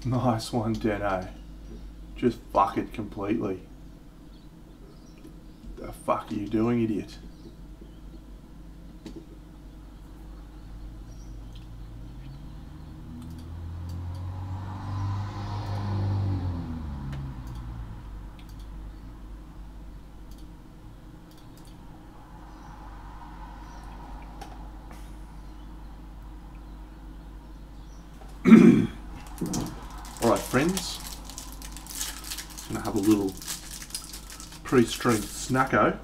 Nice one, Deno. Just fuck it completely. The fuck are you doing, idiot? Alright, friends. Gonna have a little pre-stream snacko.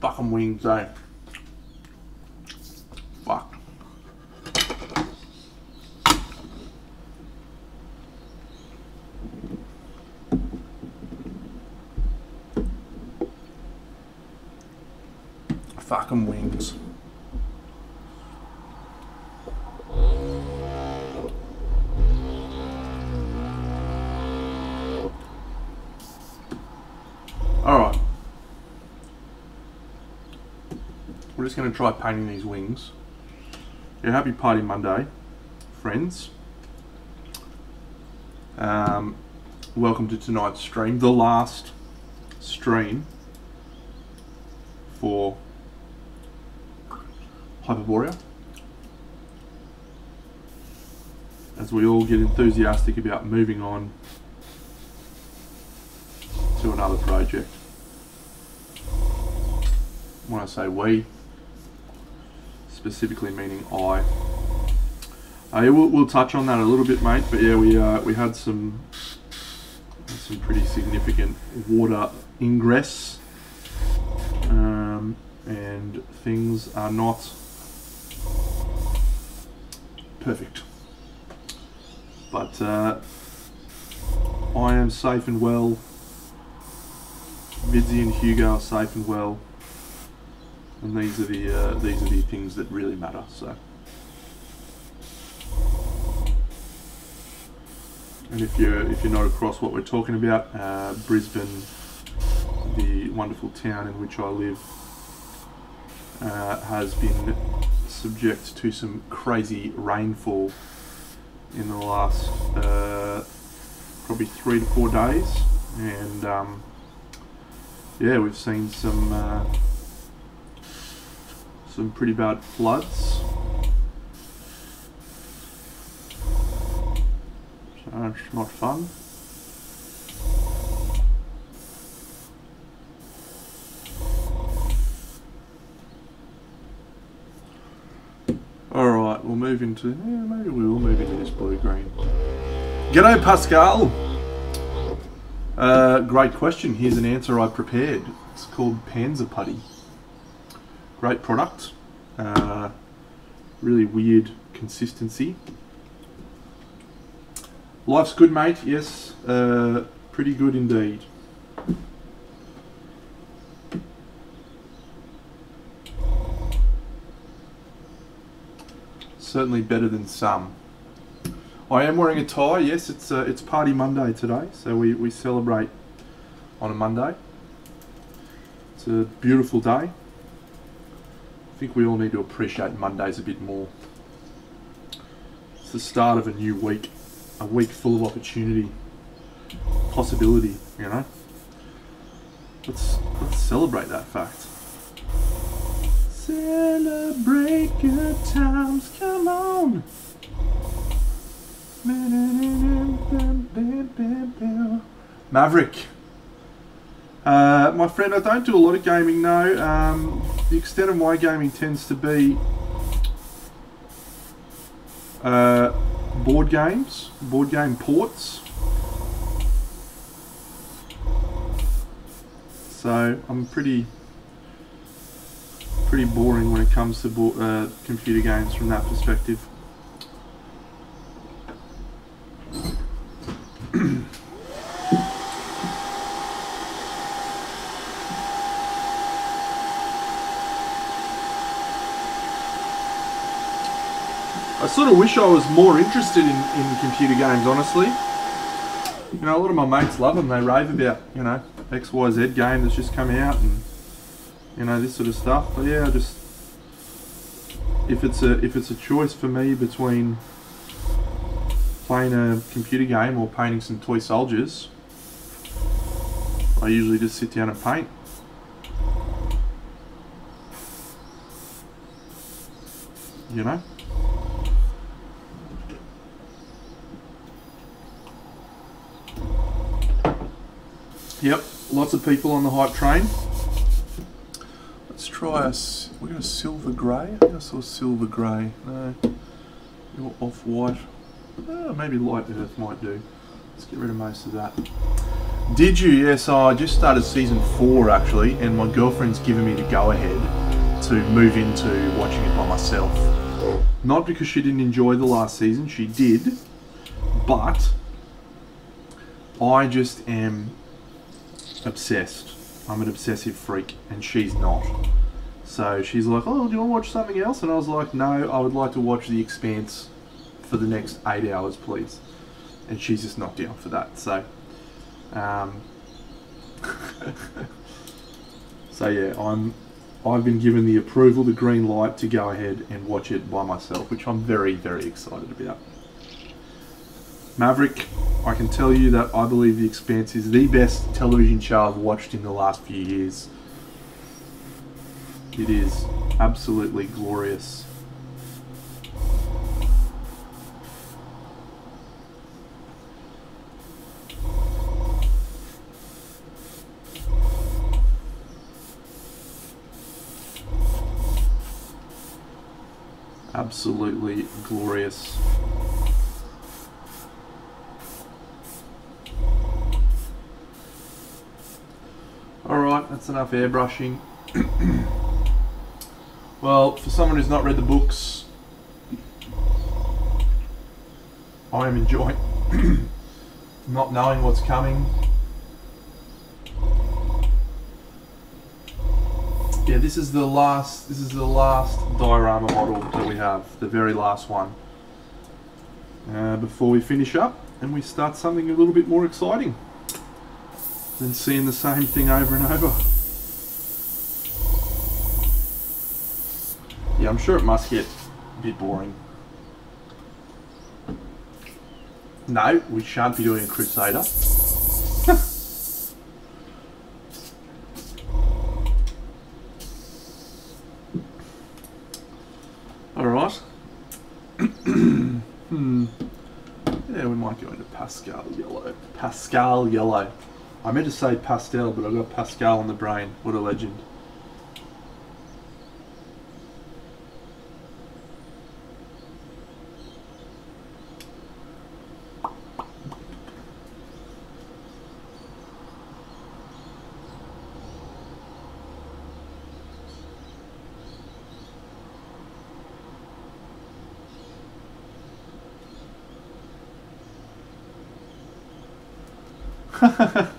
Fucking wings, eh? Fuck. Fucking wings. Alright. We're just going to try painting these wings. Yeah, happy Party Monday, friends. Um, welcome to tonight's stream, the last stream for Hyperborea. As we all get enthusiastic about moving on to another project. When I say we, specifically meaning I. Uh, yeah, we'll, we'll touch on that a little bit, mate. But yeah, we uh, we had some some pretty significant water ingress, um, and things are not perfect. But uh, I am safe and well. Vidzi and Hugo are safe and well and these are the uh, these are the things that really matter. So, and if you're if you're not across what we're talking about, uh, Brisbane, the wonderful town in which I live, uh, has been subject to some crazy rainfall in the last uh, probably three to four days, and um, yeah, we've seen some uh, some pretty bad floods. So it's not fun. Alright, we'll move into, yeah, maybe we will move into this blue-green. G'day Pascal! Uh, great question. Here's an answer I prepared. It's called Panzer Putty. Great product. Uh, really weird consistency. Life's good, mate. Yes, uh, pretty good indeed. Certainly better than some. I am wearing a tie. Yes, it's uh, it's Party Monday today, so we, we celebrate on a Monday. It's a beautiful day. Think we all need to appreciate Mondays a bit more. It's the start of a new week, a week full of opportunity, possibility. You know. Let's let's celebrate that fact. Celebrate good times, come on. Maverick. Uh, my friend, I don't do a lot of gaming now. Um, the extent of my gaming tends to be uh, board games, board game ports. So I'm pretty pretty boring when it comes to uh, computer games from that perspective. I sort of wish I was more interested in, in computer games, honestly. You know, a lot of my mates love them. They rave about, you know, XYZ game that's just come out and, you know, this sort of stuff. But yeah, I just, if it's a, if it's a choice for me between playing a computer game or painting some toy soldiers, I usually just sit down and paint. You know? Yep, lots of people on the hype train. Let's try a. We got a silver grey. I think I saw silver grey. No, you're off white. Oh, ah, maybe light earth might do. Let's get rid of most of that. Did you? Yes, I just started season four actually, and my girlfriend's given me the go ahead to move into watching it by myself. Not because she didn't enjoy the last season, she did, but I just am obsessed. I'm an obsessive freak, and she's not. So she's like, "Oh, do you want to watch something else?" And I was like, "No, I would like to watch The Expanse for the next eight hours, please." And she's just not down for that. So, um, so yeah, I'm. I've been given the approval, the green light to go ahead and watch it by myself, which I'm very, very excited about. Maverick, I can tell you that I believe The Expanse is the best television show I've watched in the last few years. It is absolutely glorious. Absolutely glorious. Alright, that's enough airbrushing. well, for someone who's not read the books, I am enjoying not knowing what's coming. Yeah, this is the last. This is the last diorama model that we have, the very last one. Uh, before we finish up and we start something a little bit more exciting than seeing the same thing over and over. Yeah, I'm sure it must get a bit boring. No, we shan't be doing a Crusader. Alright. hmm. Yeah, we might go into Pascal Yellow. Pascal Yellow. I meant to say pastel, but I got Pascal on the brain. What a legend.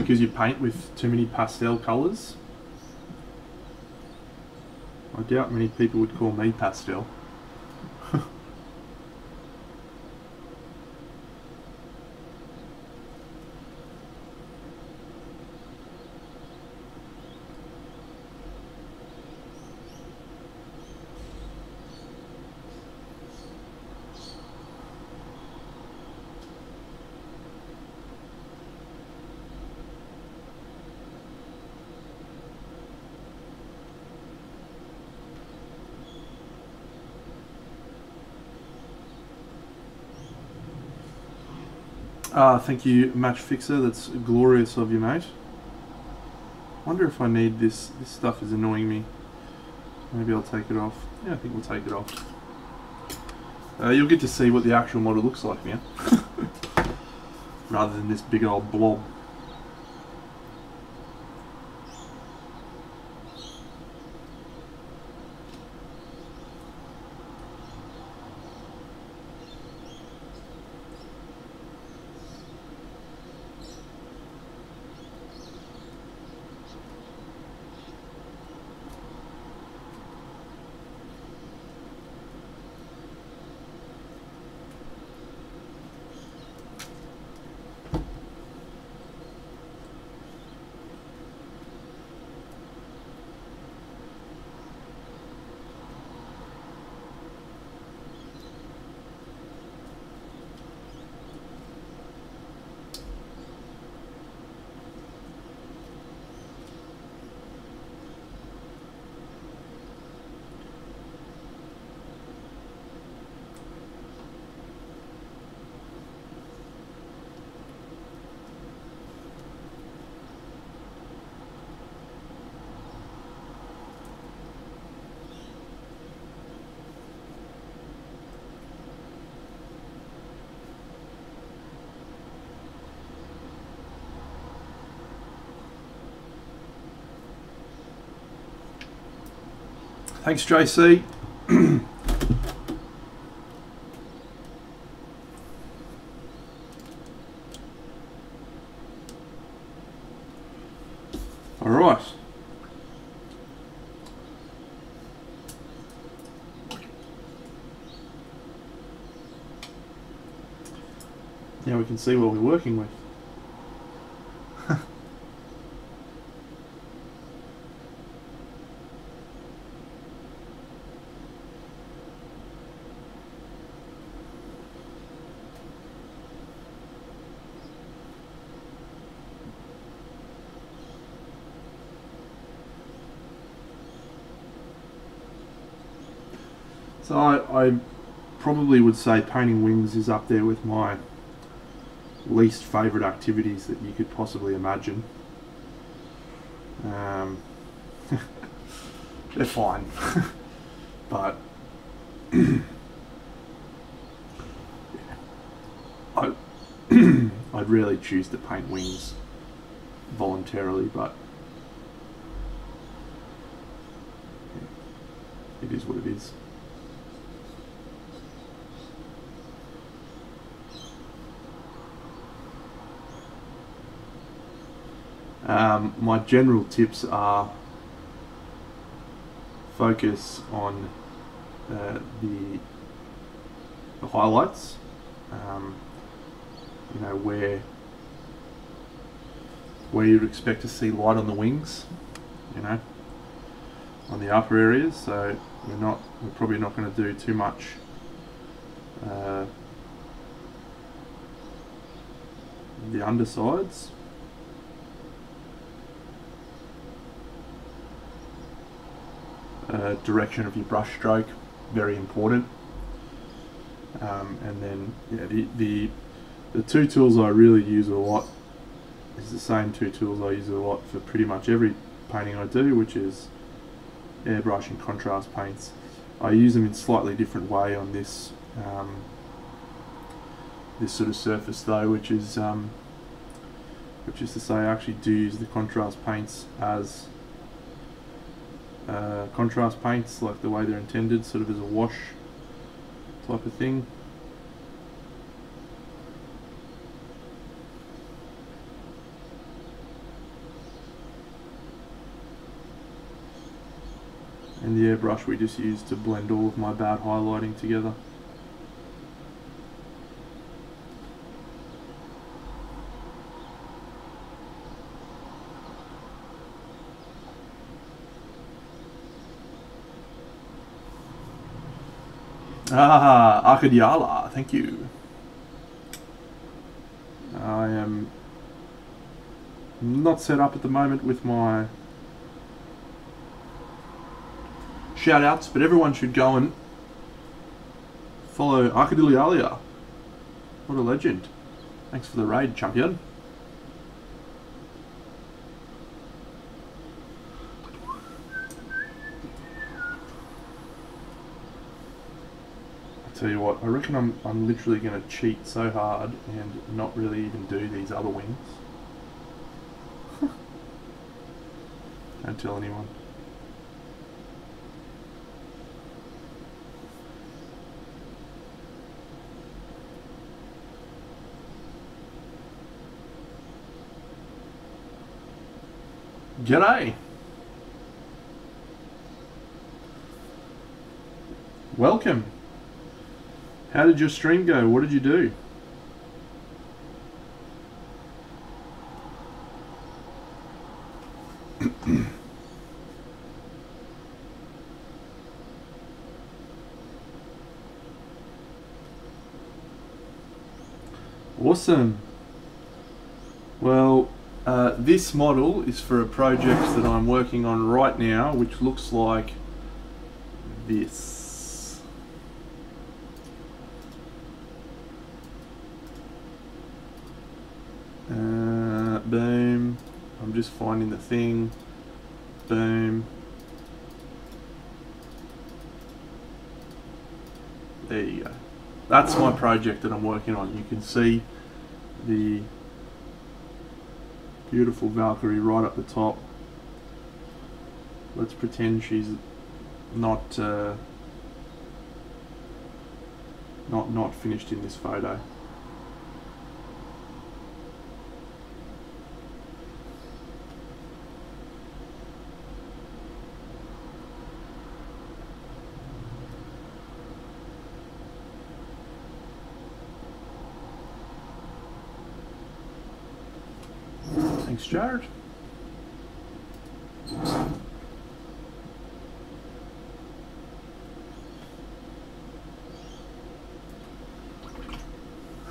because you paint with too many pastel colours? I doubt many people would call me pastel. Ah, thank you, Match Fixer. That's glorious of you, mate. wonder if I need this. This stuff is annoying me. Maybe I'll take it off. Yeah, I think we'll take it off. Uh, you'll get to see what the actual model looks like now. Rather than this big old blob. Thanks, JC. All right. Now we can see what we're working with. So I, I probably would say painting wings is up there with my least favourite activities that you could possibly imagine. Um, they're fine, but I I'd rarely choose to paint wings voluntarily, but it is what it is. Um, my general tips are focus on uh, the, the highlights, um, you know, where where you'd expect to see light on the wings, you know, on the upper areas. So we're not, we're probably not going to do too much uh, the undersides. Direction of your brush stroke, very important. Um, and then yeah, the, the the two tools I really use a lot is the same two tools I use a lot for pretty much every painting I do, which is airbrush and contrast paints. I use them in slightly different way on this um, this sort of surface though, which is um, which is to say I actually do use the contrast paints as uh, contrast paints like the way they're intended, sort of as a wash type of thing. And the airbrush we just use to blend all of my bad highlighting together. Ah, Akadiala, thank you. I am not set up at the moment with my shout outs, but everyone should go and follow Arkadilialia. What a legend. Thanks for the raid, champion. Tell you what, I reckon I'm, I'm literally going to cheat so hard and not really even do these other wings. Don't tell anyone. G'day! Welcome! How did your stream go? What did you do? awesome. Well, uh, this model is for a project that I'm working on right now, which looks like this. boom. I'm just finding the thing. Boom. There you go. That's my project that I'm working on. You can see the beautiful Valkyrie right up the top. Let's pretend she's not uh, not not finished in this photo.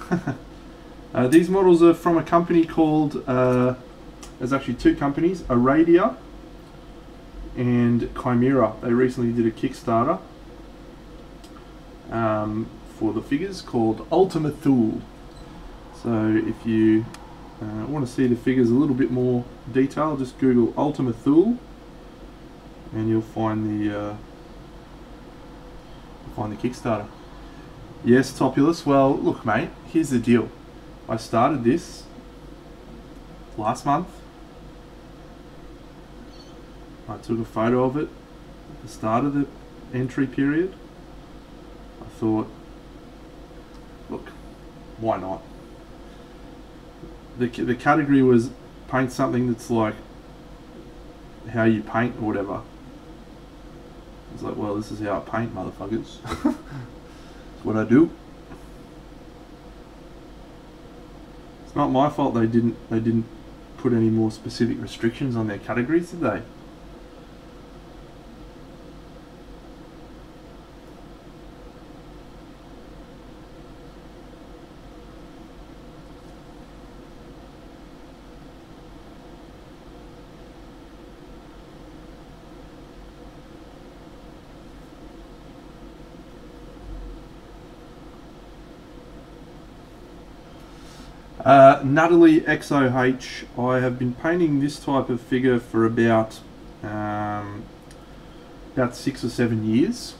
Uh, these models are from a company called, uh, there's actually two companies, Aradia and Kimera. They recently did a Kickstarter um, for the figures called Ultima Thule. So if you uh, want to see the figures a little bit more detail, just Google Ultima Thule and you'll find the uh, you'll find the Kickstarter. Yes, Topulus. Well, look, mate. Here's the deal. I started this last month. I took a photo of it at the start of the entry period. I thought, look, why not? The, the category was paint something that's like how you paint or whatever. It's like, well, this is how I paint, motherfuckers. That's what I do. It's not my fault they didn't they didn't put any more specific restrictions on their categories, did they? Uh, Natalie XOH, I have been painting this type of figure for about um, about six or seven years,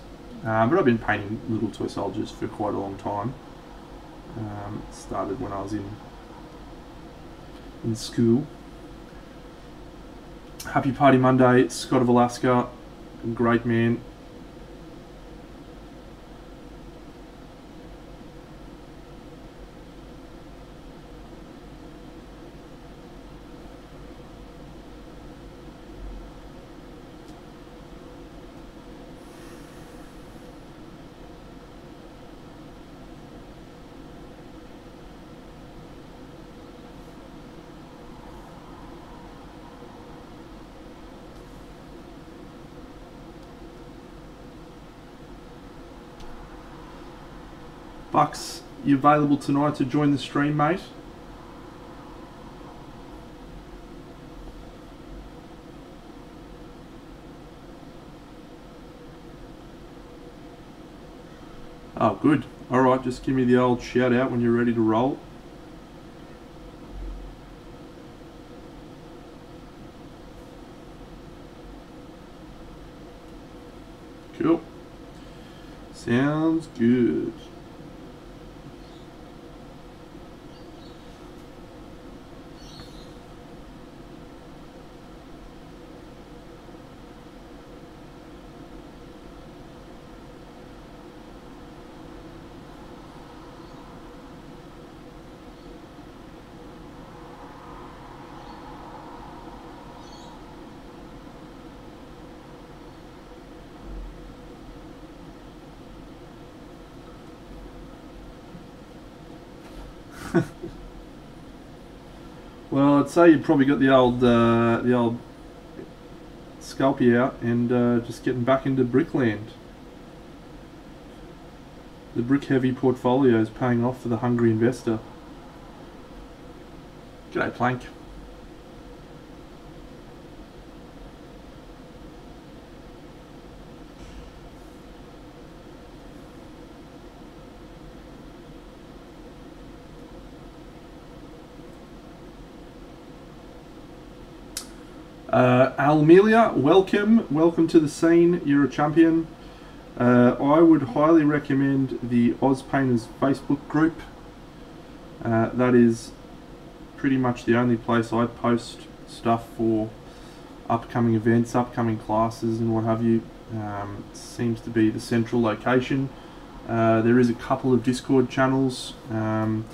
um, but I've been painting little toy soldiers for quite a long time. Um, started when I was in in school. Happy Party Monday, Scott of Alaska, great man, Bucks, you available tonight to join the stream, mate? Oh, good. Alright, just give me the old shout out when you're ready to roll. Cool. Sounds good. well, I'd say you've probably got the old uh, the old Sculpey out and uh, just getting back into brickland. The brick heavy portfolio is paying off for the hungry investor. G'day Plank. Uh, Almelia, welcome, welcome to the scene. You're a champion. Uh, I would highly recommend the Oz Painters Facebook group. Uh, that is pretty much the only place I post stuff for upcoming events, upcoming classes, and what have you. Um, seems to be the central location. Uh, there is a couple of Discord channels. Um,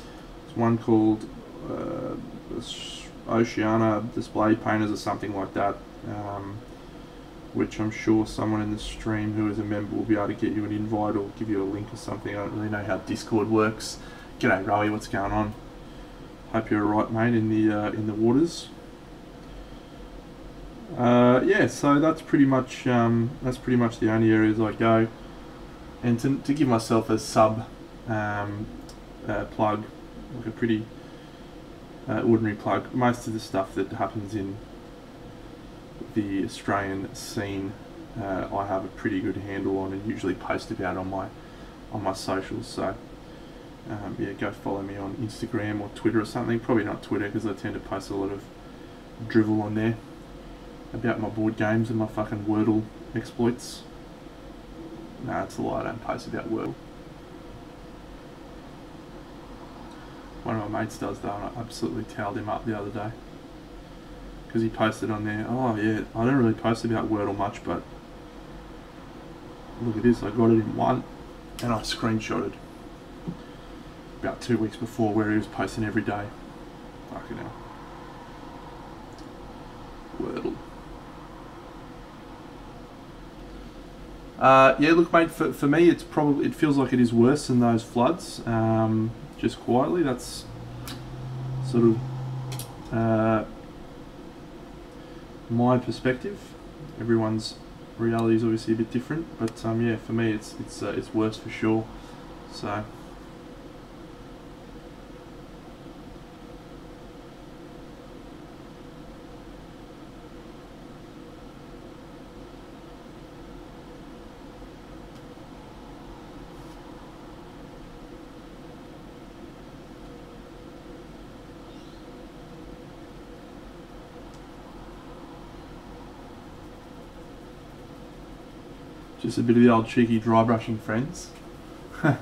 there's one called uh, Oceana Display Painters or something like that, um, which I'm sure someone in the stream who is a member will be able to get you an invite or give you a link or something. I don't really know how Discord works. G'day, Rowie, what's going on? Hope you're alright, mate, in the uh, in the waters. Uh, yeah, so that's pretty much um, that's pretty much the only areas I go, and to, to give myself a sub um, uh, plug, like a pretty uh, ordinary plug. Most of the stuff that happens in the Australian scene, uh, I have a pretty good handle on, and usually post about on my on my socials. So um, yeah, go follow me on Instagram or Twitter or something. Probably not Twitter because I tend to post a lot of drivel on there about my board games and my fucking Wordle exploits. Nah, it's a lie, I don't post about Wordle. One of my mates does though, and I absolutely towed him up the other day. Because he posted on there, oh yeah, I don't really post about Wordle much, but look at this, I got it in one, and I screenshotted about two weeks before where he was posting every day. Fucking hell. Wordle. Uh, yeah, look, mate. For, for me, it's probably it feels like it is worse than those floods. Um, just quietly, that's sort of uh, my perspective. Everyone's reality is obviously a bit different, but um, yeah, for me, it's it's uh, it's worse for sure. So. Just a bit of the old cheeky dry brushing friends. yeah,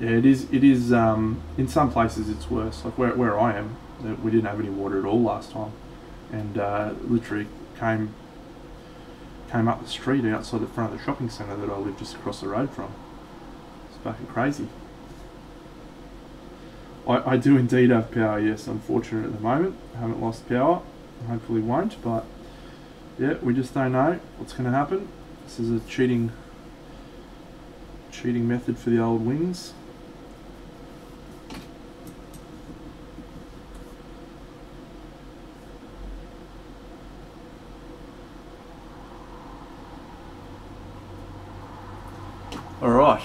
it is. It is. Um, in some places, it's worse. Like where where I am, we didn't have any water at all last time, and uh, literally came came up the street outside the front of the shopping centre that I live just across the road from. It's fucking crazy. I, I do indeed have power, yes. I'm fortunate at the moment. I haven't lost power. Hopefully won't, but yeah, we just don't know what's going to happen. This is a cheating cheating method for the old wings. All right.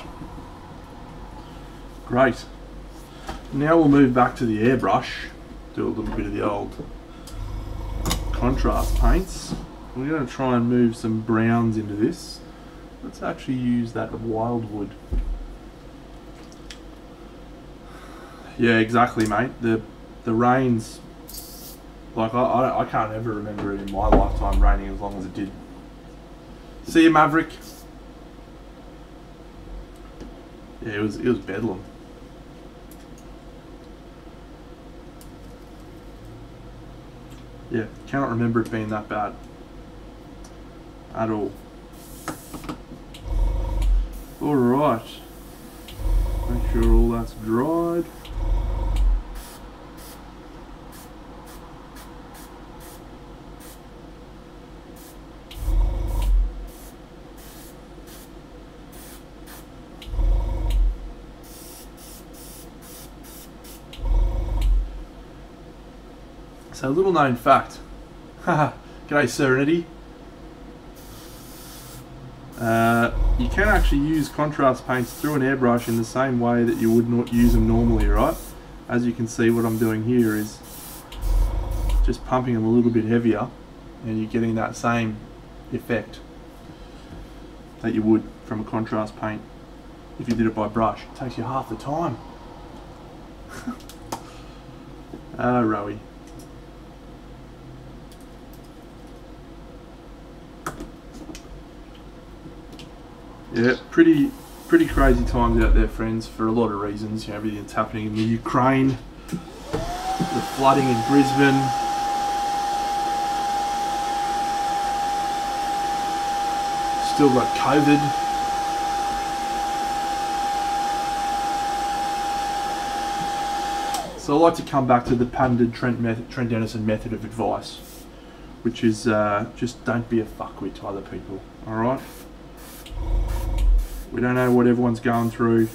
Great. Now we'll move back to the airbrush, do a little bit of the old contrast paints. We're going to try and move some browns into this. Let's actually use that wildwood. Yeah, exactly, mate. The the rains, like I, I, I can't ever remember it in my lifetime raining as long as it did. See you, Maverick. Yeah, it was it was bedlam. Yeah, cannot remember it being that bad at all. Alright. Make sure all that's dried. So a little known fact. Haha, g'day Serenity. Uh, you can actually use contrast paints through an airbrush in the same way that you would not use them normally, right? As you can see, what I'm doing here is just pumping them a little bit heavier and you're getting that same effect that you would from a contrast paint if you did it by brush. It takes you half the time. ah, Rowie. Yeah, pretty pretty crazy times out there, friends, for a lot of reasons. You know, everything that's happening in the Ukraine, the flooding in Brisbane. Still got COVID. So I like to come back to the patented Trent, method, Trent Denison method of advice, which is uh, just don't be a fuckwit to other people. All right. We don't know what everyone's going through.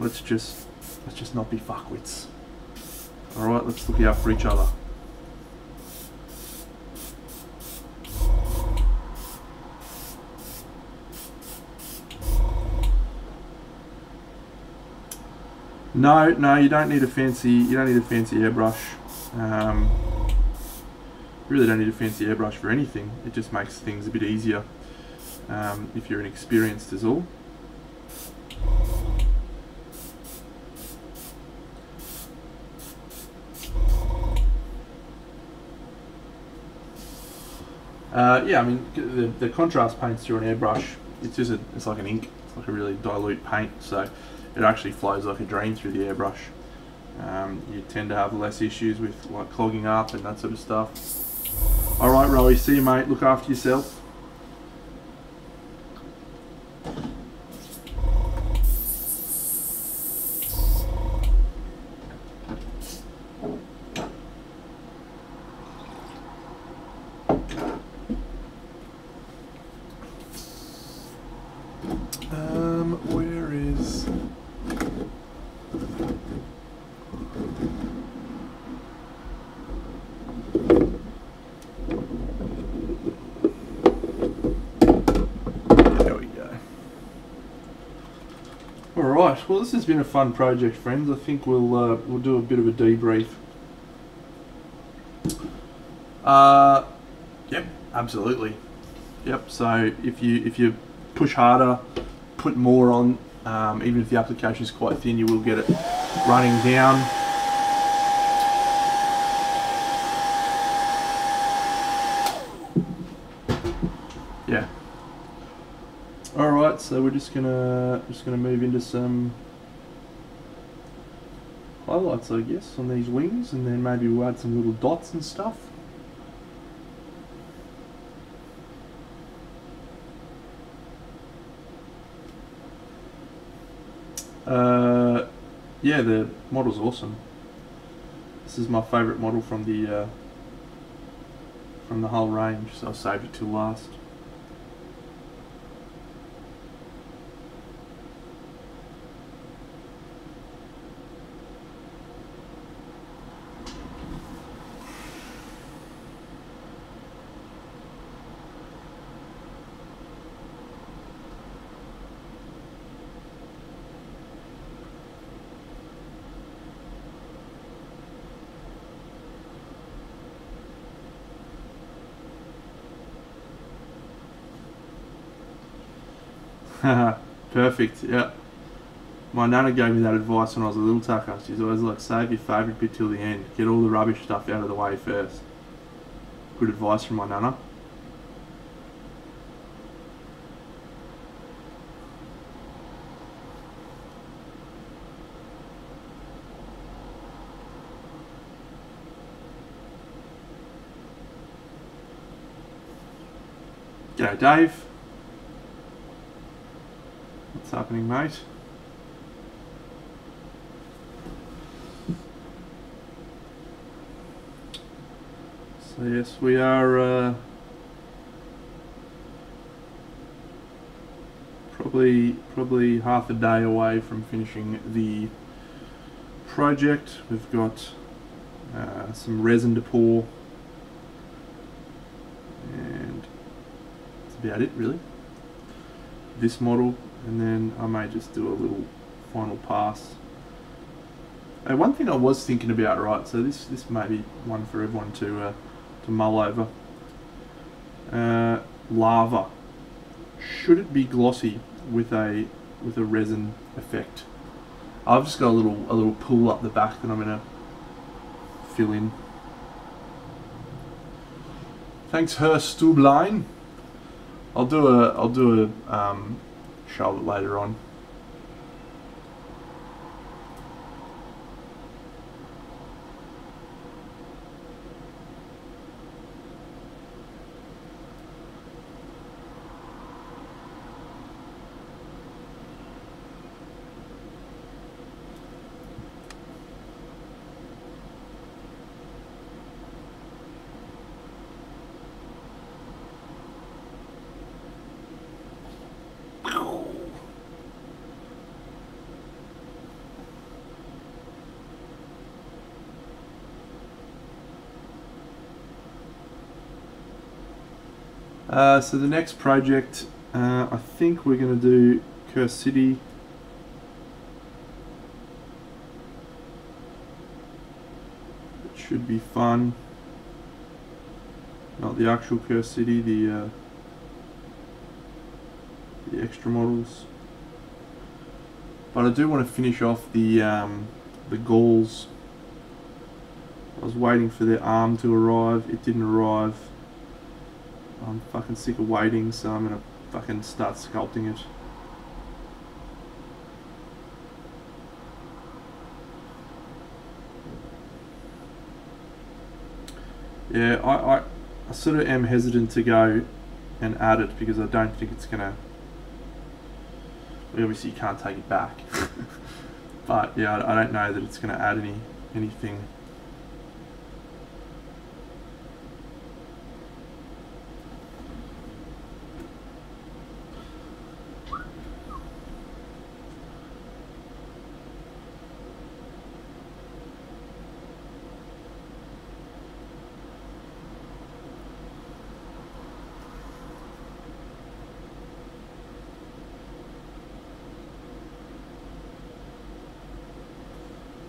Let's just let's just not be fuckwits. All right. Let's look out for each other. No, no, you don't need a fancy. You don't need a fancy airbrush. Um, really don't need a fancy airbrush for anything. It just makes things a bit easier um, if you're inexperienced is all. Uh, yeah, I mean the, the contrast paints through an airbrush. It's just a, it's like an ink. It's like a really dilute paint. So it actually flows like a dream through the airbrush. Um, you tend to have less issues with like clogging up and that sort of stuff. All right, Rowie, see you, mate. Look after yourself. Um, where is... There we go. Well this has been a fun project friends. I think we'll uh, we'll do a bit of a debrief. Uh, yep, absolutely. Yep, so if you if you push harder, put more on, um, even if the application is quite thin, you will get it running down. Yeah. All right, so we're just gonna just gonna move into some highlights, I guess, on these wings, and then maybe we'll add some little dots and stuff. Uh, yeah, the model's awesome. This is my favourite model from the uh, from the whole range, so I saved it till last. Perfect, yeah. My nana gave me that advice when I was a little tucker. She's always like, save your favourite bit till the end. Get all the rubbish stuff out of the way first. Good advice from my nana. G'day Dave. What's happening mate? So yes, we are uh, probably probably half a day away from finishing the project. We've got uh, some resin to pour, and that's about it really. This model, and then I may just do a little final pass. And one thing I was thinking about, right? So this this may be one for everyone to uh, to mull over. Uh, lava. Should it be glossy with a with a resin effect? I've just got a little a little pool up the back that I'm gonna fill in. Thanks, Stubline. I'll do a I'll do a um, Charlotte later on. Uh, so the next project, uh, I think we're going to do Cursed City. It should be fun. Not the actual Cursed City, the uh, the extra models. But I do want to finish off the um, the Gauls. I was waiting for their arm to arrive. It didn't arrive. I'm fucking sick of waiting, so I'm gonna fucking start sculpting it. Yeah, I, I, I sort of am hesitant to go and add it because I don't think it's gonna. Obviously, you can't take it back, but yeah, I, I don't know that it's gonna add any anything.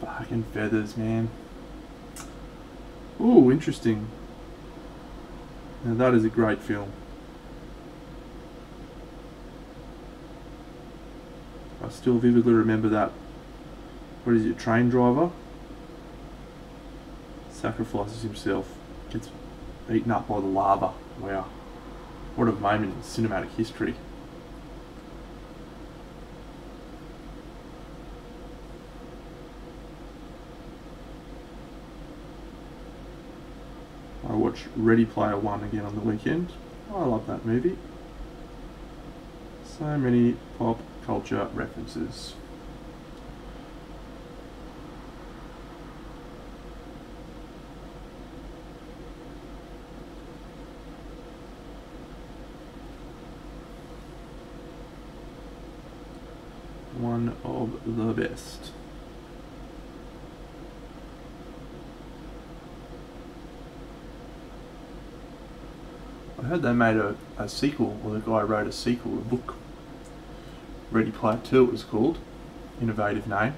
Fucking feathers, man. Ooh, interesting. Now that is a great film. I still vividly remember that. What is it, train driver? Sacrifices himself, gets eaten up by the lava. Wow. What a moment in cinematic history. I watched Ready Player One again on the weekend. I love that movie. So many pop culture references. One of the best. I heard they made a, a sequel, or the guy wrote a sequel, a book. Ready Player 2 it was called. Innovative name.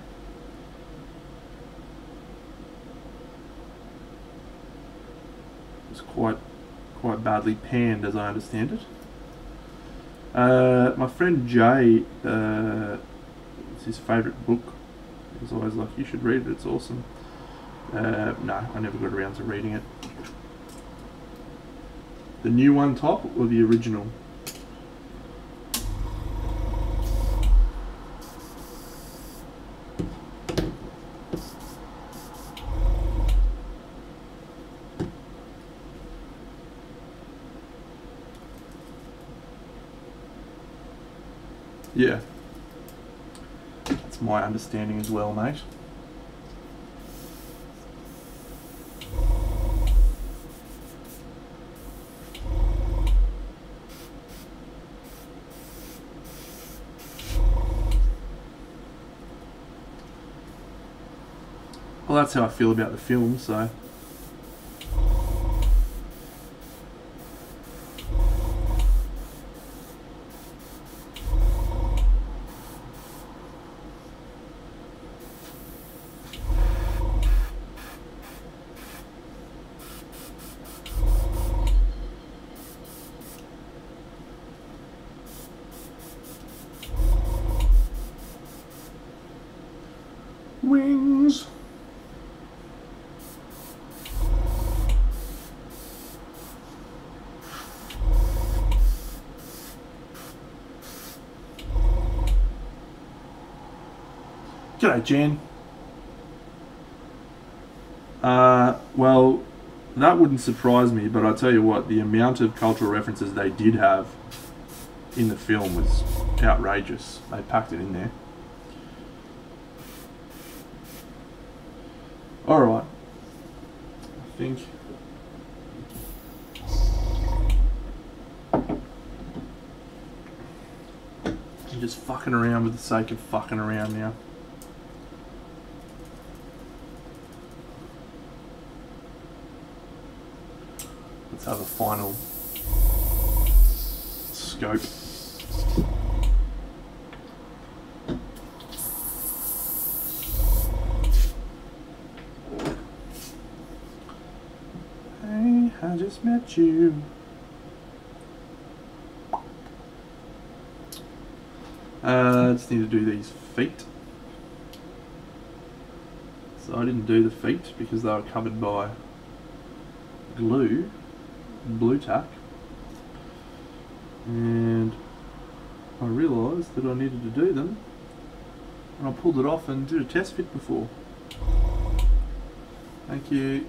It was quite quite badly panned as I understand it. Uh, my friend Jay, uh, it's his favourite book. He's always like, you should read it, it's awesome. Uh, no, I never got around to reading it. The new one top or the original? Yeah. That's my understanding as well, mate. That's how I feel about the film, so. Wings. G'day, Jen. Uh, well, that wouldn't surprise me, but I tell you what, the amount of cultural references they did have in the film was outrageous. They packed it in there. Alright. I think. I'm just fucking around with the sake of fucking around now. Let's have a final scope. Hey, I just met you. Uh, just need to do these feet. So I didn't do the feet because they were covered by glue, blue tack, and I realised that I needed to do them, and I pulled it off and did a test fit before. Thank you.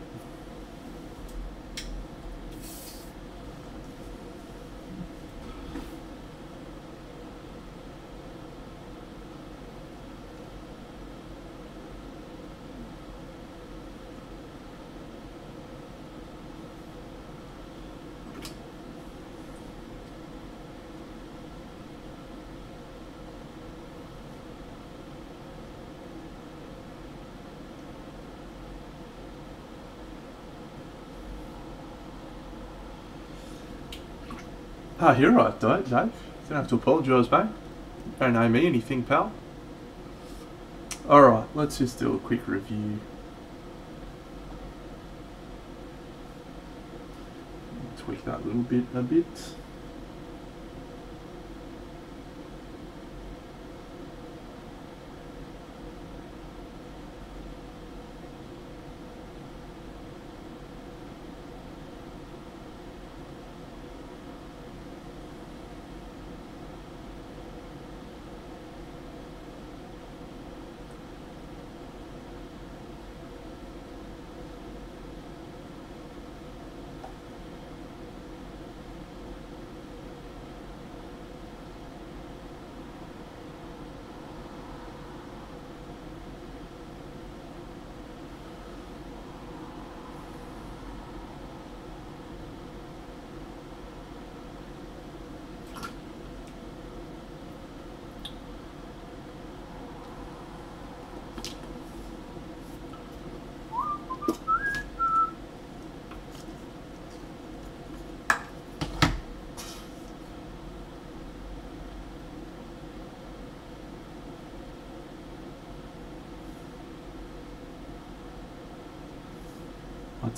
Ah, you're right, Dave. Dave. Don't have to apologise, mate. Don't owe me anything, pal. Alright, let's just do a quick review. Tweak that little bit a bit.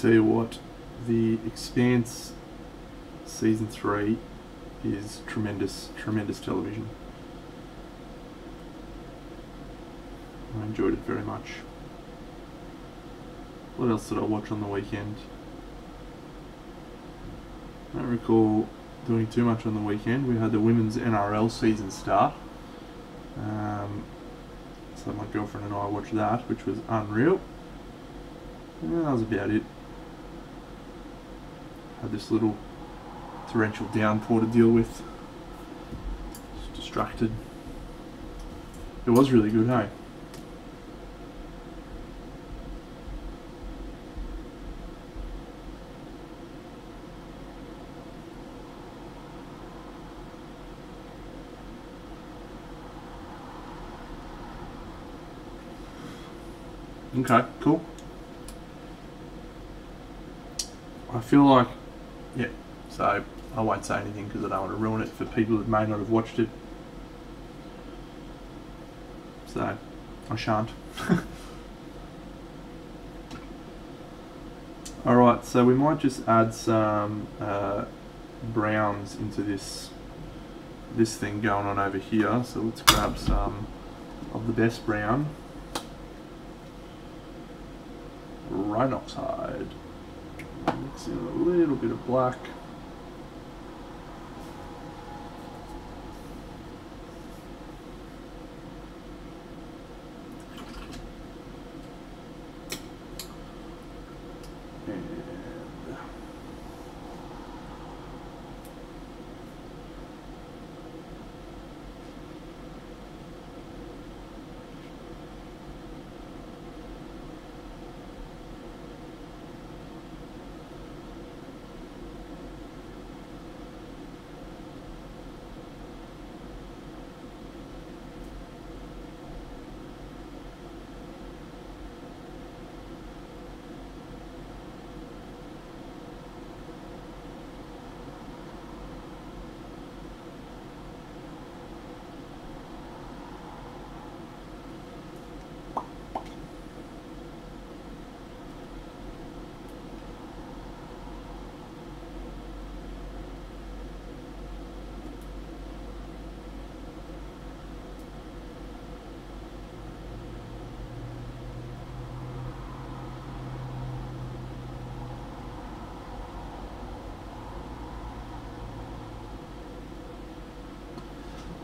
Tell you what, the Expanse season three is tremendous, tremendous television. I enjoyed it very much. What else did I watch on the weekend? I don't recall doing too much on the weekend. We had the women's NRL season start. Um, so my girlfriend and I watched that, which was unreal. And that was about it. This little torrential downpour to deal with. Just distracted. It was really good, hey? Okay, cool. I feel like, so I won't say anything because I don't want to ruin it for people that may not have watched it. So, I shan't. Alright, so we might just add some uh, browns into this this thing going on over here. So let's grab some of the best brown. Rhinox Hide. Mix in a little bit of black.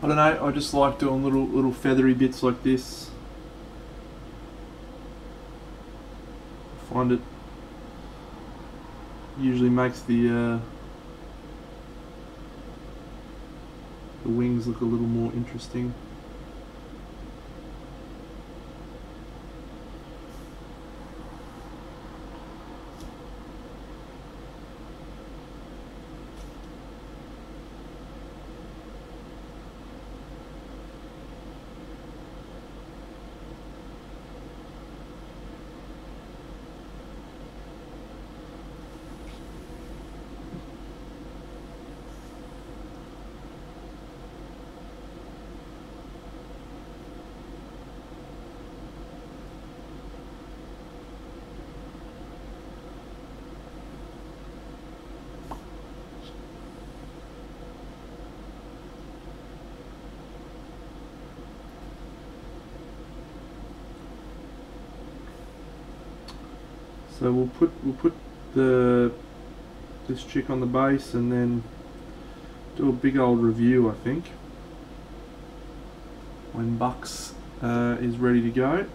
And don't know. I just like doing little little feathery bits like this. I find it usually makes the uh, the wings look a little more interesting. So we'll put we'll put the this chick on the base and then do a big old review I think when Bucks uh, is ready to go.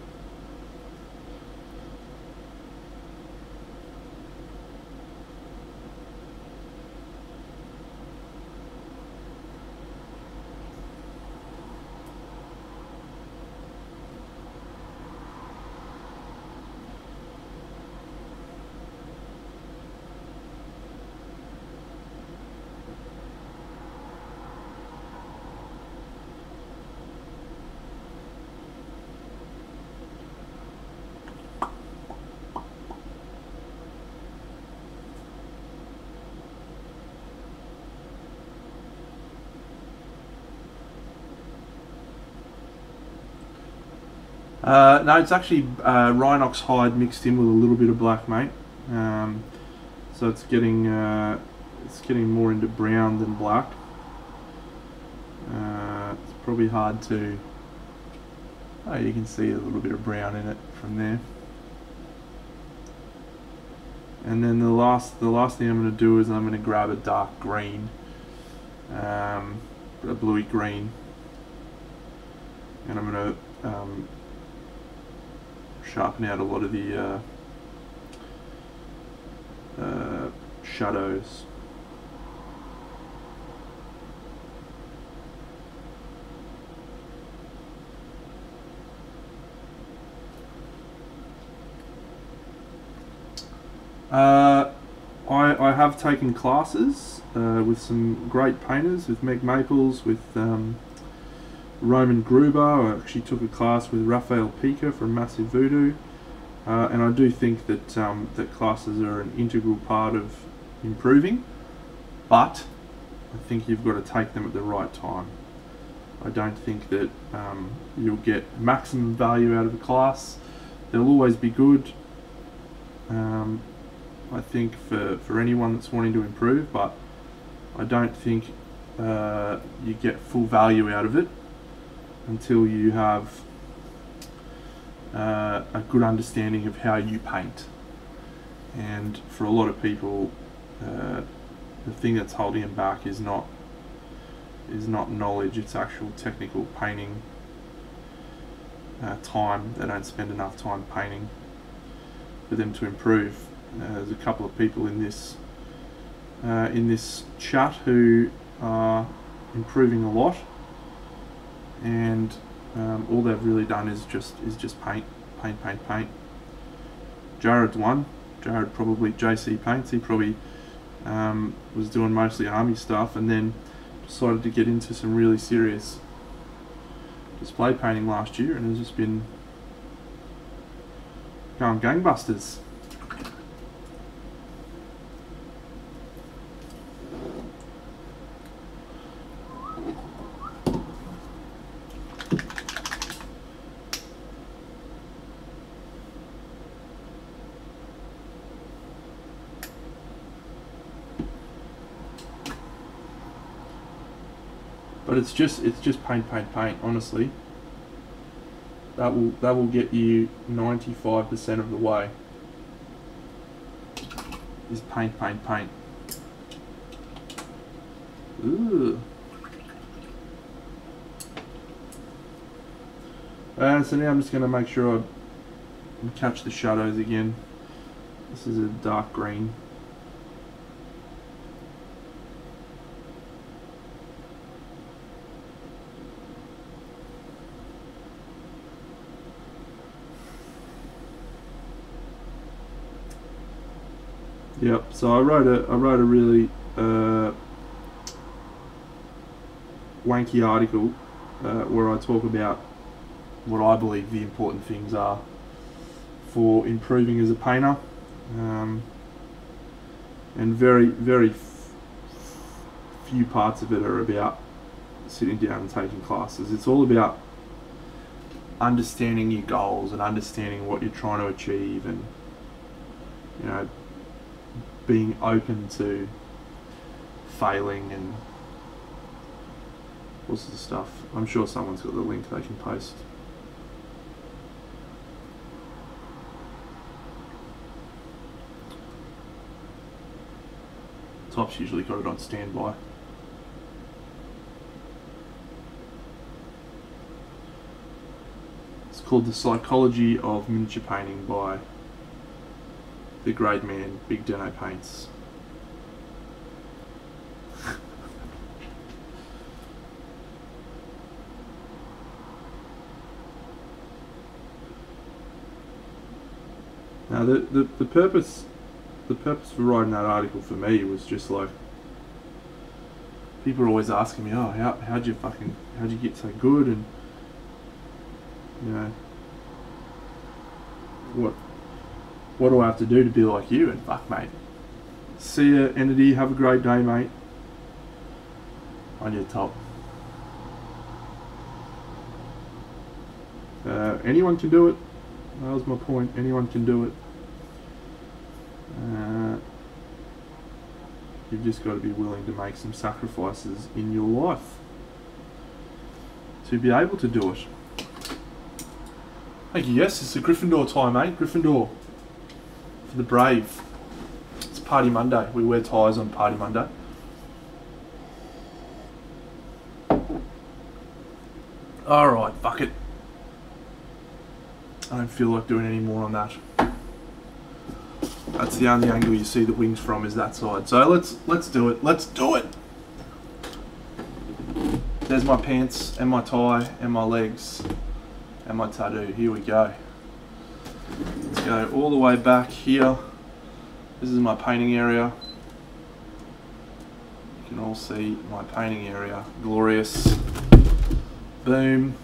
Uh, no, it's actually uh, Rhinox hide mixed in with a little bit of black, mate. Um, so it's getting uh, it's getting more into brown than black. Uh, it's probably hard to. Oh, you can see a little bit of brown in it from there. And then the last the last thing I'm going to do is I'm going to grab a dark green, um, a bluey green, and I'm going to sharpen out a lot of the uh, uh, shadows. Uh, I, I have taken classes uh, with some great painters, with Meg Maples, with um, Roman Gruber. I actually took a class with Raffaele Picca from Massive Voodoo, uh, and I do think that um, that classes are an integral part of improving, but I think you've got to take them at the right time. I don't think that um, you'll get maximum value out of a class. They'll always be good. Um, I think for, for anyone that's wanting to improve, but I don't think uh, you get full value out of it until you have uh, a good understanding of how you paint. And for a lot of people, uh, the thing that's holding them back is not is not knowledge; it's actual technical painting uh, time. They don't spend enough time painting for them to improve. Uh, there's a couple of people in this uh, in this chat who are improving a lot and um, all they've really done is just is just paint, paint, paint, paint. Jared's one. Jared probably JC paints. He probably um, was doing mostly army stuff, and then decided to get into some really serious display painting last year, and has just been going gangbusters. But it's just it's just paint paint paint honestly that will that will get you 95% of the way is paint paint paint Ooh. Uh, so now I'm just going to make sure I catch the shadows again. This is a dark green. Yep. So I wrote a I wrote a really uh, wanky article uh, where I talk about what I believe the important things are for improving as a painter, um, and very very few parts of it are about sitting down and taking classes. It's all about understanding your goals and understanding what you're trying to achieve and you know being open to failing and all sorts of stuff. I'm sure someone's got the link they can post. Top's usually got it on standby. It's called The Psychology of Miniature Painting by the great man, Big Deno Paints. now the, the, the purpose the purpose for writing that article for me was just like people are always asking me, oh, how how'd you fucking how'd you get so good and you know what what do I have to do to be like you? And fuck, mate. See ya, entity. Have a great day, mate. On your top. Uh, anyone can do it. That was my point. Anyone can do it. Uh, you've just got to be willing to make some sacrifices in your life to be able to do it. Thank you. Yes, it's a Gryffindor time, mate. Gryffindor for the brave. It's Party Monday. We wear ties on Party Monday. Alright, fuck it. I don't feel like doing any more on that. That's the only angle you see the wings from is that side. So let's let's do it. Let's do it. There's my pants and my tie and my legs and my tattoo. Here we go. Go all the way back here. This is my painting area. You can all see my painting area. Glorious. Boom.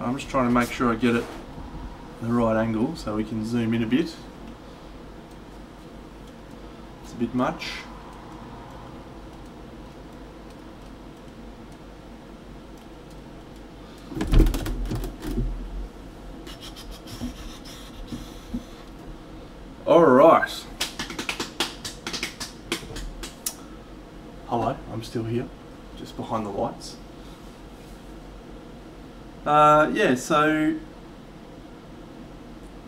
I'm just trying to make sure I get it the right angle so we can zoom in a bit. It's a bit much. All right. Hello, I'm still here, just behind the lights. Uh, yeah, so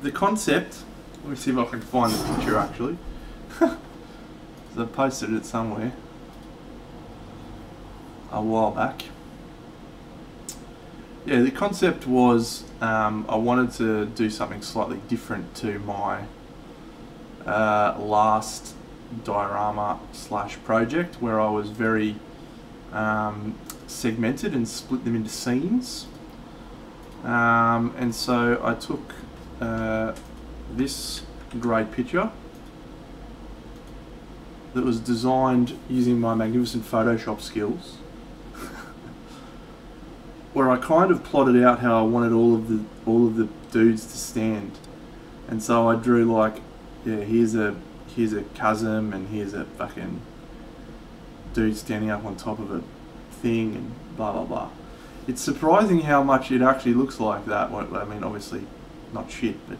the concept, let me see if I can find the picture actually. I posted it somewhere a while back. Yeah, the concept was um, I wanted to do something slightly different to my uh, last diorama slash project where I was very um, segmented and split them into scenes. Um, and so I took uh, this great picture that was designed using my magnificent Photoshop skills where I kind of plotted out how I wanted all of the all of the dudes to stand and so I drew like yeah here's a here's a chasm and here's a fucking dude standing up on top of a thing and blah blah blah. It's surprising how much it actually looks like that. I mean, obviously not shit, but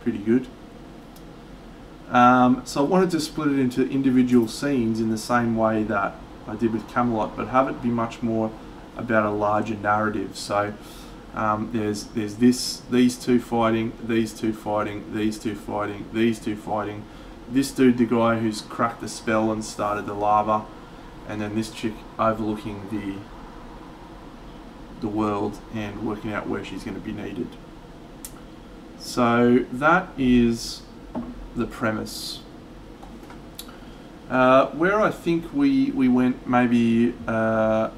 pretty good. Um, so I wanted to split it into individual scenes in the same way that I did with Camelot, but have it be much more about a larger narrative. So um, there's there's this these two fighting, these two fighting, these two fighting, these two fighting. This dude, the guy who's cracked the spell and started the lava, and then this chick overlooking the the world and working out where she's going to be needed. So that is the premise. Uh, where I think we, we went maybe uh,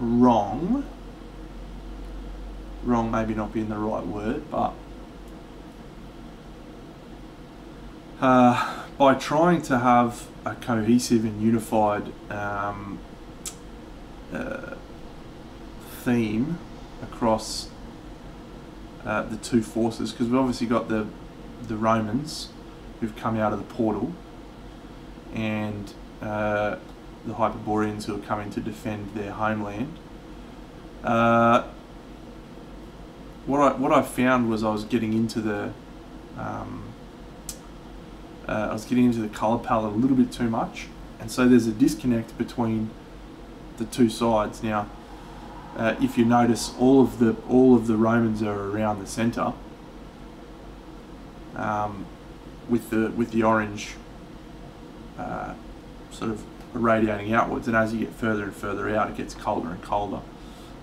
wrong, wrong maybe not being the right word, but uh, by trying to have a cohesive and unified um, uh, theme across uh, the two forces because we've obviously got the the Romans who've come out of the portal and uh, the Hyperboreans who are coming to defend their homeland. Uh, what I what I found was I was getting into the um, uh, I was getting into the color palette a little bit too much, and so there's a disconnect between the two sides now uh, if you notice, all of the all of the Romans are around the centre, um, with the with the orange uh, sort of radiating outwards, and as you get further and further out, it gets colder and colder.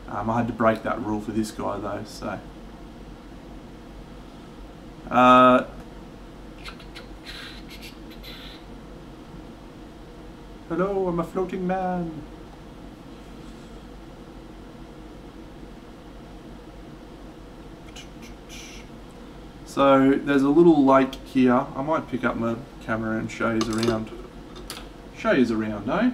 Um, I had to break that rule for this guy though, so. Uh, hello, I'm a floating man. So there's a little lake here. I might pick up my camera and show you around. Show you around, eh?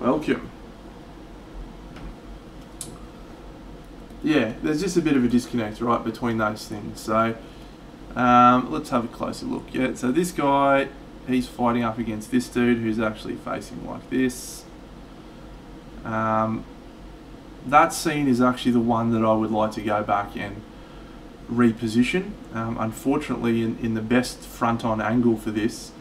Welcome. Yeah, there's just a bit of a disconnect, right, between those things. So um, let's have a closer look. Yeah, so this guy, he's fighting up against this dude who's actually facing like this. Um, that scene is actually the one that I would like to go back and reposition. Um, unfortunately, in, in the best front-on angle for this,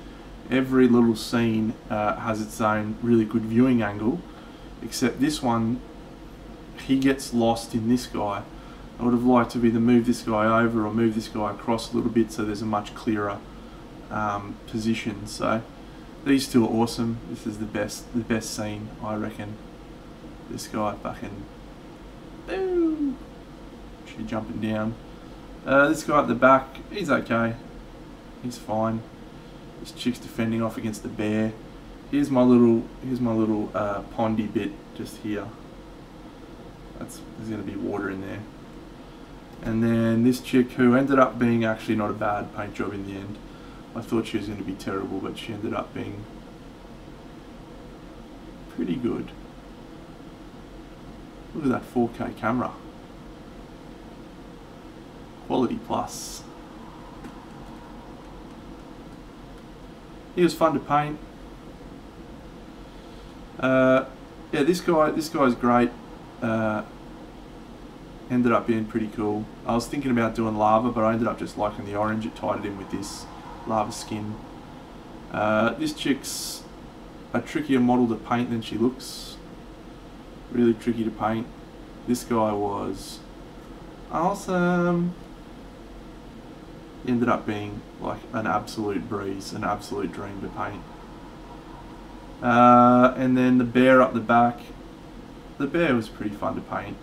every little scene uh, has its own really good viewing angle, except this one, he gets lost in this guy. I would have liked to to move this guy over or move this guy across a little bit so there's a much clearer um, position. So these two are awesome. This is the best, the best scene I reckon. This guy fucking boom be jumping down. Uh, this guy at the back he's okay. He's fine. This chick's defending off against the bear. Here's my little here's my little uh, pondy bit just here. That's there's gonna be water in there and then this chick who ended up being actually not a bad paint job in the end I thought she was going to be terrible but she ended up being pretty good Look at that 4K camera. Quality plus. He was fun to paint. Uh, yeah, this guy, this guy's great. Uh, ended up being pretty cool. I was thinking about doing lava, but I ended up just liking the orange. It tied it in with this lava skin. Uh, this chick's a trickier model to paint than she looks really tricky to paint. This guy was awesome. Ended up being like an absolute breeze, an absolute dream to paint. Uh, and then the bear up the back. The bear was pretty fun to paint.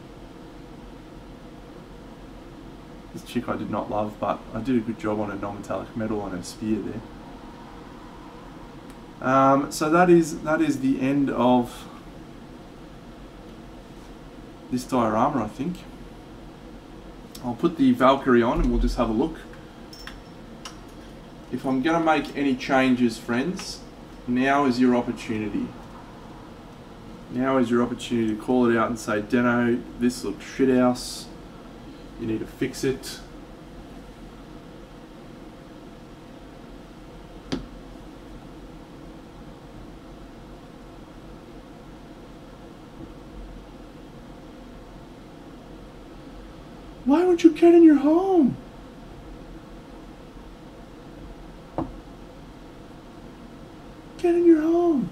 This chick I did not love, but I did a good job on a non-metallic metal on her spear there. Um, so that is that is the end of this diorama, I think. I'll put the Valkyrie on and we'll just have a look. If I'm going to make any changes, friends, now is your opportunity. Now is your opportunity to call it out and say, Deno, this looks shit house you need to fix it Why won't you get in your home? Get in your home.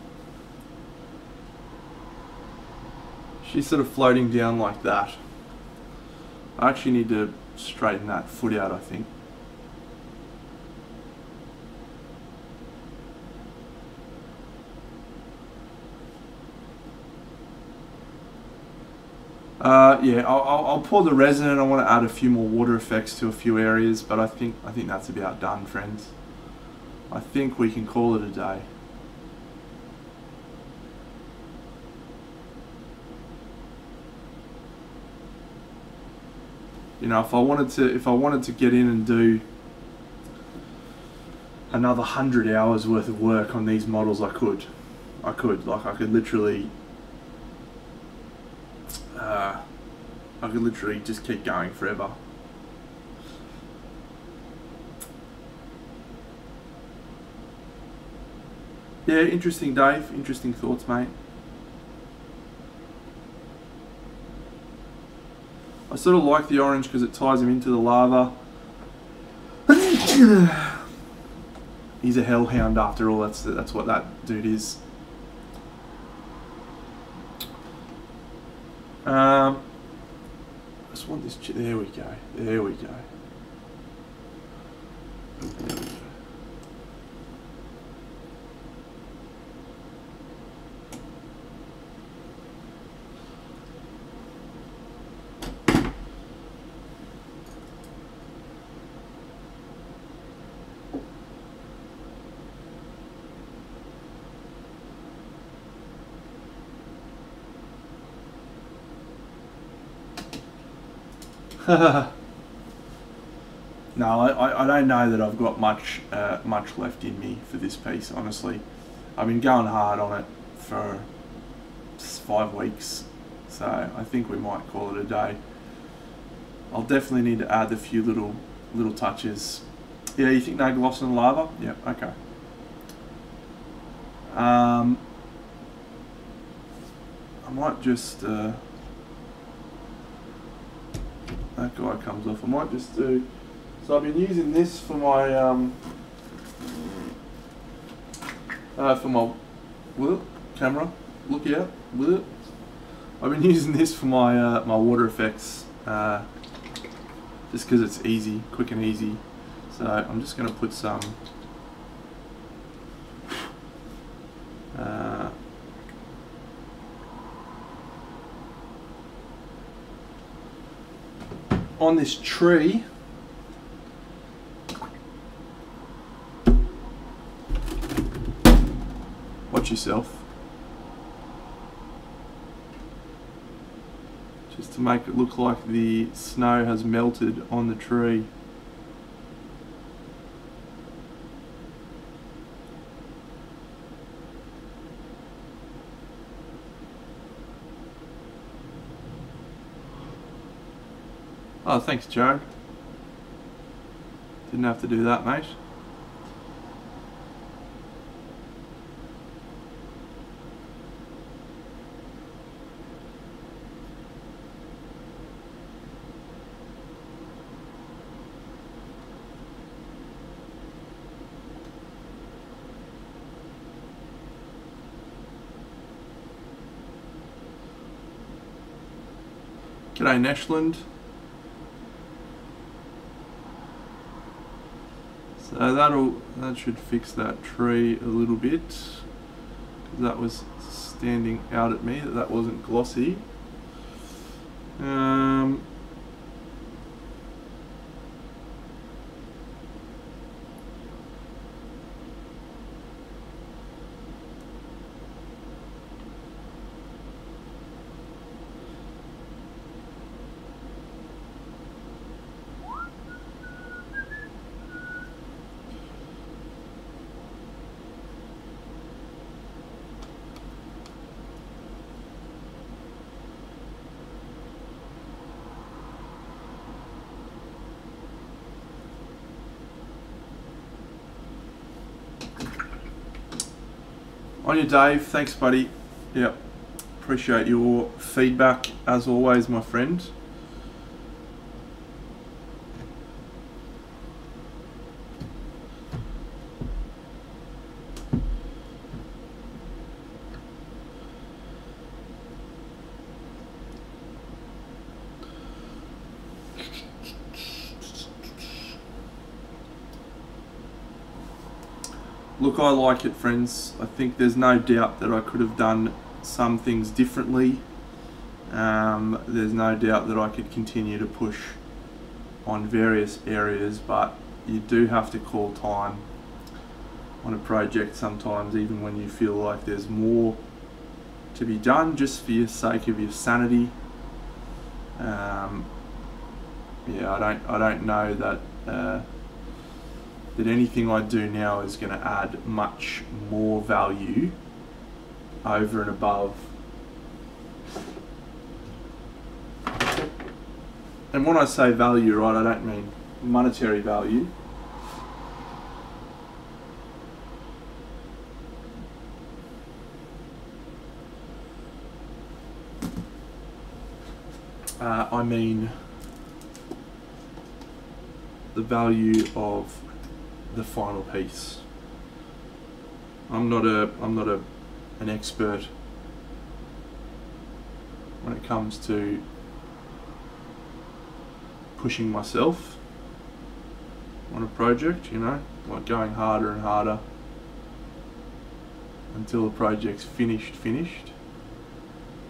She's sort of floating down like that. I actually need to straighten that foot out, I think. Uh, yeah, I'll, I'll, pour the resin and I want to add a few more water effects to a few areas, but I think I think that's about done, friends. I think we can call it a day. You know, if I wanted to, if I wanted to get in and do another hundred hours worth of work on these models, I could. I could, like, I could literally uh, I could literally just keep going forever. Yeah, interesting, Dave. Interesting thoughts, mate. I sort of like the orange because it ties him into the lava. He's a hellhound after all. That's that's what that dude is. Um, I just want this. There we go. There we go. no, I, I don't know that I've got much uh, much left in me for this piece, honestly. I've been going hard on it for five weeks, so I think we might call it a day. I'll definitely need to add a few little little touches. Yeah, you think no gloss and lava? Yeah, okay. Um, I might just... Uh, that guy comes off. I might just do. So I've been using this for my um, uh, for my whoop, camera. Look out, whoop. I've been using this for my uh, my water effects, uh, just because it's easy, quick and easy. So I'm just going to put some. On this tree. Watch yourself. Just to make it look like the snow has melted on the tree Oh, thanks, Joe. Didn't have to do that, mate. G'day, Nashland. So that'll that should fix that tree a little bit. That was standing out at me that that wasn't glossy. Um, On your Dave, thanks buddy. Yep, appreciate your feedback as always, my friend. I like it, friends. I think there's no doubt that I could have done some things differently. Um, there's no doubt that I could continue to push on various areas, but you do have to call time on a project sometimes, even when you feel like there's more to be done, just for your sake of your sanity. Um, yeah, I don't, I don't know that uh, that anything I do now is going to add much more value over and above. And when I say value, right, I don't mean monetary value. Uh, I mean the value of the final piece. I'm not a I'm not a an expert when it comes to pushing myself on a project, you know, like going harder and harder until the project's finished finished.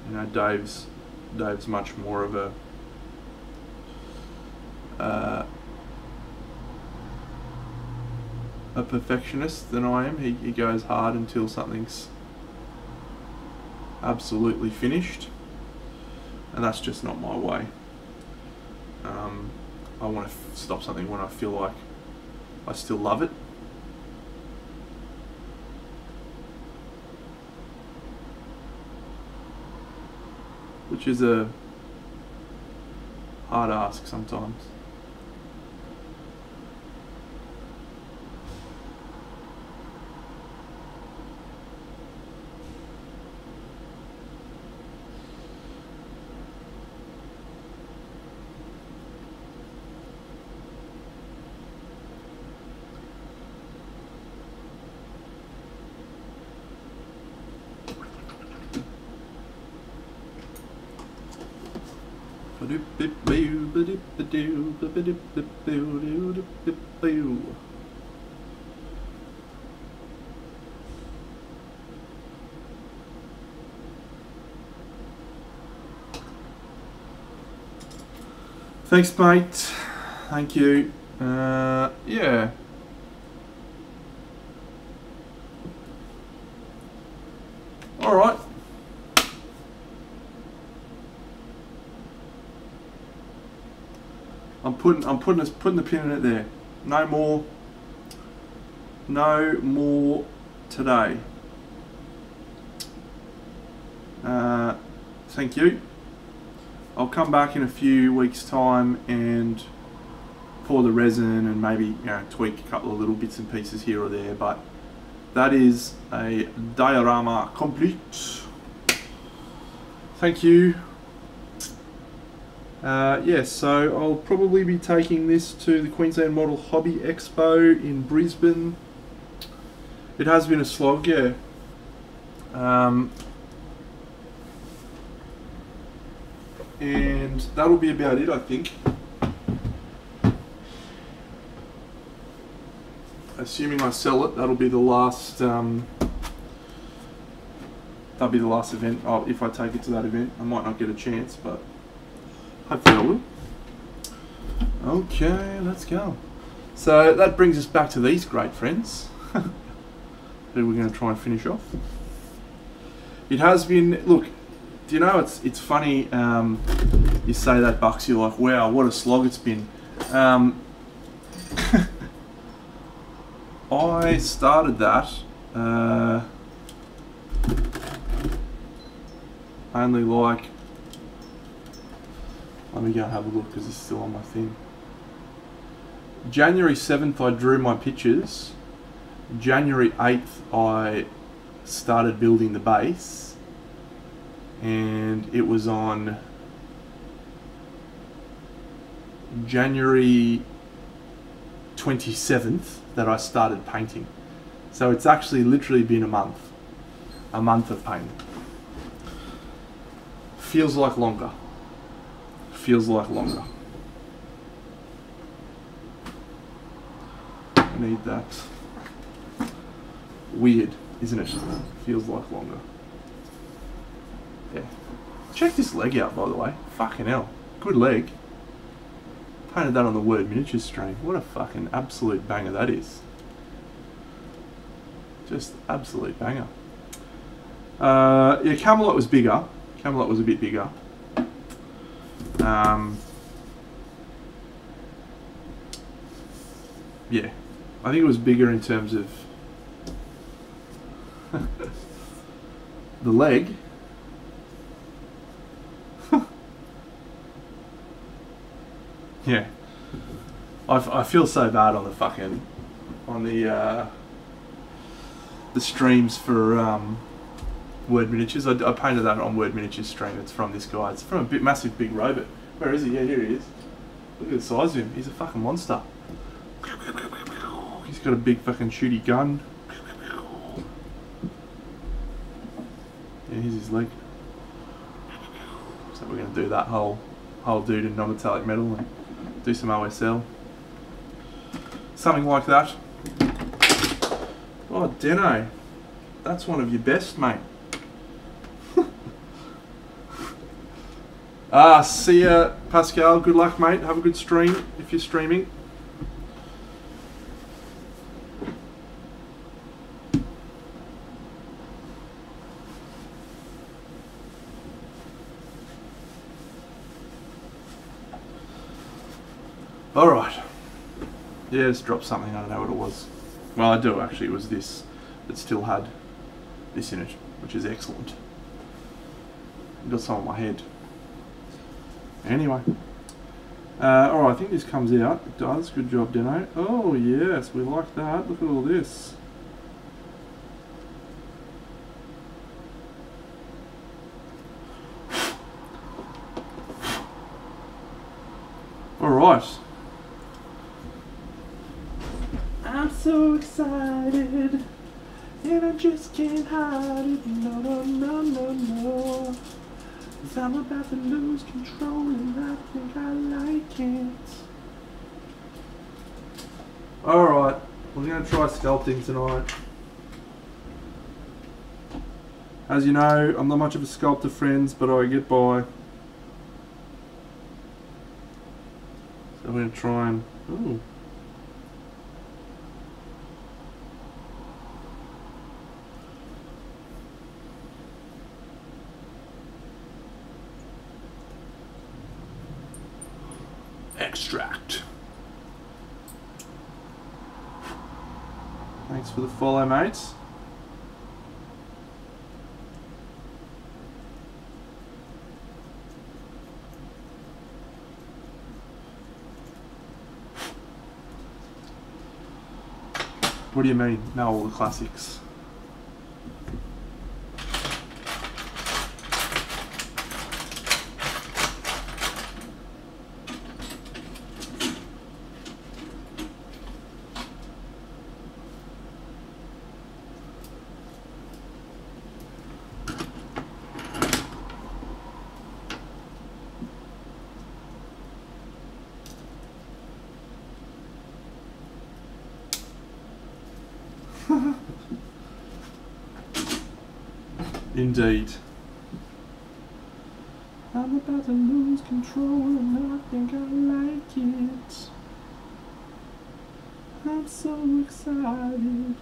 You know, Dave's Dave's much more of a uh, a perfectionist than I am. He, he goes hard until something's absolutely finished, and that's just not my way. Um, I want to stop something when I feel like I still love it. Which is a hard ask sometimes. Thanks, mate. Thank you. Uh, yeah. All right. I'm putting I'm putting this putting the pin in it there. No more. No more today. Uh, thank you. I'll come back in a few weeks' time and pour the resin and maybe you know tweak a couple of little bits and pieces here or there. But that is a diorama complete. Thank you. Uh, yes, so I'll probably be taking this to the Queensland Model Hobby Expo in Brisbane. It has been a slog, yeah. Um, and that'll be about it, I think. Assuming I sell it, that'll be the last. Um, that'll be the last event. Oh, if I take it to that event, I might not get a chance, but hopefully I will. Okay, let's go. So that brings us back to these great friends. who we're going to try and finish off. It has been. Look, do you know it's it's funny? Um, you say that Bucks, you're like, wow, what a slog it's been. Um, I started that uh, only like. Let me go have a look because it's still on my thing. January 7th, I drew my pictures. January 8th, I started building the base. And it was on January 27th that I started painting. So it's actually literally been a month. A month of painting. Feels like longer. Feels like longer. Need that. Weird, isn't it? Feels like longer. Check this leg out, by the way. Fucking hell. Good leg. Painted that on the word miniatures string. What a fucking absolute banger that is. Just absolute banger. Uh, yeah, Camelot was bigger. Camelot was a bit bigger. Um, yeah, I think it was bigger in terms of the leg. Yeah, I, I feel so bad on the fucking on the uh, the streams for um, Word Miniatures. I, I, painted that on Word Miniatures stream. It's from this guy. It's from a bit massive big robot. Where is he? Yeah, here he is. Look at the size of him. He's a fucking monster. He's got a big fucking shooty gun. Yeah, here's his leg. So we're gonna do that whole whole dude in non-metallic metal and do some OSL. Something like that. Oh, Deno. That's one of your best, mate. ah, see ya, Pascal. Good luck, mate. Have a good stream if you're streaming. Alright. Yeah, just dropped something. I don't know what it was. Well, I do actually. It was this that still had this in it, which is excellent. It Got some on my head. Anyway. Uh, Alright, I think this comes out. It does. Good job, Deno. Oh, yes. We like that. Look at all this. Alright. I'm so excited And I just can't hide it No, no, no, no, no Cause I'm about to lose control And I think I like it Alright, we're going to try sculpting tonight. As you know, I'm not much of a sculptor, friends, but I get by. So I'm going to try and... Ooh. Extract. Thanks for the follow, mates. What do you mean? Know all the classics. Indeed. I'm about to lose control and I think I like it. I'm so excited.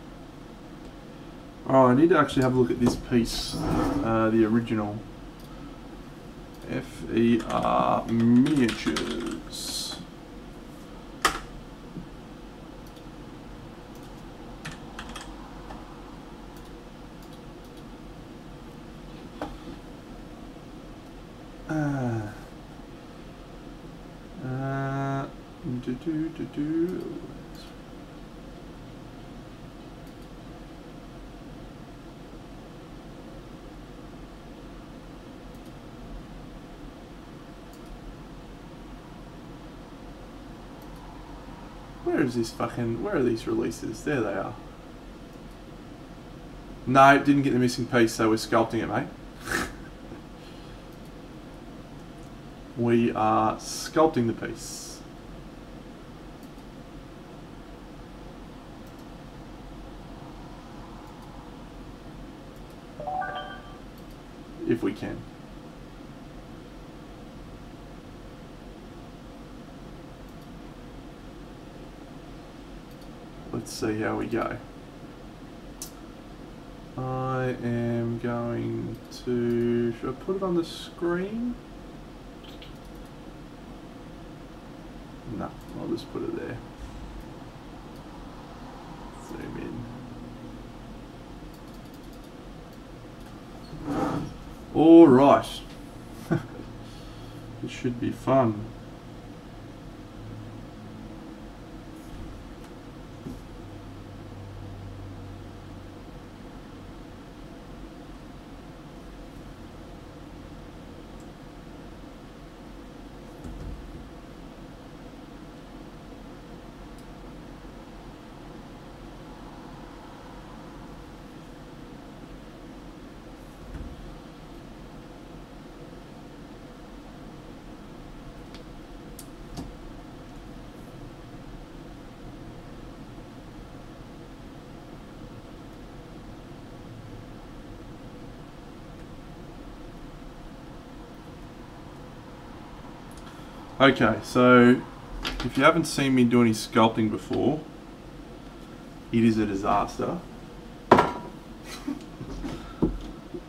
Oh, I need to actually have a look at this piece, uh, the original FER miniatures. Fucking... Where are these releases? There they are. No, didn't get the missing piece, so we're sculpting it, mate. we are sculpting the piece. If we can. Let's see how we go. I am going to, should I put it on the screen? No, I'll just put it there. Zoom in. All right. this should be fun. Okay, so if you haven't seen me do any sculpting before, it is a disaster.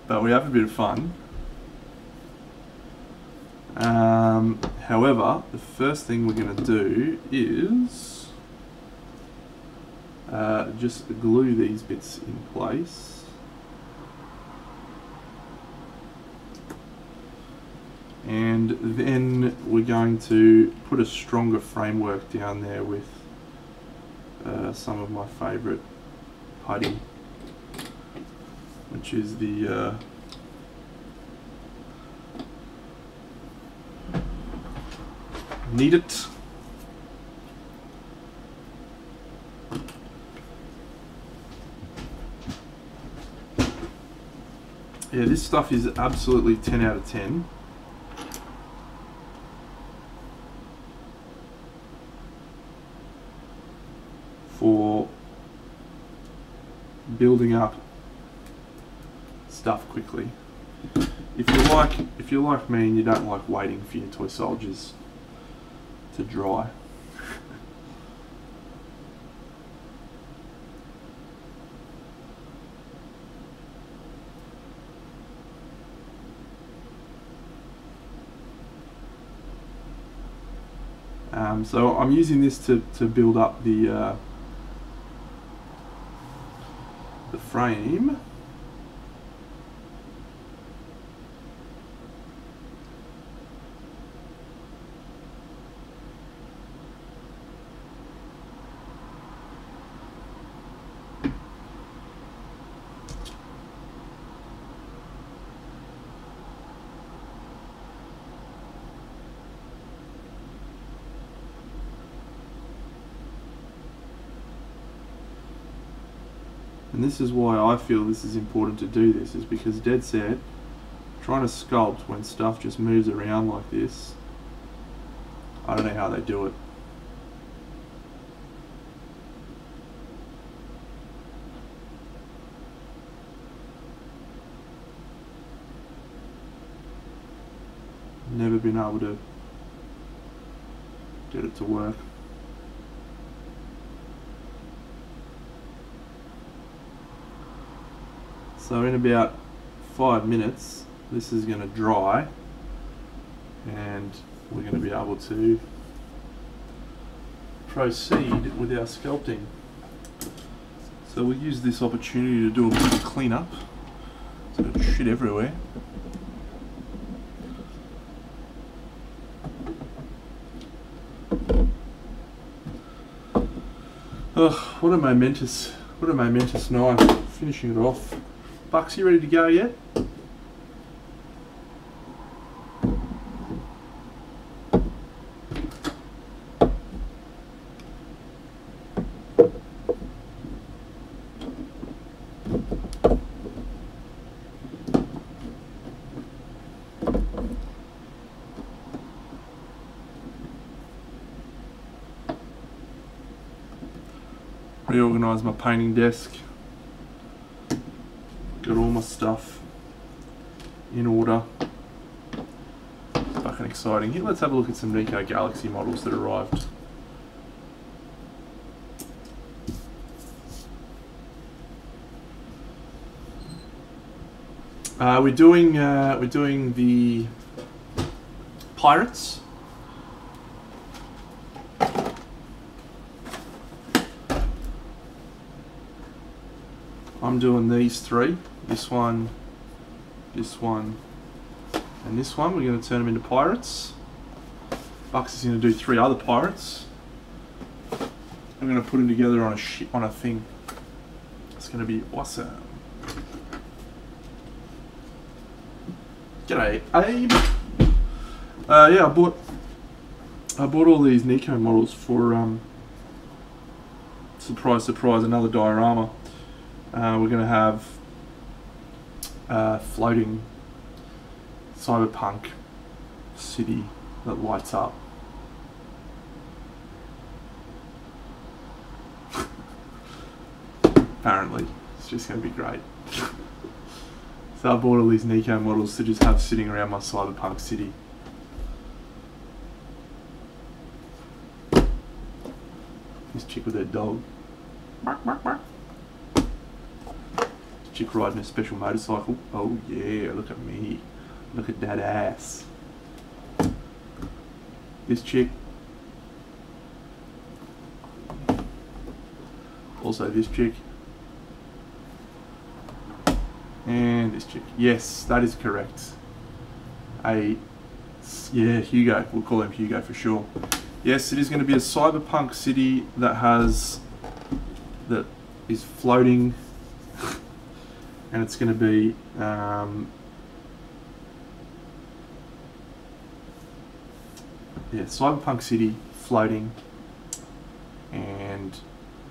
but we have a bit of fun. Um, however, the first thing we're going to do is uh, just glue these bits in place. and then we're going to put a stronger framework down there with uh, some of my favourite putty which is the uh, Need it. Yeah, this stuff is absolutely 10 out of 10. for building up stuff quickly. If you like, if you're like me and you don't like waiting for your toy soldiers to dry, Um, so I'm using this to, to build up the uh, frame. This is why I feel this is important to do this, is because dead set, trying to sculpt when stuff just moves around like this, I don't know how they do it. Never been able to get it to work. So in about five minutes, this is going to dry and we're going to be able to proceed with our sculpting. So we'll use this opportunity to do a bit of cleanup. So shit everywhere. Ugh, what a momentous, what a momentous night. Finishing it off. Bucks, you ready to go yet? Reorganise my painting desk my stuff in order. Fucking exciting. Here, let's have a look at some Neko Galaxy models that arrived. Uh, we're doing uh, we're doing the pirates. I'm doing these three. This one, this one, and this one. We're going to turn them into pirates. Bucks is going to do three other pirates. I'm going to put them together on a sh on a thing. It's going to be awesome. G'day, Abe. Uh, yeah, I bought I bought all these Neko models for um, surprise, surprise, another diorama. Uh, we're going to have floating cyberpunk city that lights up. Apparently, it's just going to be great. so I bought all these Neko models to just have sitting around my cyberpunk city. This chick with her dog. Bark, bark, bark chick riding a special motorcycle. Oh yeah, look at me. Look at that ass. This chick. Also this chick. And this chick. Yes, that is correct. A, yeah, Hugo. We'll call him Hugo for sure. Yes, it is going to be a cyberpunk city that has, that is floating and it's going to be um, yeah cyberpunk city floating and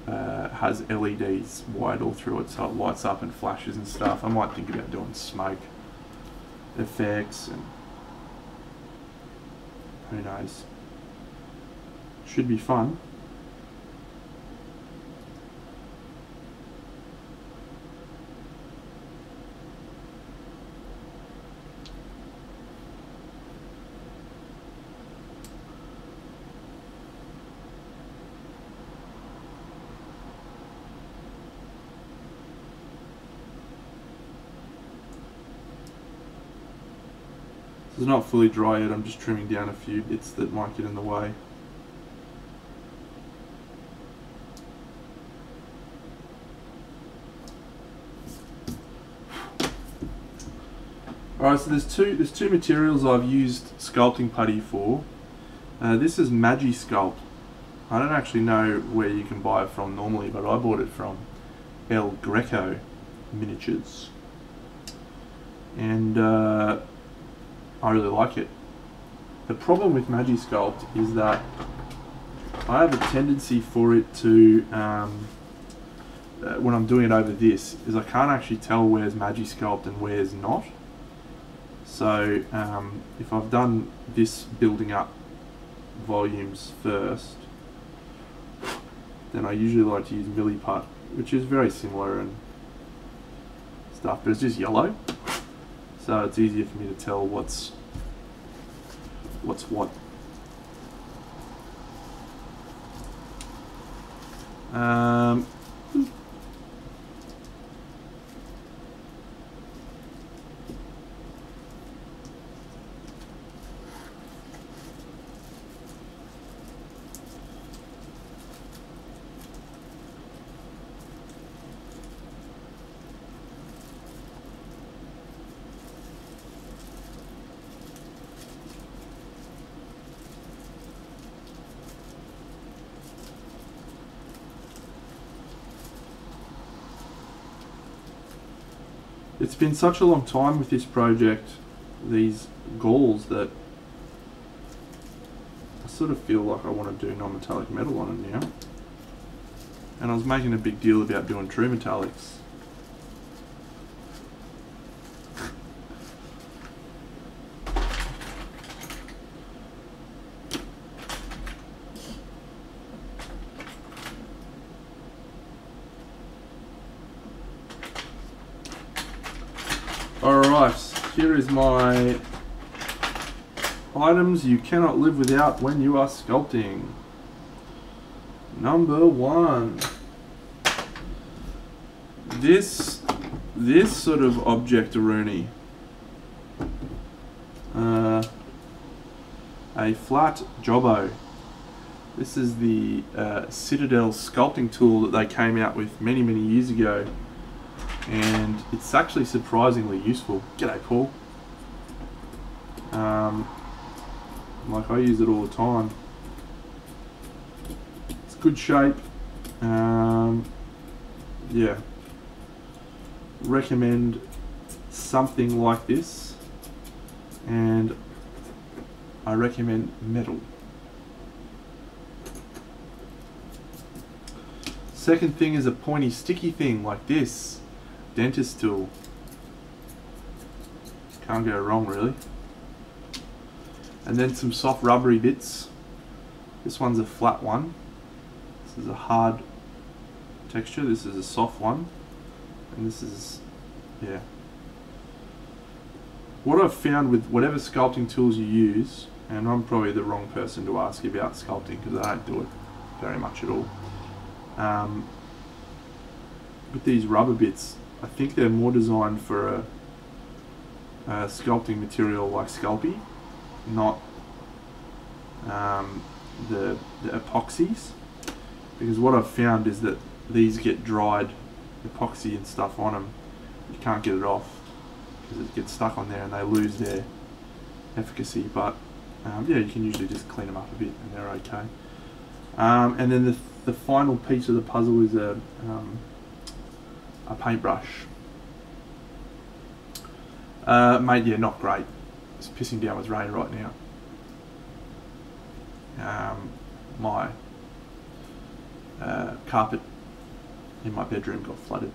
uh, has LEDs wired all through it so it lights up and flashes and stuff. I might think about doing smoke effects and who knows. Should be fun not fully dry yet, I'm just trimming down a few bits that might get in the way. Alright, so there's two there's two materials I've used sculpting putty for. Uh, this is Magic Sculpt. I don't actually know where you can buy it from normally, but I bought it from El Greco Miniatures. And uh, I really like it. The problem with Sculpt is that I have a tendency for it to, um, uh, when I'm doing it over this, is I can't actually tell where's Sculpt and where's not. So um, if I've done this building up volumes first, then I usually like to use Milliput, which is very similar and stuff, but it's just yellow so it's easier for me to tell what's what's what. Um, it's been such a long time with this project, these galls, that I sort of feel like I want to do non-metallic metal on it now. And I was making a big deal about doing true metallics. Alright, here is my items you cannot live without when you are sculpting. Number one. This this sort of object Rooney. Uh, a flat jobbo. This is the uh, Citadel sculpting tool that they came out with many, many years ago. And it's actually surprisingly useful. G'day, Paul. Um, like, I use it all the time. It's good shape. Um, yeah. Recommend something like this. And I recommend metal. Second thing is a pointy sticky thing like this. Dentist tool. Can't go wrong really. And then some soft rubbery bits. This one's a flat one. This is a hard texture. This is a soft one. And this is, yeah. What I've found with whatever sculpting tools you use, and I'm probably the wrong person to ask about sculpting because I don't do it very much at all um, with these rubber bits, I think they're more designed for a, a sculpting material like Sculpey, not um, the, the epoxies. Because what I've found is that these get dried epoxy and stuff on them. You can't get it off because it gets stuck on there and they lose their efficacy. But um, yeah, you can usually just clean them up a bit and they're okay. Um, and then the the final piece of the puzzle is a, um, a paintbrush. Uh, mate, yeah, not great. It's pissing down with rain right now. Um, my uh, carpet in my bedroom got flooded.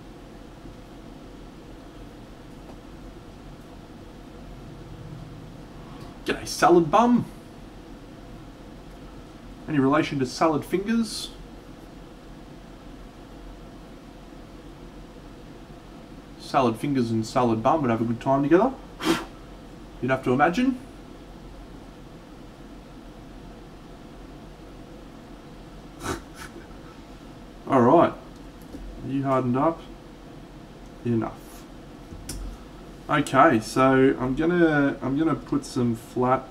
G'day, salad bum. Any relation to salad fingers? Salad fingers and salad bum would have a good time together. You'd have to imagine. Alright. You hardened up? Enough. Okay, so I'm gonna I'm gonna put some flat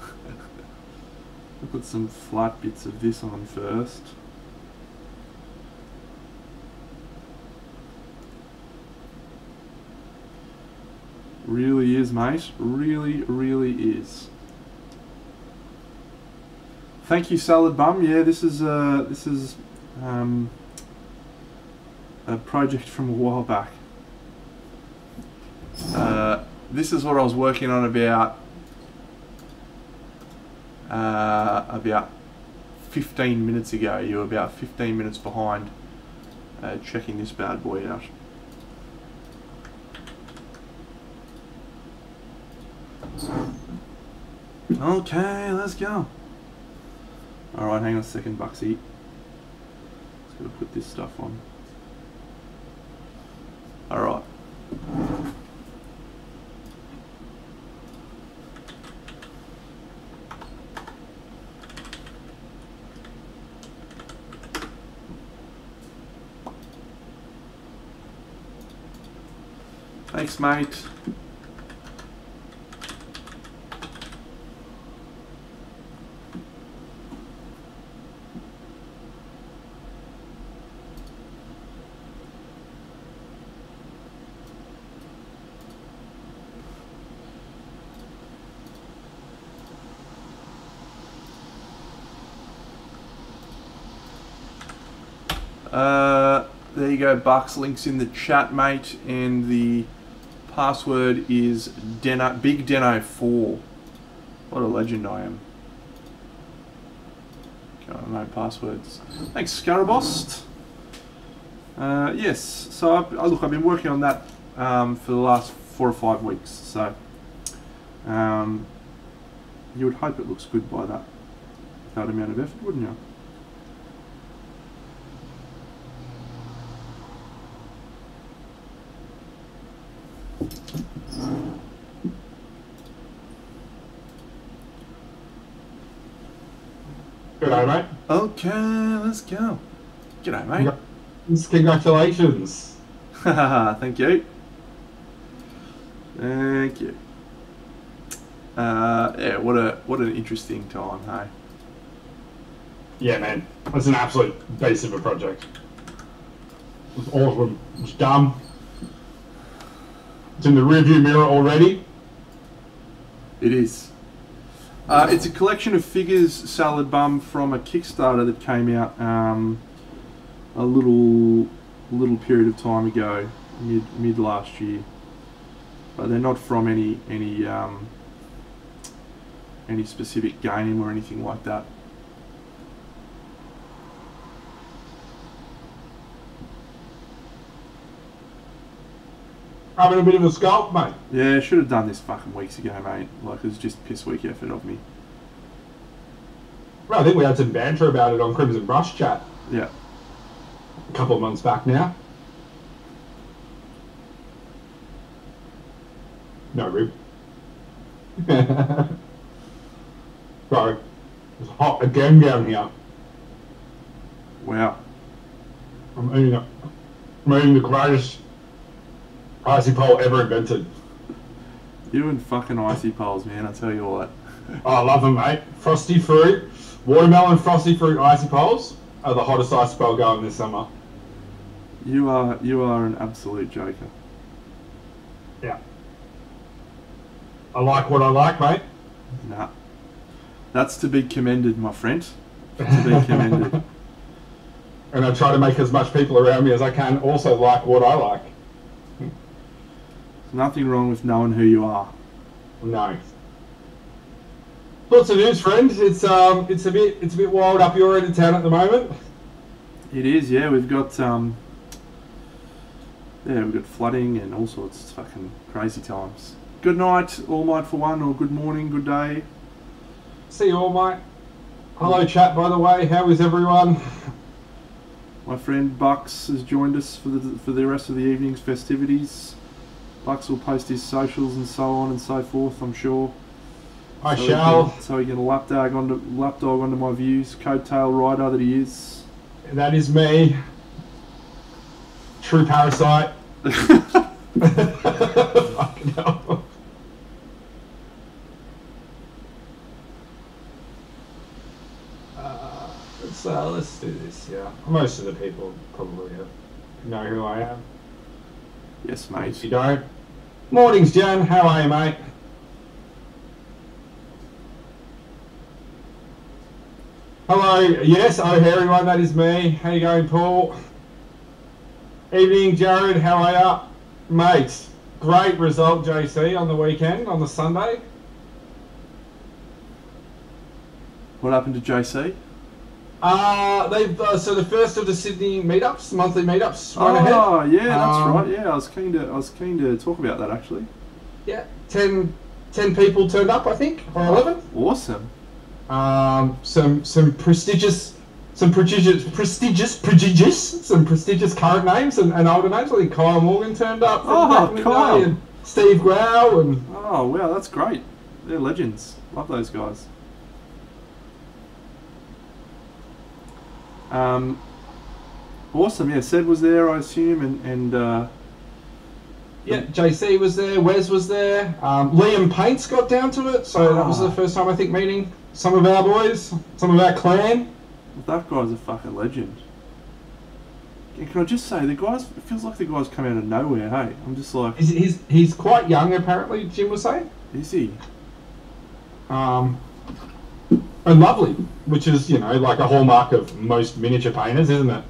put some flat bits of this on first. Really is, mate. Really, really is. Thank you, Salad Bum. Yeah, this is uh, this is um, a project from a while back. Uh, this is what I was working on about uh, about 15 minutes ago. You were about 15 minutes behind uh, checking this bad boy out. Okay, let's go. Alright, hang on a second, Bucksy. Just gotta put this stuff on. Alright. Thanks, mate. Uh, there go, Bucks. Links in the chat, mate. And the password is Deno, Big Deno 4. What a legend I am. Got no passwords. Thanks, Scarabost. Uh, yes, so I, look, I've been working on that um, for the last four or five weeks. So um, you would hope it looks good by that, that amount of effort, wouldn't you? G'day, mate. Okay, let's go. G'day, mate. Congratulations. Thank you. Thank you. Uh, yeah, what a what an interesting time, hey. Yeah, man. That's an absolute beast of a project. It was awesome. It's done. It's in the rearview mirror already. It is. Uh, it's a collection of figures, Salad Bum, from a Kickstarter that came out um, a little little period of time ago, mid mid last year. But they're not from any any um, any specific game or anything like that. Having a bit of a sculpt, mate. Yeah, should have done this fucking weeks ago, mate. Like it was just piss weak effort of me. Well, I think we had some banter about it on Crimson Brush Chat Yeah. a couple of months back now. No, Rib. Sorry. It's hot again down here. Wow. I'm eating, a, I'm eating the greatest icy pole ever invented. You and fucking icy poles, man. I tell you what. Oh, I love them, mate. Frosty fruit, watermelon frosty fruit icy poles are the hottest icy pole going this summer. You are you are an absolute joker. Yeah. I like what I like, mate. Nah. That's to be commended, my friend. To be commended. And I try to make as much people around me as I can also like what I like. There's nothing wrong with knowing who you are. No. Lots of news, friend. It's um, it's a bit, it's a bit wild up your end of town at the moment. It is, yeah. We've got um, yeah, we've got flooding and all sorts. It's fucking crazy times. Good night, all might for one, or good morning, good day. See you all, mate. Hello, chat. By the way, how is everyone? My friend Bucks has joined us for the for the rest of the evening's festivities. Bucks will post his socials and so on and so forth. I'm sure. I so shall. He can, so he can lapdog onto lapdog onto my views, coattail rider that he is. That is me. True parasite. Fucking hell. Uh, let's, uh, let's do this, yeah. Most of the people probably know who I am. yes, mate. If you don't, mornings, Jan. How are you, mate? Hello. Yes. Oh, hey, everyone. That is me. How you going, Paul? Evening, Jared. How are you, Mates, Great result, JC, on the weekend, on the Sunday. What happened to JC? Uh, they've uh, so the first of the Sydney meetups, monthly meetups, went ahead. Oh, yeah, that's Um, right. Yeah, I was keen to I was keen to talk about that actually. Yeah, 10, 10 people turned up, I think, or eleven. Awesome. um, some some prestigious some prestigious prestigious prestigious some prestigious current names and, and older names. I think Kyle Morgan turned up from Oh, back in the Kyle. and Steve Grau and Oh wow, that's great. They're legends. Love those guys. Um, awesome. Yeah, Sed was there, I assume, and and uh, yeah, JC was there, Wes was there, um, Liam Paints got down to it, so that was Ah. the first time I think meeting some of our boys, some of our clan. that guy's a fucking legend. And can I just say, the guys? It feels like the guys come out of nowhere. Hey, I'm just like, He's, he's, he's quite young apparently, Jim was saying. is he? Um, and lovely, which is, you know, like a hallmark of most miniature painters, isn't it?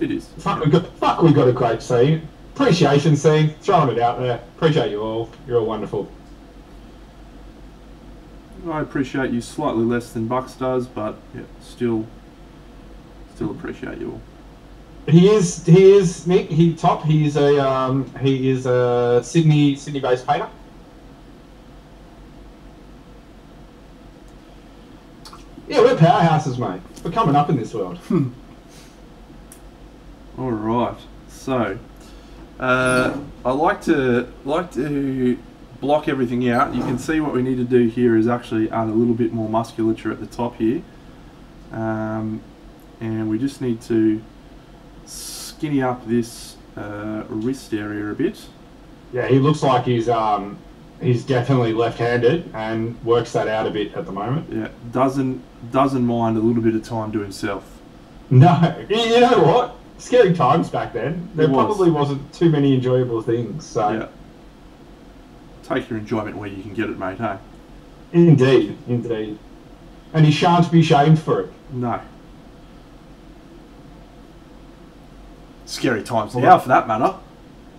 It is. Fuck, we got, fuck, we got a great scene. Appreciation scene, throwing it out there. Appreciate you all. You're all wonderful. I appreciate you slightly less than Bucks does, but yeah, still, still appreciate you all. He is, he is Nick. He top. He is a, um, he is a Sydney, Sydney-based painter. Yeah, we're powerhouses, mate. We're coming up in this world. All right. So, uh, I like to like to block everything out. You can see what we need to do here is actually add a little bit more musculature at the top here. Um, and we just need to skinny up this uh, wrist area a bit. Yeah, he looks like he's um he's definitely left-handed and works that out a bit at the moment. Yeah, doesn't doesn't mind a little bit of time to himself. No, you know what? Scary times back then. There was. probably wasn't too many enjoyable things. So Yeah. Take your enjoyment where you can get it, mate. Hey. indeed, indeed, and he shan't be shamed for it. No. Scary times now, for that matter.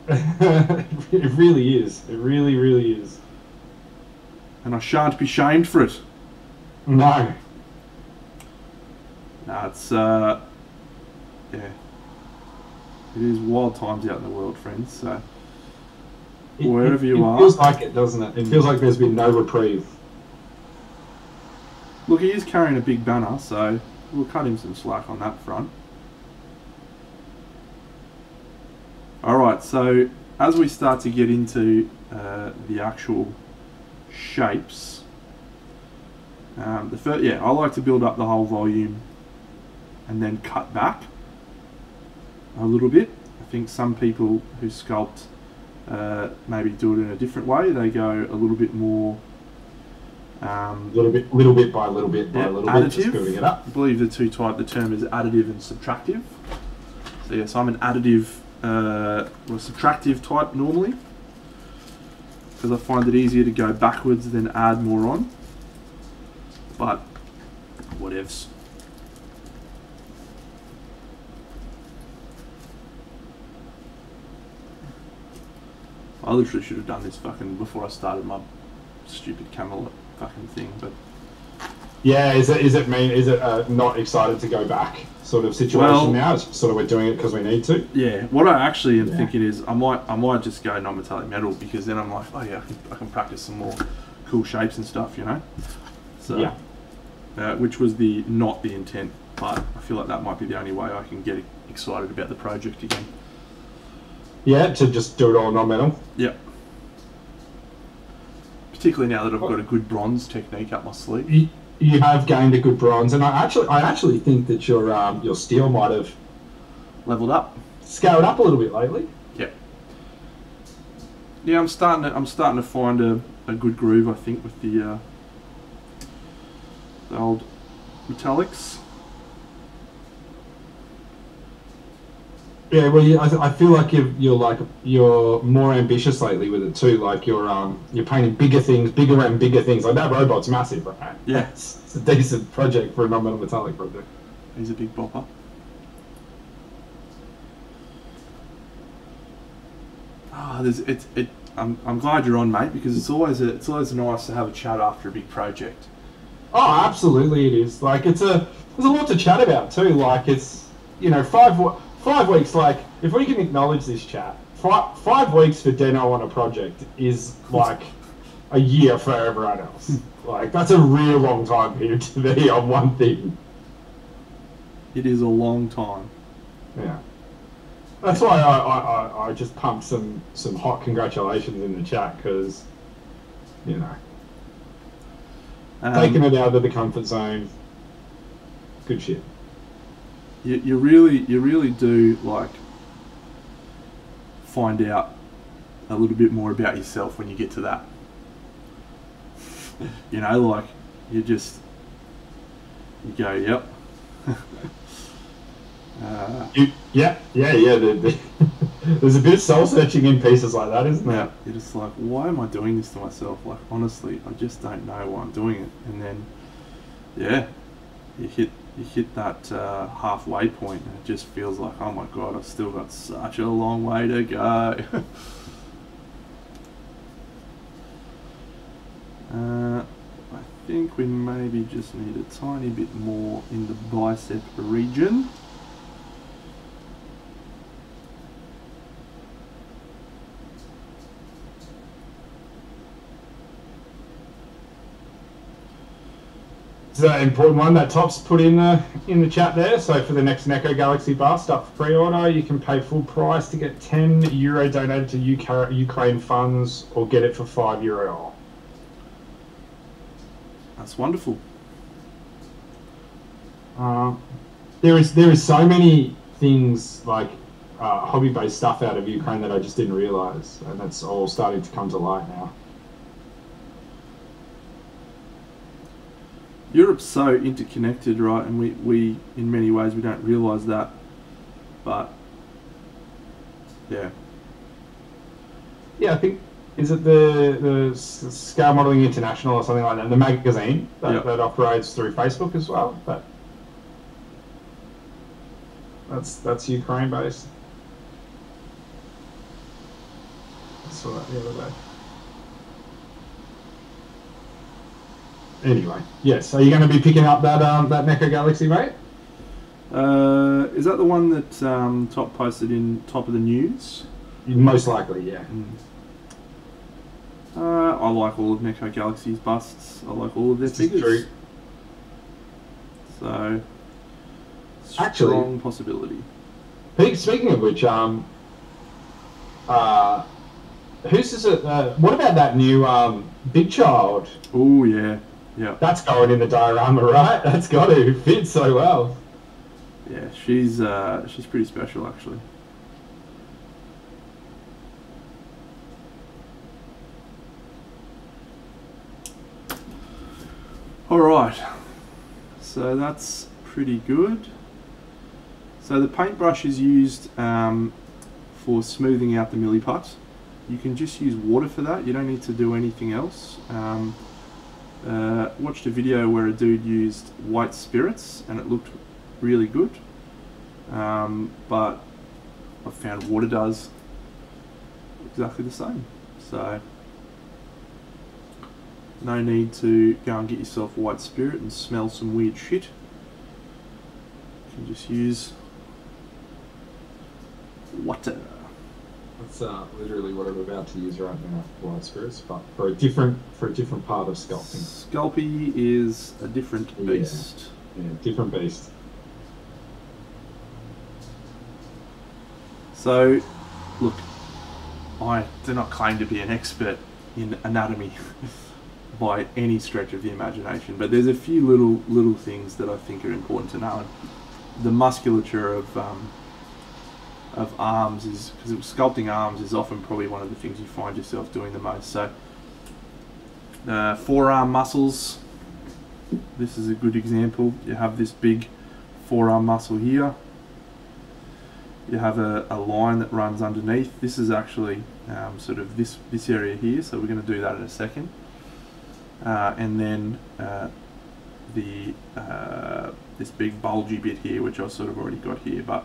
it really is. It really, really is. And I shan't be shamed for it. No. No, it's uh, yeah. It is wild times out in the world, friends. So It- Wherever it, you it are. It feels like it, doesn't it? It feels like there's been no reprieve. look, he is carrying a big banner, so we'll cut him some slack on that front. All right, so as we start to get into uh, the actual shapes, um, the first, yeah, I like to build up the whole volume and then cut back a little bit. I think some people who sculpt uh, maybe do it in a different way. They go a little bit more. Um, Little bit, little bit by little bit by yeah, little bit, just building it up. I believe the two type the term is additive and subtractive. So yes, I'm an additive uh, or subtractive type normally because I find it easier to go backwards than add more on. But whatevs. I literally should have done this fucking before I started my stupid Camelot fucking thing, but Yeah, is it is it mean is it uh, not excited to go back sort of situation Well- now? It's sort of we're doing it because we need to. Yeah, what I actually am Yeah. thinking is I might I might just go non-metallic metal because then I'm like, oh yeah, I can, I can practice some more cool shapes and stuff, you know. So, Yeah. uh, which was the not the intent, but I feel like that might be the only way I can get excited about the project again. Yeah, to just do it all non-metal. Yeah. Particularly now that I've got a good bronze technique up my sleeve. You, have gained a good bronze, and I actually I actually think that your um, your steel might have Leveled up. scaled up a little bit lately. Yeah. Yeah, I'm starting to I'm starting to find a, a good groove. I think with the uh, the old metallics. Yeah, well, you, I, I feel like you're, you're like you're more ambitious lately with it too. Like you're um you're painting bigger things, bigger and bigger things. Like that robot's massive, right? Yeah. it's, it's a decent project for a non-metal metallic project. He's a big bopper. Ah, there's it it. I'm, I'm glad you're on, mate, because it's always a, it's always nice to have a chat after a big project. Oh, absolutely, it is. Like it's a there's a lot to chat about too. Like it's you know five five weeks. Like if we can acknowledge this chat, five five weeks for Deno on a project is like a year for everyone else. like that's a real long time period to be on one thing. It is a long time. Yeah. That's why I, I, I, I just pumped some, some hot congratulations in the chat because, you know, Um, taking it out of the comfort zone, good shit. You, you really you really do like find out a little bit more about yourself when you get to that you know like you just you go yep uh, You, yeah, yeah, yeah. The, the, there's a bit of soul searching in pieces like that, isn't yeah there? you're just like why am i doing this to myself like honestly i just don't know why i'm doing it and then yeah you hit you hit that uh, halfway point and it just feels like oh my god i've still got such a long way to go. Uh, i think we maybe just need a tiny bit more in the bicep region It's an important one. That top's put in the in the chat there. So for the next Neko Galaxy bust up for pre-order, you can pay full price to get 10 euro donated to UK, Ukraine funds, or get it for five euro. That's wonderful. Uh, there is there is so many things like uh, hobby based stuff out of Ukraine that I just didn't realize, and that's all starting to come to light now. Europe's so interconnected, right? And we, we in many ways we don't realise that, but yeah, Yeah, I think is it the the Scale Modeling International or something like that, the magazine that, Yep. that operates through Facebook as well. But that's that's Ukraine based. I saw that the other day. Anyway, yes. Are you going to be picking up that um, that Neko Galaxy, mate? uh, is that the one that um, Top posted in top of the news? Most likely, yeah. Uh, I like all of Neko Galaxy's busts. I like all of their This is figures. true. So, Actually- possibility. Pe- Speaking of which, um, uh, who's this? Uh, what about that new um, Big Child? Oh yeah, yeah, That's going in the diorama, right? That's got to fit so well. yeah. She's uh, she's pretty special actually. All right, so that's pretty good. So the paintbrush is used um, for smoothing out the milliput. You can just use water for that. You don't need to do anything else. Um, uh, watched a video where a dude used white spirits and it looked really good. Um, but I found water does exactly the same. So no need to go and get yourself a white spirit and smell some weird shit. You can just use water. That's uh, literally what I'm about to use right now, for white spirits, but for a different for a different part of sculpting. Sculpey is a different Yeah. beast. Yeah, different beast. So, look, I do not claim to be an expert in anatomy by any stretch of the imagination, but there's a few little little things that I think are important to know. The musculature of um, of arms is because sculpting arms is often probably one of the things you find yourself doing the most. So, forearm muscles. This is a good example. You have this big forearm muscle here you have a, a line that runs underneath. This is actually um, sort of this this area here, so we're going to do that in a second. Uh, and then uh, the uh, this big bulgy bit here, which I've sort of already got here, but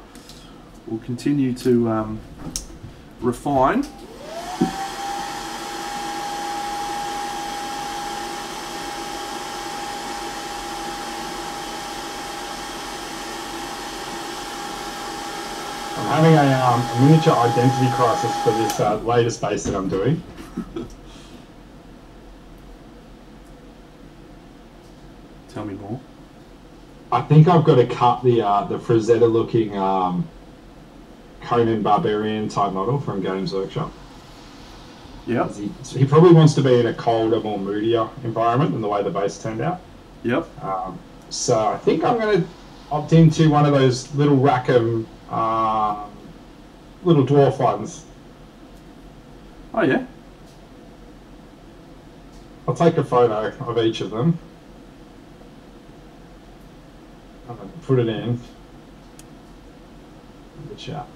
we'll continue to um, refine. I'm having a, um, miniature identity crisis for this uh, latest base that I'm doing. Tell me more. I think I've got to cut the uh, the Frazetta looking um, Conan Barbarian type model from Games Workshop. Yep, He, he probably wants to be in a colder, more moodier environment than the way the base turned out. yep. Um, so I think I'm going to opt into one of those little Rackham um, little dwarf ones. Oh yeah. I'll take a photo of each of them. I'm gonna put it in the chat.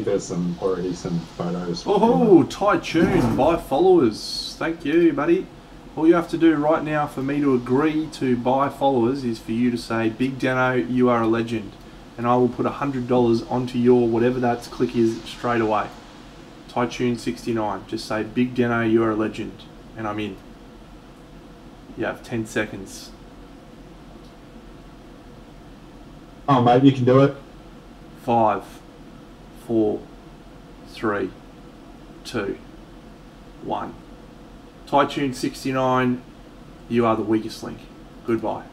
Think there's some already some photos. Oh, Tune, buy followers. Thank you, buddy. All you have to do right now for me to agree to buy followers is for you to say, Big Deno, you are a legend. And I will put $100 onto your whatever that click is straight away. Tai Tune 69. Just say, Big Deno, you are a legend. And I'm in. You have 10 seconds. Oh, mate, you can do it. Five, four, three, two, one. Tytune 69, you are the weakest link. Goodbye.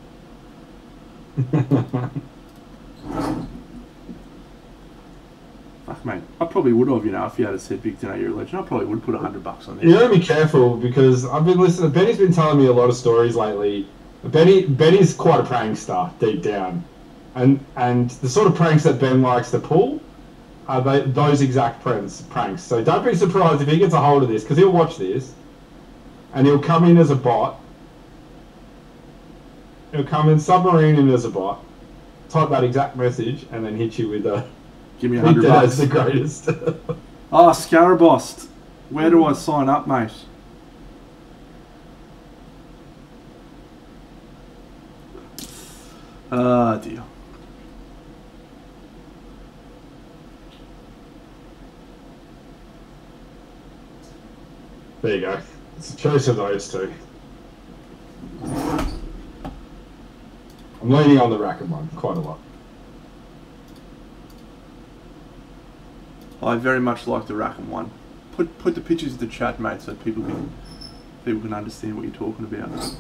Fuck, mate. I probably would have, you know, if you had said Big Deno, you're a legend. I probably would put a hundred bucks on You this. gotta be careful because I've been listening. Benny's been telling me a lot of stories lately. Benny, Benny's quite a prankster deep down, and and the sort of pranks that Ben likes to pull are they, those exact pranks. Pranks. So don't be surprised if he gets a hold of this because he'll watch this, and he'll come in as a bot. He'll come in submarine in as a bot, type that exact message, and then hit you with a Give me a hundred bucks. the greatest. Oh, Scarabost. Where do I sign up, mate? Ah, dear. There you go. It's a choice of those two. I'm leaning on the Rackham one quite a lot. I very much like the Rackham one. Put put the pictures in the chat, mate, so people can people can understand what you're talking about.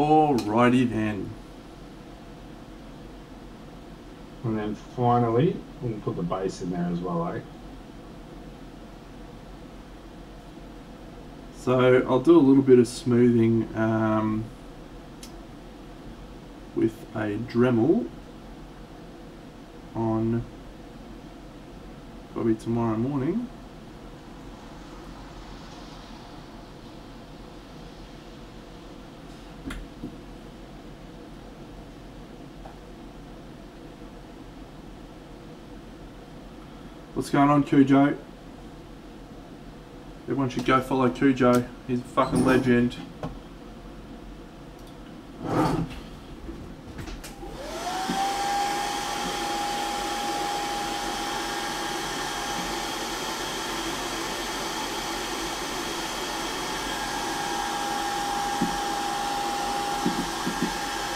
Alrighty then. And then finally, we'll put the base in there as well, eh? So I'll do a little bit of smoothing um, with a Dremel on probably tomorrow morning. What's going on, Cujo? Everyone should go follow Cujo. He's a fucking legend.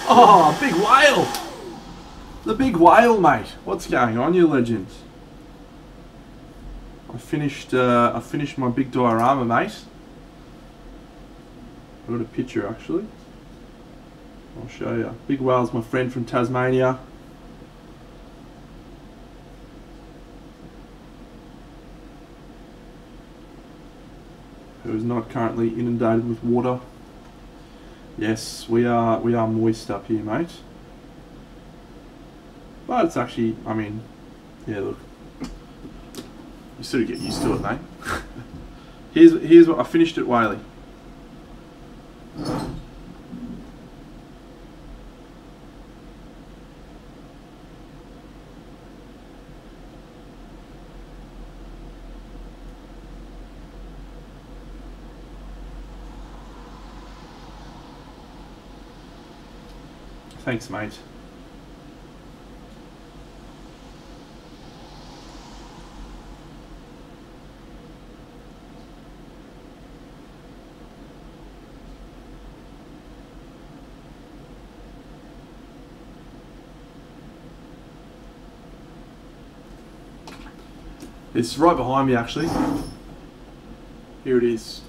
Oh, big whale! The big whale, mate. What's going on, you legends? I finished. Uh, I finished my big diorama, mate. I got a picture actually. I'll show you. Big whale's my friend from Tasmania. Who is not currently inundated with water. Yes, we are. We are moist up here, mate. But it's actually. I mean, yeah. Look, you sort of get used to it, mate. here's here's what I finished at Whaley. Thanks, mate. It's right behind me, actually. Here it is.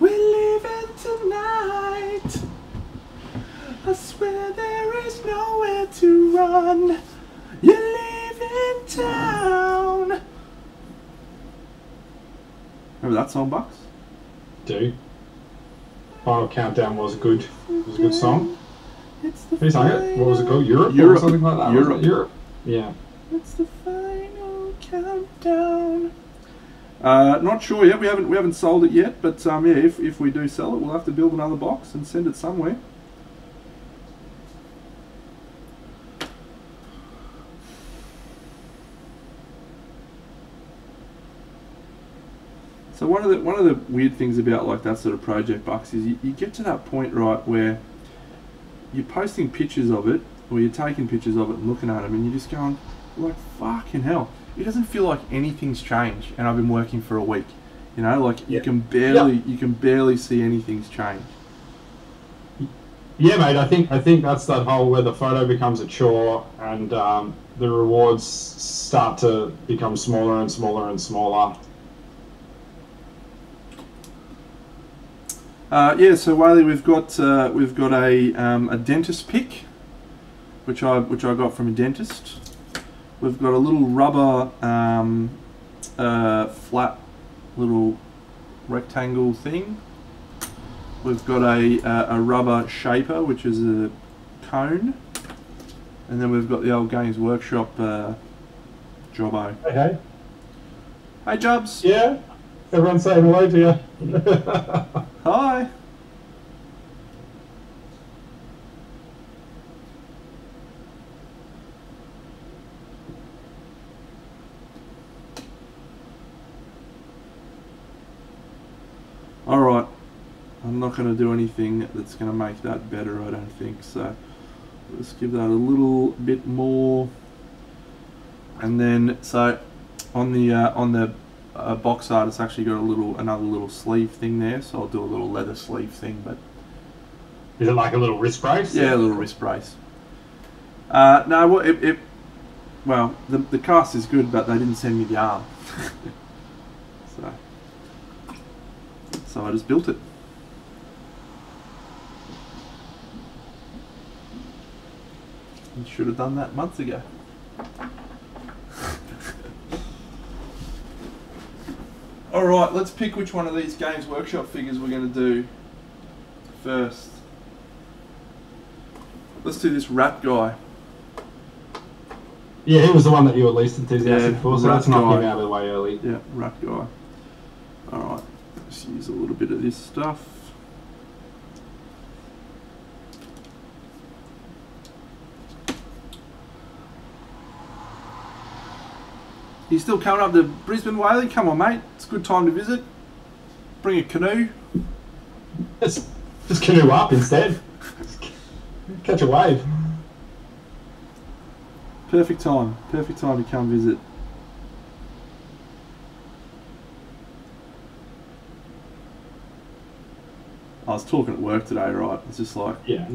We're leaving tonight. I swear there is nowhere to run. You're leaving town. Remember that song, Bucks? Do. Final Countdown was a good, was a good song. It's the Who sang it? What was it called? Europe? Europe. Or something like that. Europe. Europe. Yeah. It's the final countdown. Uh, not sure yet. We haven't we haven't sold it yet, but um, yeah, if, if we do sell it, we'll have to build another box and send it somewhere. One of the one of the weird things about like that sort of project bucks is you, you get to that point right where you're posting pictures of it or you're taking pictures of it and looking at them and you're just going like fucking hell it doesn't feel like anything's changed and I've been working for a week you know like you can barely you can barely see anything's changed Yeah, mate. I think I think that's that whole where the photo becomes a chore and um, the rewards start to become smaller and smaller and smaller. Uh, yeah, so Whaley, we've got uh, we've got a um, a dentist pick, which I which I got from a dentist. We've got a little rubber um, uh, flat little rectangle thing. We've got a uh, a rubber shaper, which is a cone, and then we've got the old Games Workshop uh, Jobbo. Hey, hey. Hey, Jobs. Yeah. Everyone's saying hello to you. Hi. Alright, I'm not going to do anything that's going to make that better, I don't think. So let's give that a little bit more. And then, so on the uh, on the uh, box art, it's actually got a little another little sleeve thing there. So I'll do a little leather sleeve thing, but Is it like a little wrist brace? yeah, a little wrist brace. Uh, no, well, it, it well the the cast is good, but they didn't send me the arm, so so I just built it. I should have done that months ago. All right, let's pick which one of these Games Workshop figures we're going to do first. Let's do this rat guy. Yeah, he was the one that you were least enthusiastic Yeah, for, so let's knock him out of the way early. Yeah, rat guy. Alright, let's use a little bit of this stuff. You still coming up to Brisbane, Whaley? Come on, mate. It's a good time to visit. Bring a canoe. Just, just canoe up instead. Catch a wave. Perfect time. Perfect time to come visit. I was talking at work today, right? It's just like, Yeah.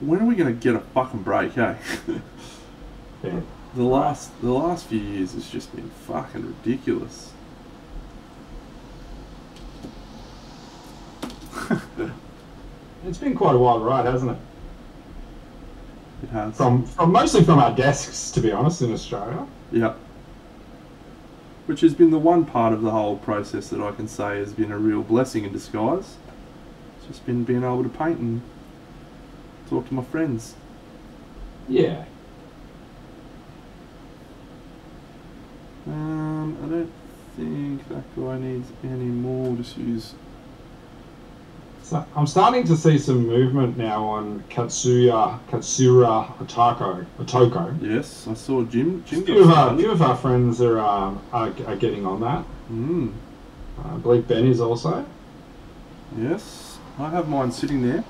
when are we going to get a fucking break, eh? yeah. the last the last few years has just been fucking ridiculous. It's been quite a wild ride, hasn't it? It has. From, from mostly from our desks, to be honest, in Australia. Yeah. Which has been the one part of the whole process that I can say has been a real blessing in disguise. It's just been being able to paint and talk to my friends. Yeah. Um, I don't think that guy needs any more. We'll just use. So I'm starting to see some movement now on Katsuya Katsura Otako Otoko. Yes, I saw Jim. Jim A few of our, few of our friends are, um, are, are getting on that. mm, I believe Ben is also. Yes, I have mine sitting there.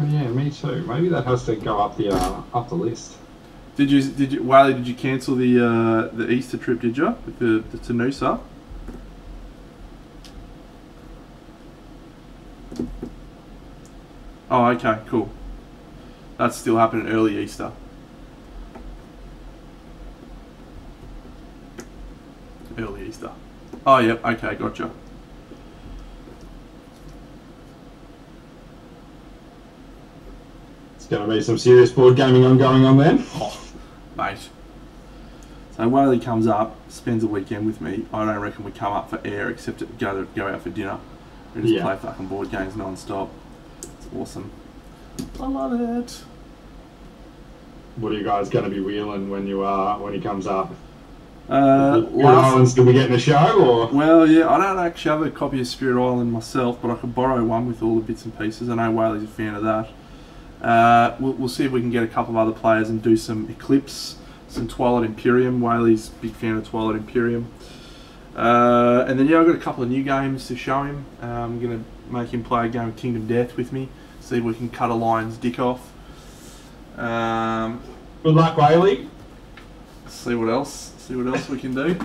Oh, yeah, me too. Maybe that has to go up the uh, up the list. Did you did you Whaley? Did you cancel the uh, the Easter trip? Did you with the the Tanusa? Oh, okay, cool. That's still happening early Easter. Early Easter. Oh, yep. Okay, gotcha. It's going to be some serious board gaming on going on then. Oh, mate. So Whaley comes up, spends a weekend with me. I don't reckon we come up for air except to go to go out for dinner. We just Yeah. play fucking board games non-stop. It's awesome. I love it. What are you guys going to be wheeling when you uh when he comes up? Uh, last- Islands going to be getting a show or? well, yeah, I don't actually have a copy of Spirit Island myself, but I could borrow one with all the bits and pieces. I know Whaley's a fan of that. Uh, we'll, we'll see if we can get a couple of other players and do some Eclipse, some Twilight Imperium. Whaley's a big fan of Twilight Imperium. Uh, and then, yeah, I've got a couple of new games to show him. Uh, I'm going to make him play a game of Kingdom Death with me, see if we can cut a lion's dick off. Um, Good luck, Whaley. see what else. See what else we can do.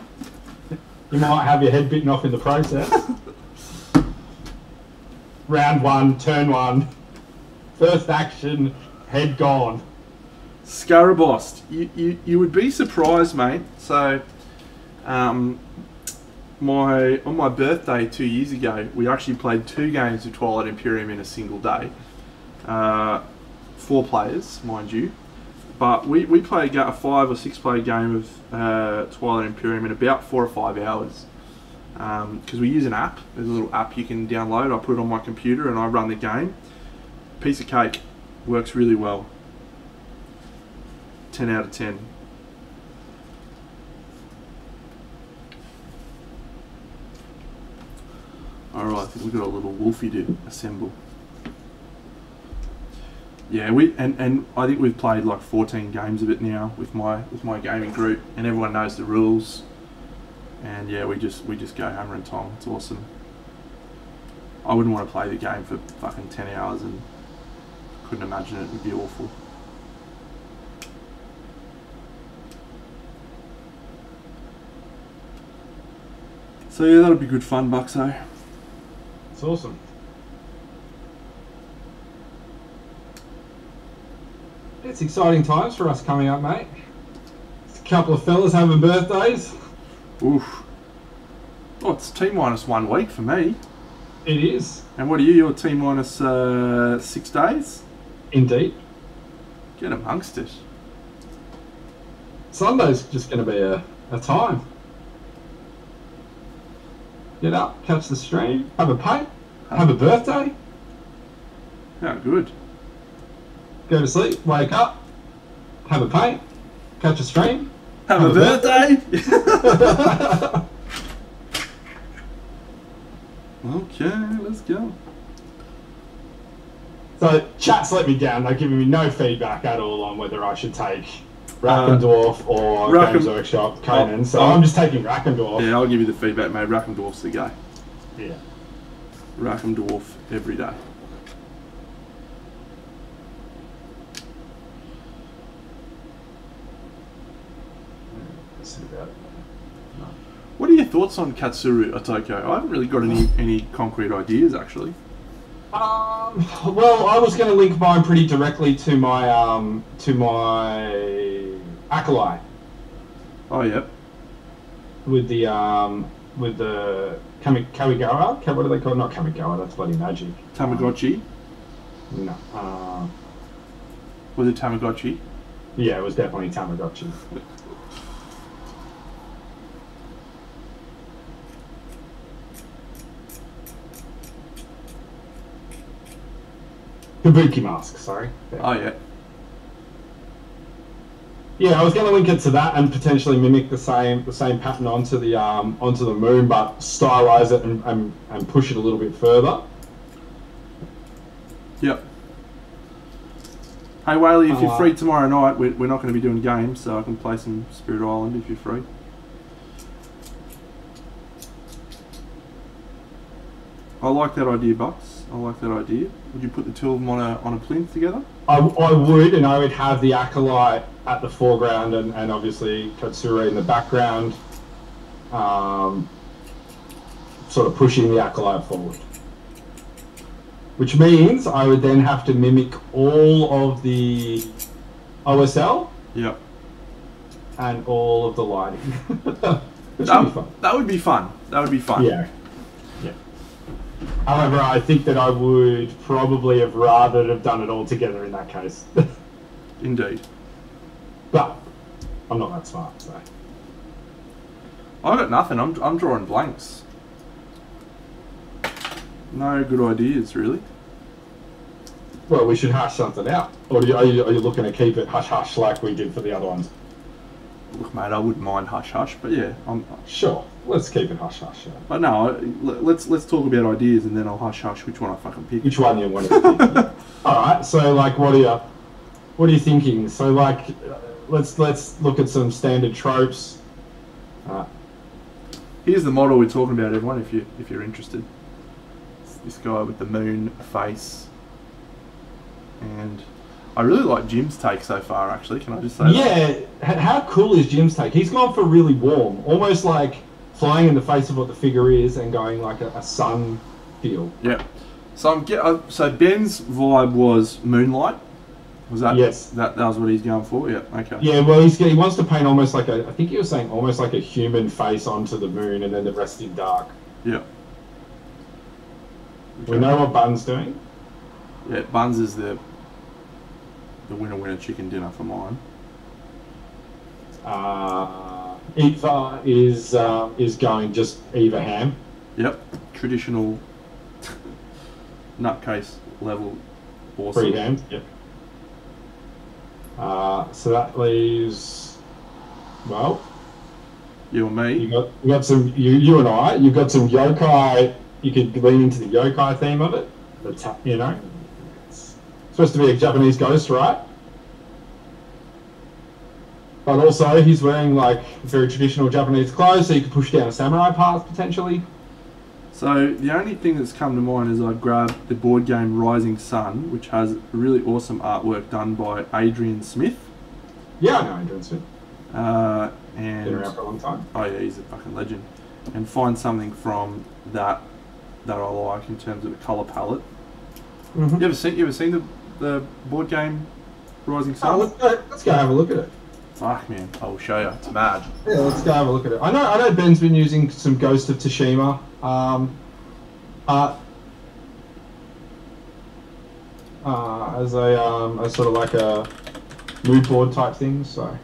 You might have your head bitten off in the process. Round one, turn one. First action, head gone. Scarabost, you, you, you would be surprised, mate. So, um, my on my birthday two years ago, we actually played two games of Twilight Imperium in a single day. Uh, four players, mind you. But we, we play a, five or six player game of uh, Twilight Imperium in about four or five hours. Because we use an app. There's a little app you can download. I put it on my computer and I run the game. Piece of cake. Works really well. 10 out of 10. Alright, I think we've got a little wolfie to assemble. Yeah, we and, and I think we've played like 14 games of it now with my with my gaming group and everyone knows the rules. And yeah, we just we just go hammer and tong. It's awesome. I wouldn't want to play the game for fucking 10 hours and couldn't imagine it. Would be awful. So yeah, that'll be good fun, Buxo. It's awesome. It's exciting times for us coming up, mate. It's A couple of fellas having birthdays. Oof. Oh, it's T minus one week for me. It is, And what are you? You're T minus uh, six days? Indeed. Get amongst it. Sunday's just going to be a, a time. Get up, catch the stream, have a pint, have a birthday, How good. go to sleep, wake up, have a pint, catch a stream. Have, Have a a birthday? okay, let's go. So chat's let me down. They're giving me no feedback at all on whether I should take Rackham dwarf uh, or Racken- Games Workshop Conan. So. I'm just taking Rackham dwarf. Yeah, I'll give you the feedback, mate. Rackham Dwarf's the guy. Yeah. Rackham Dwarf every day. Let's see about it. What are your thoughts on Katsura Otoko? I haven't really got any, any concrete ideas, actually. Um, well, I was going to link mine pretty directly to my um, to my acolyte Oh, yep. with the um, with the Kami- Kamigawa. What do they call? it? Not Kamigawa. That's bloody magic. Tamagotchi. No. Uh, Was it Tamagotchi? yeah, it was definitely Tamagotchi. Kabuki mask. Sorry. Yeah. Oh, yeah. Yeah, I was going to link it to that and potentially mimic the same the same pattern onto the um, onto the moon, but stylize it and, and, and push it a little bit further. Yep. Hey, Whaley, if you're Uh, free tomorrow night, we're, we're not going to be doing games, so I can play some Spirit Island if you're free. I like that idea, Bucks. I like that idea. Would you put the two of them on a, on a plinth together? I, I would, and I would have the acolyte at the foreground and, and obviously Katsura in the background, um, sort of pushing the acolyte forward. Which means I would then have to mimic all of the OSL Yep. and all of the lighting. That, that would be fun. That would be fun. Yeah. However, I think that I would probably have rather have done it all together in that case. Indeed. but I'm not that smart, so. I got nothing. I'm I'm drawing blanks. No good ideas, really. Well, we should hash something out. Or are you, are you, are you looking to keep it hush hush like we did for the other ones? Look, mate, I wouldn't mind hush hush, but yeah, I'm. Sure, let's keep it hush hush. Yeah. But no, let- let's let's talk about ideas, and then I'll hush hush which one I fucking pick. Which one you want to pick? All right. So, like, what are you, what are you thinking? So, like, let's let's look at some standard tropes. Here's the model we're talking about, everyone. If you if you're interested, it's this guy with the moon face, and I really like Jim's take so far. Actually, can I just say? yeah. h- How cool is Jim's take? He's gone for really warm, almost like flying in the face of what the figure is and going like a, a sun feel. Yeah. So I'm get. Uh, so Ben's vibe was moonlight. Was that? Yes. That that was what he's going for. Yeah. Okay. Yeah, well, he's, he wants to paint almost like a. I think he was saying almost like a human face onto the moon, and then the rest in dark. Yeah. We know what Bun's doing. Yeah. Buns is the the winner winner chicken dinner for mine. Uh, Eva is uh, is going just Eva ham. Yep. Traditional nutcase level. Awesome. Free ham. Yep. Uh, so that leaves. Well, You and you me. got you got some you you and I. You've got some yokai. You could lean into the yokai theme of it. The ta- you know, it's supposed to be a Japanese ghost, right? But also, he's wearing like very traditional Japanese clothes, so you could push down a samurai path potentially. So the only thing that's come to mind is I grabbed the board game Rising Sun, which has really awesome artwork done by Adrian Smith. Yeah, I know Adrian Smith. Uh, Been and around for a long time. oh yeah, he's a fucking legend. And find something from that that I like in terms of the color palette. Mm-hmm. You ever seen you ever seen the the board game Rising Sun? let's go, let's go have a look at it. Fuck man, I'll show you. It's mad. Yeah, let's go have a look at it. I know, I know Ben's been using some Ghost of Tsushima um, art uh, as a um, as sort of like a mood board type thing. So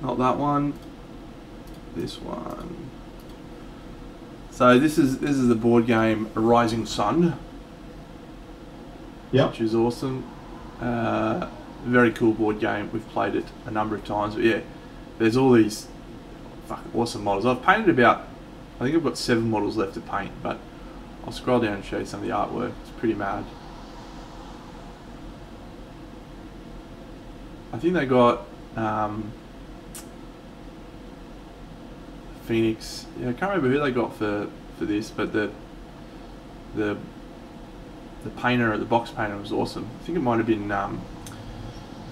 Not that one. This one. So this is this is the board game Rising Sun. Yep. which is awesome. Uh, very cool board game. We've played it a number of times. But yeah, there's all these fucking awesome models. I've painted about, I think I've got seven models left to paint, but I'll scroll down and show you some of the artwork. It's pretty mad. I think they got um, Phoenix. Yeah, I can't remember who they got for, for this, but the the the painter, the box painter, was awesome. I think it might have been um,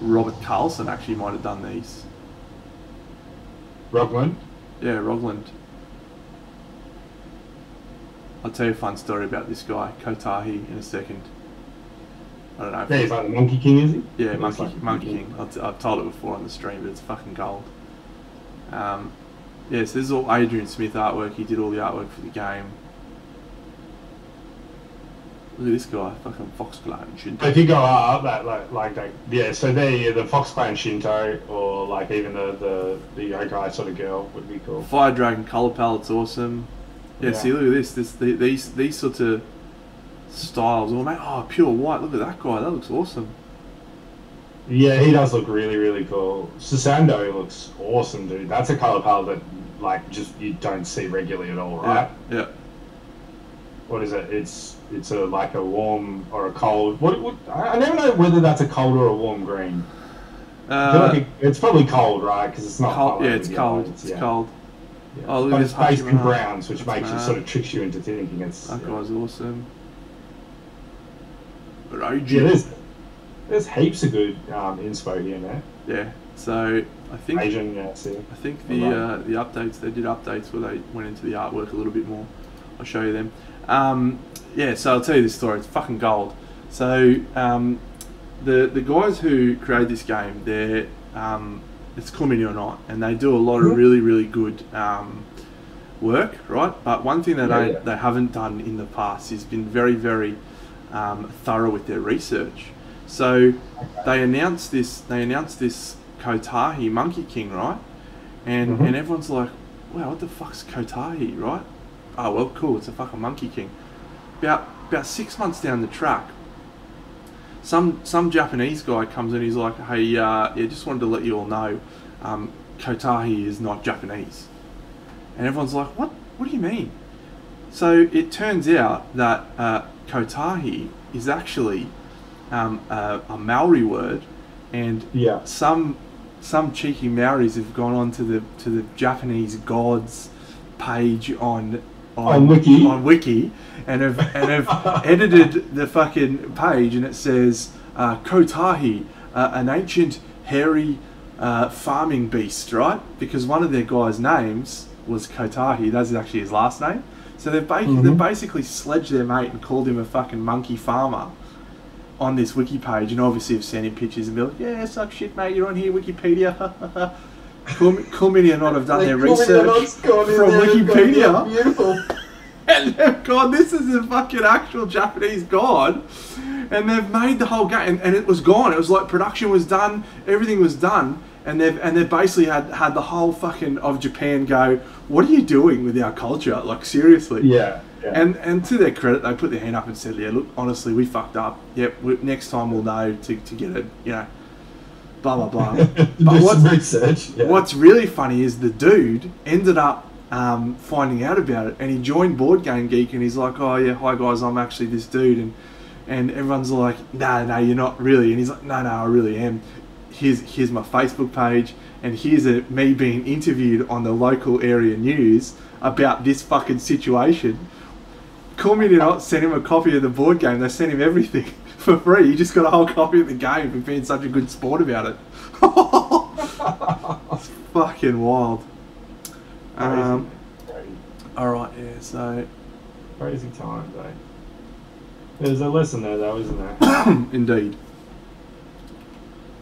Robert Carlson. Actually, might have done these. Rockland. Yeah, Rogland. I'll tell you a fun story about this guy, Kotahi, in a second. I don't know. If Yeah, he's like the Monkey King, is he? yeah, Monkey, like- Monkey King. I've, I've told it before on the stream, but it's fucking gold. Um, yeah, so this is all Adrian Smith artwork. He did all the artwork for the game. Look at this guy, fucking Fox Clan Shinto. If you go up that like like that, yeah. So there, the Fox Clan Shinto, or like even the the the yokai sort of girl would be cool. Fire Dragon color palette's awesome. Yeah, Yeah. see, look at this. This the, these these sorts of styles. Oh man, oh pure white. Look at that guy. That looks awesome. Yeah, he does look really, really cool. Sasando looks awesome, dude. That's a color palette that, like, just you don't see regularly at all, right? Yeah, yeah. What is it? It's it's a like a warm or a cold. What? what I never know whether that's a cold or a warm green. Uh, like it, it's probably cold, right? Because it's not. cold, yeah, it's cold. It's yeah. cold. Yeah. Oh, but it's based in browns, which That's makes you mad. sort of tricks you into thinking it's. That yeah. guy's awesome. Roji. Yeah, there's there's heaps of good um, inspo here now. Yeah. So I think Asian, yeah, see. I think the uh, the updates they did updates where they went into the artwork a little bit more. I'll show you them. Um, yeah, so I'll tell you this story. It's fucking gold. So um, the the guys who created this game, they're um, it's Cool Mini or Not, and they do a lot of Mhm. really really good um, work, right? But one thing that Yeah, they yeah. they haven't done in the past is been very very um, thorough with their research. So they announced this. They announced this Kotahi Monkey King, right? And Mhm. and everyone's like, "Wow, what the fuck's Kotahi, right?" Oh well, cool. It's a fucking Monkey King. About about six months down the track, some some Japanese guy comes in. He's like, "Hey, uh, yeah, just wanted to let you all know, um, Kotahi is not Japanese." And everyone's like, "What? What do you mean?" So it turns out that uh, Kotahi is actually um, a, a Maori word, and Yeah. some some cheeky Maoris have gone on to the to the Japanese gods page on On Wiki. on Wiki and have and have edited the fucking page and it says uh, Kotahi, uh, an ancient hairy uh, farming beast, right? Because one of their guys' names was Kotahi. That's actually his last name. So they've, ba- Mhm. they've basically sledged their mate and called him a fucking monkey farmer on this wiki page, and obviously have sent him pictures and be like, "Yeah, suck shit, mate. You're on here, Wikipedia." cool, cool or not have done their research from Wikipedia, Beautiful. and they've gone, "This is a fucking actual Japanese god," and they've made the whole game, and, and it was gone. It was like production was done, everything was done, and they've and they've basically had had the whole fucking of Japan go, "What are you doing with our culture?" Like seriously, Yeah. yeah. and and to their credit, they put their hand up and said, "Yeah, look, honestly, we fucked up. Yep, we, next time we'll know to, to get it, you know, blah blah blah." but what's, research. Yeah. what's really funny is the dude ended up um, finding out about it, and he joined Board Game Geek, and he's like, "Oh yeah, hi guys, I'm actually this dude," and and everyone's like, "No, no, you're not really," and he's like, "No, no, I really am." Here's here's my Facebook page, and here's a, me being interviewed on the local area news about this fucking situation. Cool Mini or Not, send him a copy of the board game. They sent him everything for free. You just got a whole copy of the game for being such a good sport about it. it's fucking wild. Um, all right, yeah. So, crazy times, eh? There's a lesson there, though, isn't there? indeed.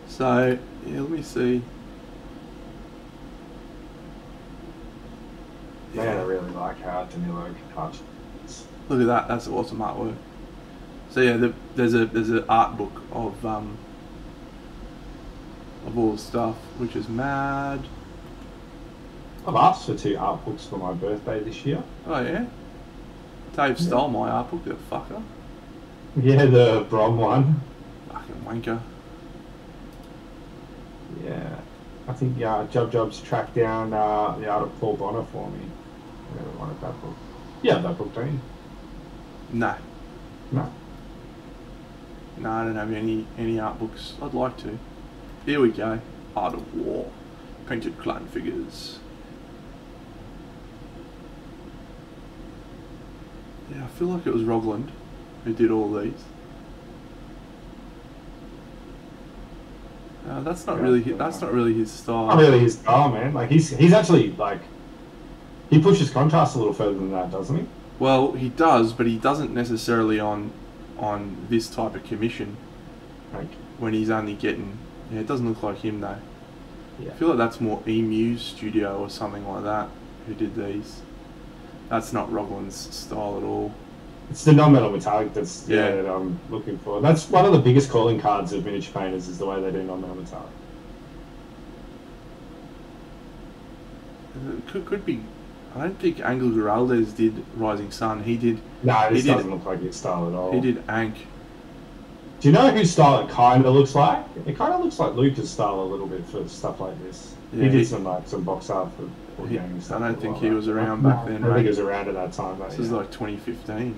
So, yeah. Let me see. Man, I really like how Danilo. Look at that. That's awesome artwork. So yeah, the, there's a there's an art book of um of all the stuff, which is mad. I've asked for two art books for my birthday this year. Oh yeah. Dave Yeah. stole my art book, the fucker. Yeah, the Brom one. Fucking wanker. Yeah. I think yeah, Jub Jub's tracked down uh, the art of Paul Bonner for me. I really wanted that book. Yeah, that book, don't you? No, No. No, I don't have any any art books. I'd like to. Here we go. Art of War, painted clan figures. Yeah, I feel like it was Rogland who did all these. Uh, that's not Yeah, really I feel hi- that's not really his style. Not really his style, man. Like he's he's actually like he pushes contrast a little further than that, doesn't he? Well, he does, but he doesn't necessarily on on this type of commission Like when he's only getting. Yeah, it doesn't look like him though. yeah. I feel like that's more Emu Studio or something like that who did these. That's not Rogland's style at all. It's the non-metal metallic that's yeah. Yeah. that I'm looking for. That's one of the biggest calling cards of miniature painters is the way they do non-metal metallic. It could, could be. I don't think Angel Giraldez did Rising Sun. He did. No, He this did- doesn't look like his style at all. He did Ankh. Do you know whose style it kind of looks like? It kind of looks like Lucas' style a little bit for stuff like this. Yeah, he did he- some like some box art for board He- gaming I don't think he was around back then, I think he was around at that time. But This is like 2015.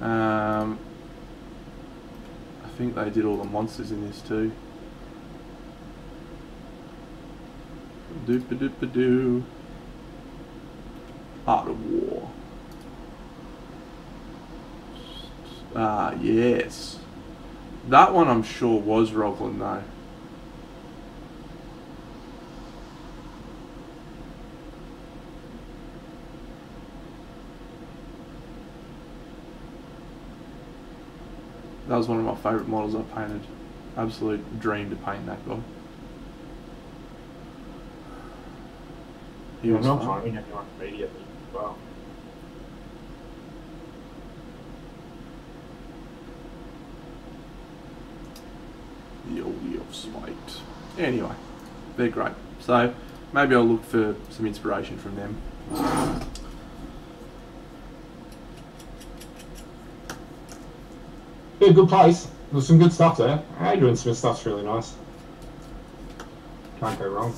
Um, I think they did all the monsters in this too. Doop doop doo. Art of War. Ah, yes. That one I'm sure was Rogland though. That was one of my favourite models I painted. Absolute dream to paint that guy. He You're was not fun. finding anyone immediately. Well, Belly of Spite. Anyway, they're great. So maybe I'll look for some inspiration from them. Yeah, good place. There's some good stuff there. Adrian Smith stuff's really nice. Can't go wrong.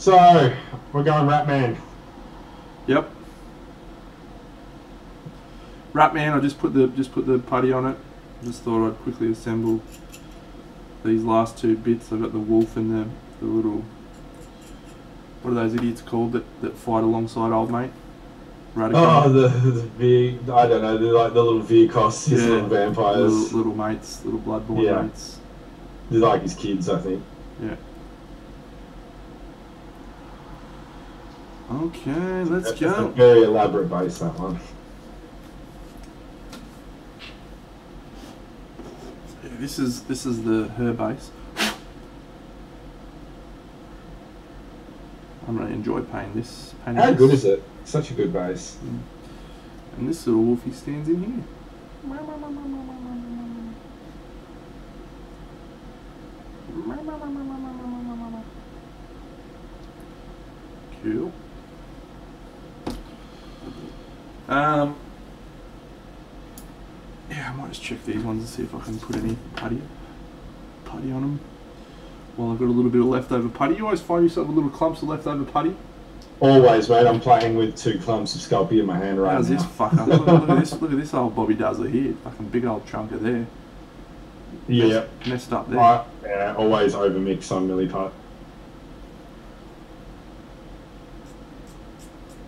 So, we're going Ratman. Yep. Ratman, I just put the just put the putty on it. Just thought I'd quickly assemble these last two bits. I've got the wolf and the, the little what are those idiots called that, that fight alongside old mate? Radical. Oh, the, the V, I don't know, they're like the little Viacos, his little vampires. Little, little mates, little bloodborne Yeah. mates. They're like his kids, I think. Yeah. Okay, let's That's a go. very elaborate base, that one. This is this is the her base. I'm really enjoy painting this. Painting How this. good is it? Such a good base. And this little wolfie stands in here. Cool. Um, yeah, I might just check these ones and see if I can put any putty, putty on them. Well, I've got a little bit of leftover putty. You always find yourself with little clumps of leftover putty. Always, mate. I'm playing with two clumps of Sculpey in my hand right How's now. this fucker? Look, look at this! Look at this old Bobby Dazzler here. Fucking big old chunker there. Yeah. Messed, messed up there. I, yeah, always overmix on milliput.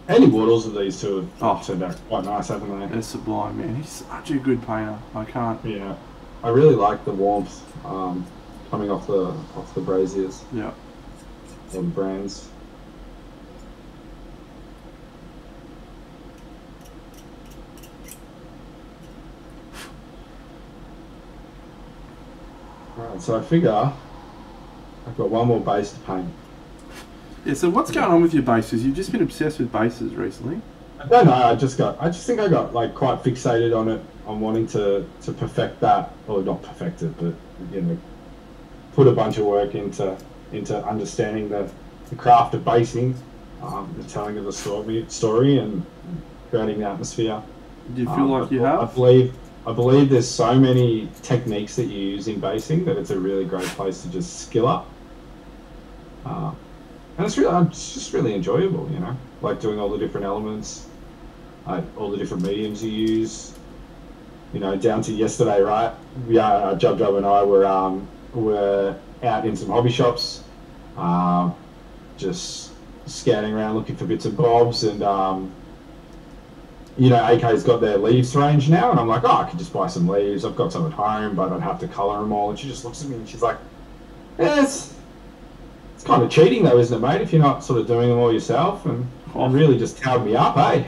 Any waddles of these two have Oh. turned out quite nice, haven't they? They're sublime, man. He's such a good painter. I can't. Yeah. I really like the warmth um, coming off the off the braziers Yeah. or the brands. Right, so I figure I've got one more base to paint. Yeah. So what's going on with your bases? You've just been obsessed with bases recently. I don't know. I just got. I just think I got like quite fixated on it, on wanting to to perfect that, or not perfect it, but you know, put a bunch of work into into understanding the, the craft of basing, um, the telling of the story, story, and creating the atmosphere. Do you feel Um, like you I- I have? believe. I believe there's so many techniques that you use in basing that it's a really great place to just skill up. Uh, and it's really, it's just really enjoyable, you know, like doing all the different elements, like all the different mediums you use. You know, down to yesterday, right? Yeah, uh, Jub Jub and I were um, were out in some hobby shops, um, just scouting around looking for bits and bobs, and um, you know, AK's got their leaves range now, and I'm like, oh, I could just buy some leaves. I've got some at home, but I'd have to colour them all. And she just looks at me and she's like, yeah, it's, it's kind of cheating though, isn't it, mate, if you're not sort of doing them all yourself? And, and really just tailed me up, eh?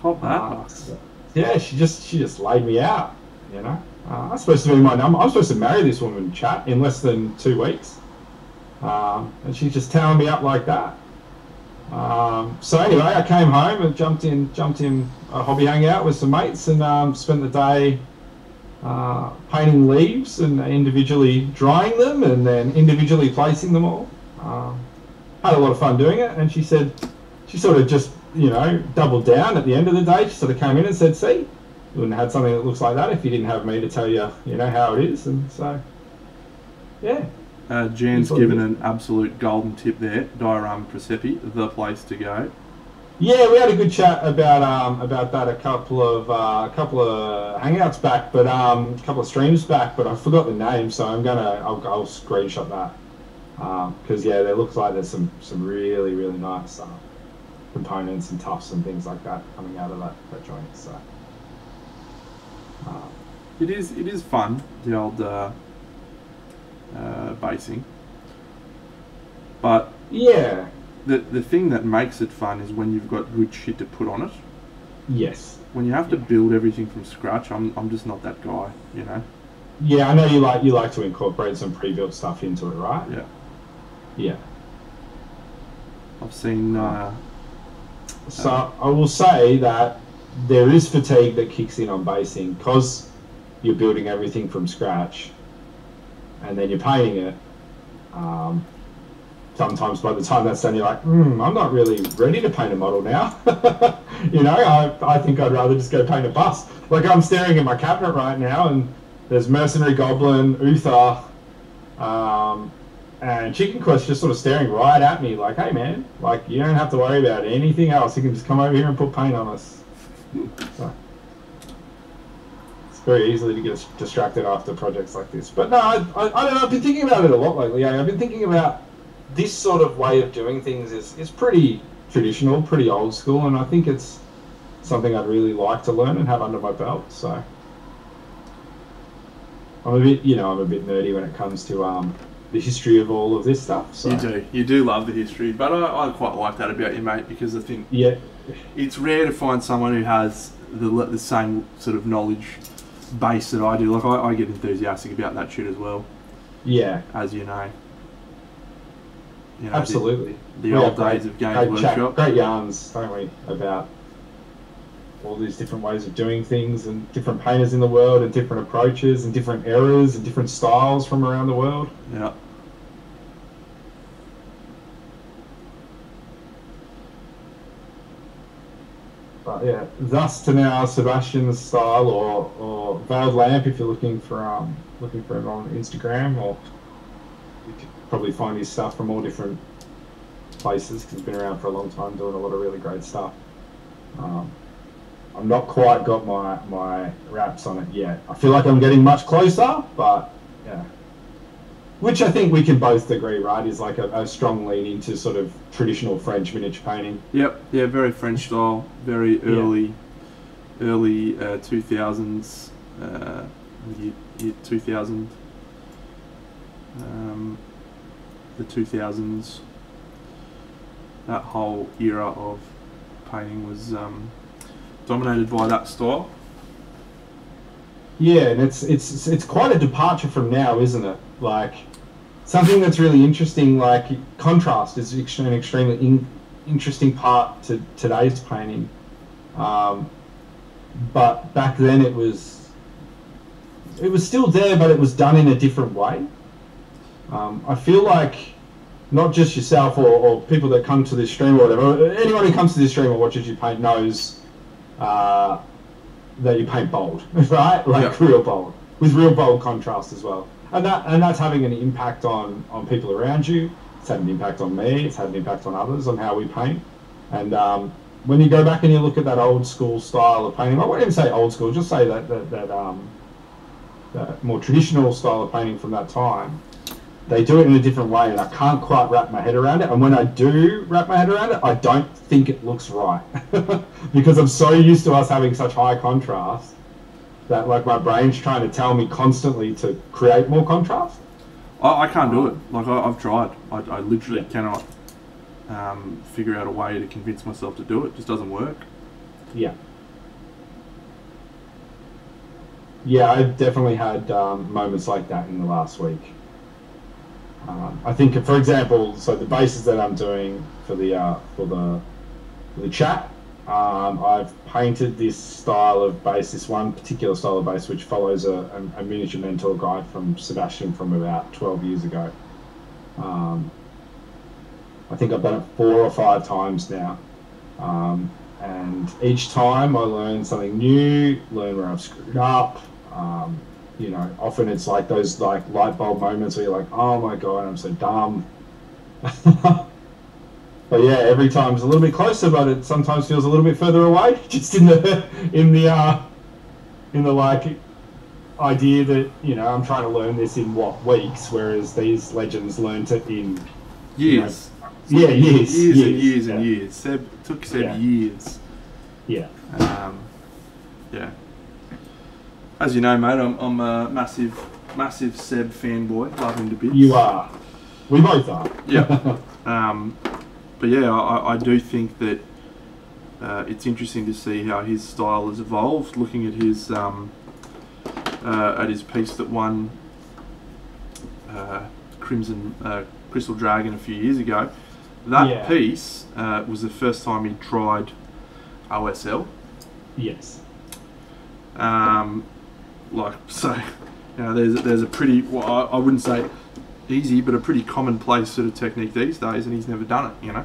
Cop that. Uh, yeah, she just she just laid me out, you know. Uh, I'm supposed to be my number. I'm supposed to marry this woman, chat, in less than two weeks, um, and she's just telling me up like that. Um, so anyway, I came home and jumped in jumped in a hobby hangout with some mates and um, spent the day uh, painting leaves and individually drying them and then individually placing them all. Um, had a lot of fun doing it, and she said she sort of just you know doubled down at the end of the day. She sort of came in and said, "See, you wouldn't have had something that looks like that if you didn't have me to tell you you know how it is." And so, yeah, Uh, Jan's That's what it given an absolute golden tip there. Diorama Presepi, the place to go. yeah, we had a good chat about um about that a couple of uh, a couple of hangouts back, but um a couple of streams back, but I forgot the name, so I'm gonna I'll, I'll screenshot that because yeah, there looks like there's some some really really nice uh, components and tufts and things like that coming out of that that joint. So. Uh, It is it is fun, the old uh, uh, basing. But yeah. the the thing that makes it fun is when you've got good shit to put on it. Yes. When you have to build everything from scratch, I'm I'm just not that guy, you know. Yeah, I know you like you like to incorporate some pre-built stuff into it, right? Yeah. Yeah. I've seen uh, So I will say that there is fatigue that kicks in on basing because you're building everything from scratch, and then you're painting it. Um, sometimes by the time that's done, you're like, hmm, I'm not really ready to paint a model now. you know, I, I think I'd rather just go paint a bus. Like I'm staring at my cabinet right now, and there's Mercenary Goblin, Uther, um, and Chicken Quest just sort of staring right at me, like, hey man, like you don't have to worry about anything else. You can just come over here and put paint on us. So, it's very easily to get distracted after projects like this. But no, I, I, I don't know. I've been thinking about it a lot lately. I've been thinking about this sort of way of doing things is, is pretty traditional, pretty old school, and I think it's something I'd really like to learn and have under my belt. So I'm a bit, you know, I'm a bit nerdy when it comes to um, the history of all of this stuff. So. You do, you do love the history, but I, I quite like that about you, mate, because I think yeah, it's rare to find someone who has the the same sort of knowledge base that I do. Like I, I get enthusiastic about that shit as well. Yeah, as you know. You know Absolutely. The, the old days of Games great Workshop. Chat, great yarns, don't we, about all these different ways of doing things and different painters in the world and different approaches and different eras and different styles from around the world. Yeah. But yeah, thus to now Sebastian's style or, or Veiled Lamp if you're looking for um looking for him on Instagram or you could probably find his stuff from all different places because he's been around for a long time doing a lot of really great stuff. Um, i am not quite got my, my wraps on it yet. I feel like I'm getting much closer, but yeah. Which I think we can both agree, right, is like a, a strong lean into sort of traditional French miniature painting. Yep, yeah, very French style, very early, yeah. early uh, 2000s, uh, year, year 2000, um, the 2000s. That whole era of painting was um, dominated by that style. Yeah, and it's it's it's quite a departure from now, isn't it? Like something that's really interesting, like contrast, is an extremely in, interesting part to today's painting. Um, but back then, it was it was still there, but it was done in a different way. Um, I feel like not just yourself or, or, people that come to this stream or whatever, anyone who comes to this stream or watches you paint knows uh, that you paint bold, right? Like yeah. real bold, with real bold contrast as well. And that and that's having an impact on on people around you. It's had an impact on me. It's had an impact on others on how we paint. And um, when you go back and you look at that old school style of painting, I won't even say old school, just say that that, that um, that more traditional style of painting from that time they do it in a different way, and I can't quite wrap my head around it. And when I do wrap my head around it, I don't think it looks right because I'm so used to us having such high contrast that like my brain's trying to tell me constantly to create more contrast. I, I can't do it. Like I, have tried. I, I literally yeah. cannot um, figure out a way to convince myself to do it. it just doesn't work. Yeah. Yeah, I've definitely had um, moments like that in the last week. Um, I think, for example, so the bases that I'm doing for the uh, for the for the chat, um, I've painted this style of base, this one particular style of base, which follows a, a, a miniature mentor guide from Sebastian from about 12 years ago. Um, I think I've done it four or five times now. Um, and each time I learn something new, learn where I've screwed up, um, you know, often it's like those like light bulb moments where you're like, oh my god, I'm so dumb. but yeah, every time it's a little bit closer, but it sometimes feels a little bit further away. Just in the in the uh, in the like idea that you know I'm trying to learn this in what weeks, whereas these legends learned it in years. You know, yeah, years, years, years, and years yeah. and years. Seb, it took Seb yeah. years. Yeah. Um, yeah as you know, mate, I'm, I'm a massive, massive Seb fanboy. Love him to bits. You are. We both are. yeah. Um, but yeah, I, I do think that uh, it's interesting to see how his style has evolved. Looking at his um, uh, at his piece that won uh, Crimson uh, Crystal Dragon a few years ago. That yeah. piece uh, was the first time he tried OSL Yes. Um, like so, you know, there's there's a pretty well, I, I wouldn't say easy, but a pretty commonplace sort of technique these days, and he's never done it. You know,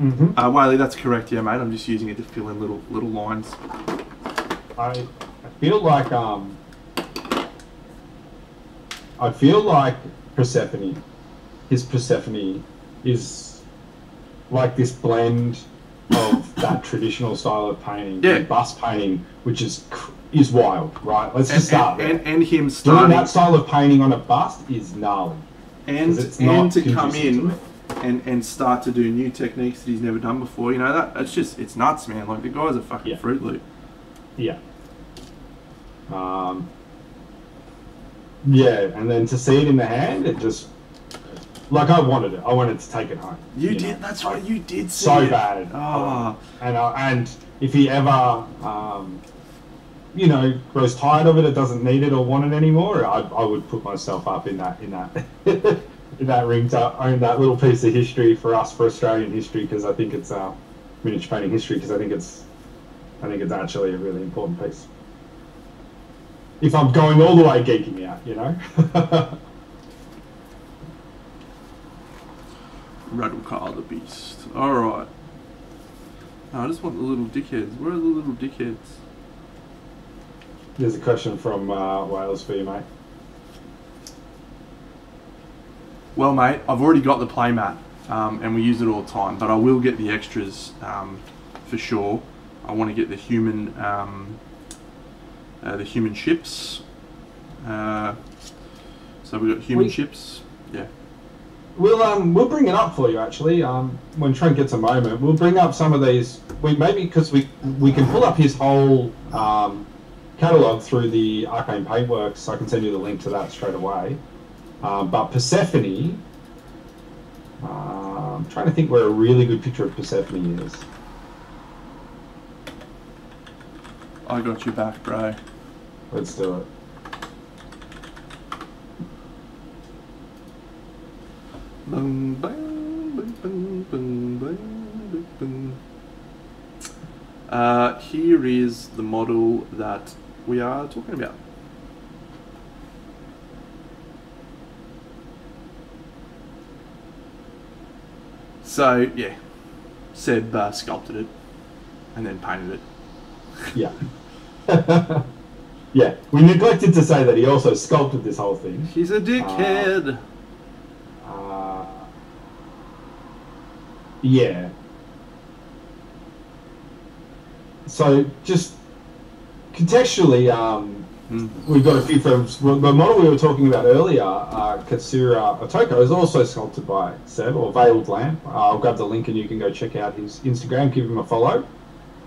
Mm-hmm. uh, Whaley, that's correct, yeah, mate. I'm just using it to fill in little little lines. I, I feel like um, I feel like Persephone, his Persephone, is like this blend of that traditional style of painting, Yeah. and bust painting, which is is wild, right? Let's And, just start and, there. and, and him Doing that style of painting on a bust is gnarly. And and to come to in and, and start to do new techniques that he's never done before. You know that it's just it's nuts, man. Like the guy's a fucking Yeah. fruit loop. Yeah. Um, yeah, and then to see it in the hand, it just like I wanted it. I wanted to take it home. You, know. did. That's right. You did. See so it. bad. Ah. and uh, and if he ever, um, you know, grows tired of it, it doesn't need it or want it anymore, I, I would put myself up in that in that in that ring to own that little piece of history for us for Australian history because I think it's uh, miniature painting history because I think it's I think it's actually a really important piece. If I'm going all the way geeking out, you know. Rattle Car the Beast. Alright. I just want the little dickheads. Where are the little dickheads? There's a question from uh, Whaley for you, mate. Well, mate, I've already got the playmat, um, and we use it all the time. But I will get the extras um, for sure. I want to get the human, um, uh, the human ships. Uh, so we've got human We- ships. Yeah. We'll um we'll bring it up for you actually. Um, when Trent gets a moment, we'll bring up some of these. We maybe because we we can pull up his whole um, catalog through the Arcane Paintworks. So I can send you the link to that straight away. Um, but Persephone, uh, I'm trying to think where a really good picture of Persephone is. I got you back, bro. Let's do it. Boom, boom, boom, boom, boom, boom, boom. Uh, here is the model that we are talking about. So, yeah, Seb uh, sculpted it and then painted it. Yeah. yeah. We neglected to say that he also sculpted this whole thing. He's a dickhead. Uh, yeah. So just contextually, um, Mm. we've got a few films. The model we were talking about earlier, uh, Katsura Otoko, is also sculpted by Seb or Veiled Lamp. Uh, I'll grab the link and you can go check out his Instagram. Give him a follow.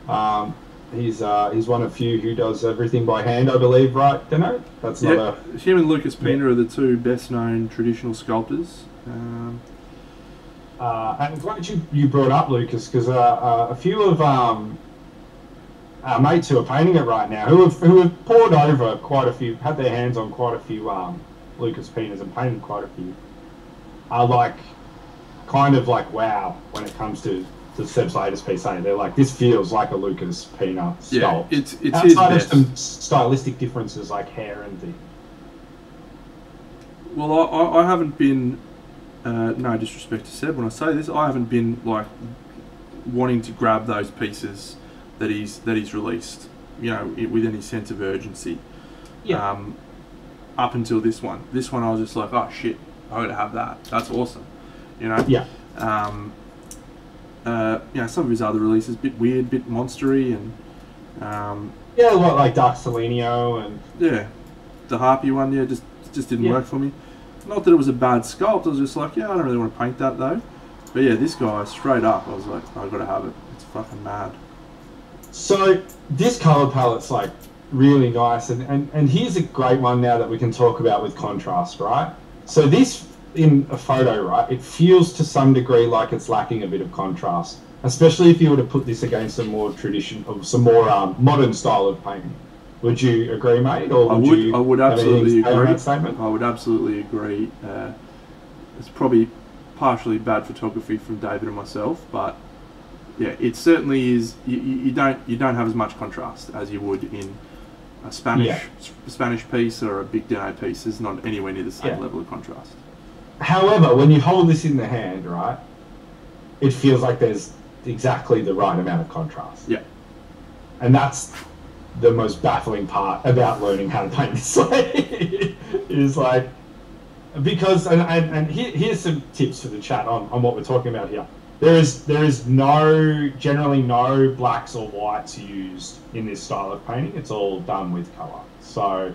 Um, he's uh, he's one of few who does everything by hand, I believe. Right, Deno? That's not Yeah, a him and Lucas Pena are the two best known traditional sculptors. Um, Uh, and I'm glad you, you brought up Lucas because uh, uh, a few of um, our mates who are painting it right now, who have who have poured over quite a few, had their hands on quite a few um, Lucas Pinas and painted quite a few, are like kind of like wow when it comes to to Seb's latest piece. They're like this feels like a Lucas Pina yeah, sculpt. it's it's his Outside of some stylistic differences like hair and things. Well, I, I, I haven't been, uh, no disrespect to Seb when I say this, I haven't been like wanting to grab those pieces that he's that he's released, you know, with any sense of urgency. Yeah. Um, up until this one, this one I was just like, oh shit, I gotta have that. That's awesome, you know. Yeah. Um, uh, you know, some of his other releases, bit weird, bit monstery, and um, Yeah, a lot like Dark Selenio and yeah, the harpy one, yeah, just just didn't Yeah. work for me. Not that it was a bad sculpt. I was just like, yeah, I don't really want to paint that though. But yeah, this guy straight up, I was like, I gotta have it. It's fucking mad. So this color palette's like really nice, and, and and here's a great one now that we can talk about with contrast, right? So this in a photo, right? It feels to some degree like it's lacking a bit of contrast, especially if you were to put this against some more tradition of some more um, modern style of painting. Would you agree, mate? Or I would, would, you I would absolutely to say on agree. statement? I would absolutely agree. Uh, it's probably partially bad photography from David and myself, but yeah, it certainly is. You, you don't you don't have as much contrast as you would in a Spanish Yeah. Spanish piece or a big Deno piece. It's not anywhere near the same Yeah. level of contrast. However, when you hold this in the hand, right, it feels like there's exactly the right amount of contrast. Yeah. And that's the most baffling part about learning how to paint this way is like because and, and, and here, here's some tips for the chat on, on what we're talking about here. There is there is no generally no blacks or whites used in this style of painting. It's all done with colour. So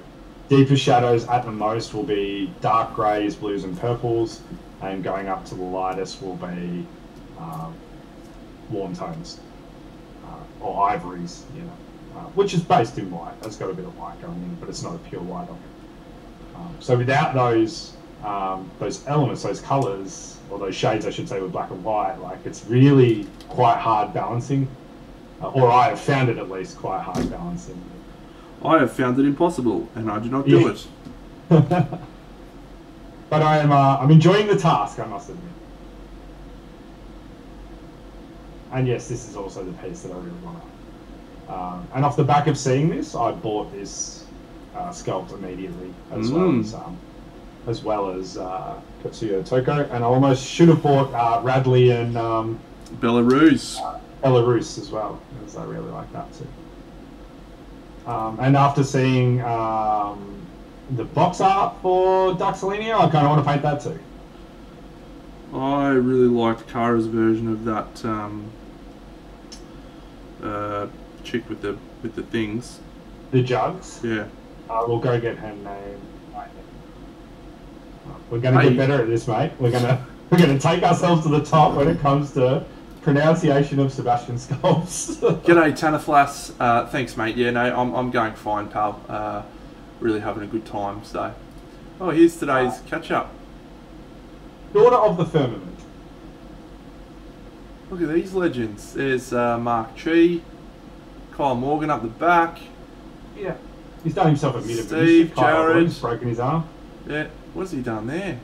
deeper shadows at the most will be dark greys, blues, and purples, and going up to the lightest will be um, warm tones uh, or ivories, you know, uh, which is based in white. It's got a bit of white going in, but it's not a pure white on it. Um, so without those um, those elements, those colours, or those shades, I should say, with black and white, like it's really quite hard balancing, uh, or I have found it at least quite hard balancing. I have found it impossible, and I do not do Yeah. it. but I am uh, I'm enjoying the task, I must admit. And yes, this is also the piece that I really want to. Um, and off the back of seeing this, I bought this uh, sculpt immediately, as well Mm. as um, as well as uh, Katsura Otoko, and I almost should have bought uh, Radley and um, Belarus. Belarus as well, because I really like that too. Um, and after seeing um, the box art for Duxelenia, I kind of want to paint that too. I really liked Kara's version of that um, uh, chick with the with the things. The jugs. Yeah. Uh, we'll go get her name. We're gonna get better at this, mate. We're gonna we're gonna take ourselves to the top when it comes to pronunciation of Sebastian sculpts. G'day, Tanaflas. Uh, thanks, mate. Yeah, no, I'm, I'm going fine, pal. Uh, really having a good time. So, oh, here's today's catch up. Daughter of the firmament. Look at these legends. There's uh, Mark Chi, Kyle Morgan up the back. Yeah. He's done himself a bit of Steve. Jared. Broken his arm. Yeah, what's he done there?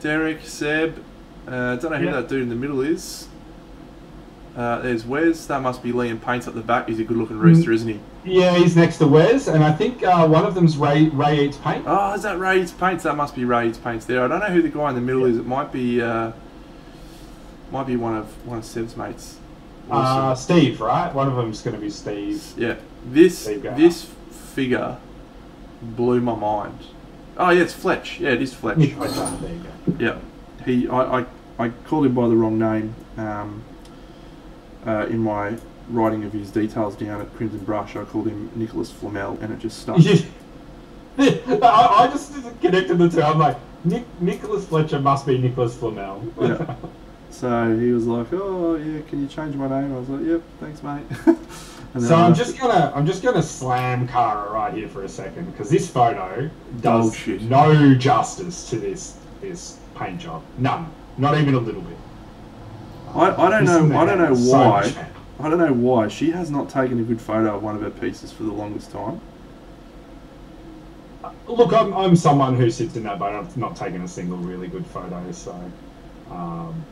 Derek, Seb. Uh, don't know who Yeah. that dude in the middle is. Uh, there's Wes. That must be Liam Paints up the back. He's a good looking rooster, isn't he? Yeah, he's next to Wes, and I think uh, one of them's Ray Ray Eats Paint. Oh, is that Raids Paints? That must be Raids Paints there. I don't know who the guy in the middle is. It might be uh, might be one of one of Seb's mates. Uh, Steve, right? One of them's going to be Steve. yeah, this go. this figure blew my mind. Oh yeah, it's Fletch. Yeah, it is Fletch. Nick There you go. Yeah, he. I, I, I called him by the wrong name um, uh, in my writing of his details down at Crimson Brush. I called him Nicholas Flamel, and it just stuck. I, I just connected the two. I'm like, Nick, Nicholas Fletcher must be Nicholas Flamel. Yeah. So he was like, "Oh yeah, can you change my name?" I was like, "Yep, thanks, mate." So I'm just gonna I'm just gonna slam Kara right here for a second because this photo does Bullshit. no justice to this this paint job. None. Not even a little bit. I, I don't This know. I don't know is so why. much. I don't know why she has not taken a good photo of one of her pieces for the longest time. Look, I'm, I'm someone who sits in that boat. I've not taken a single really good photo, so um,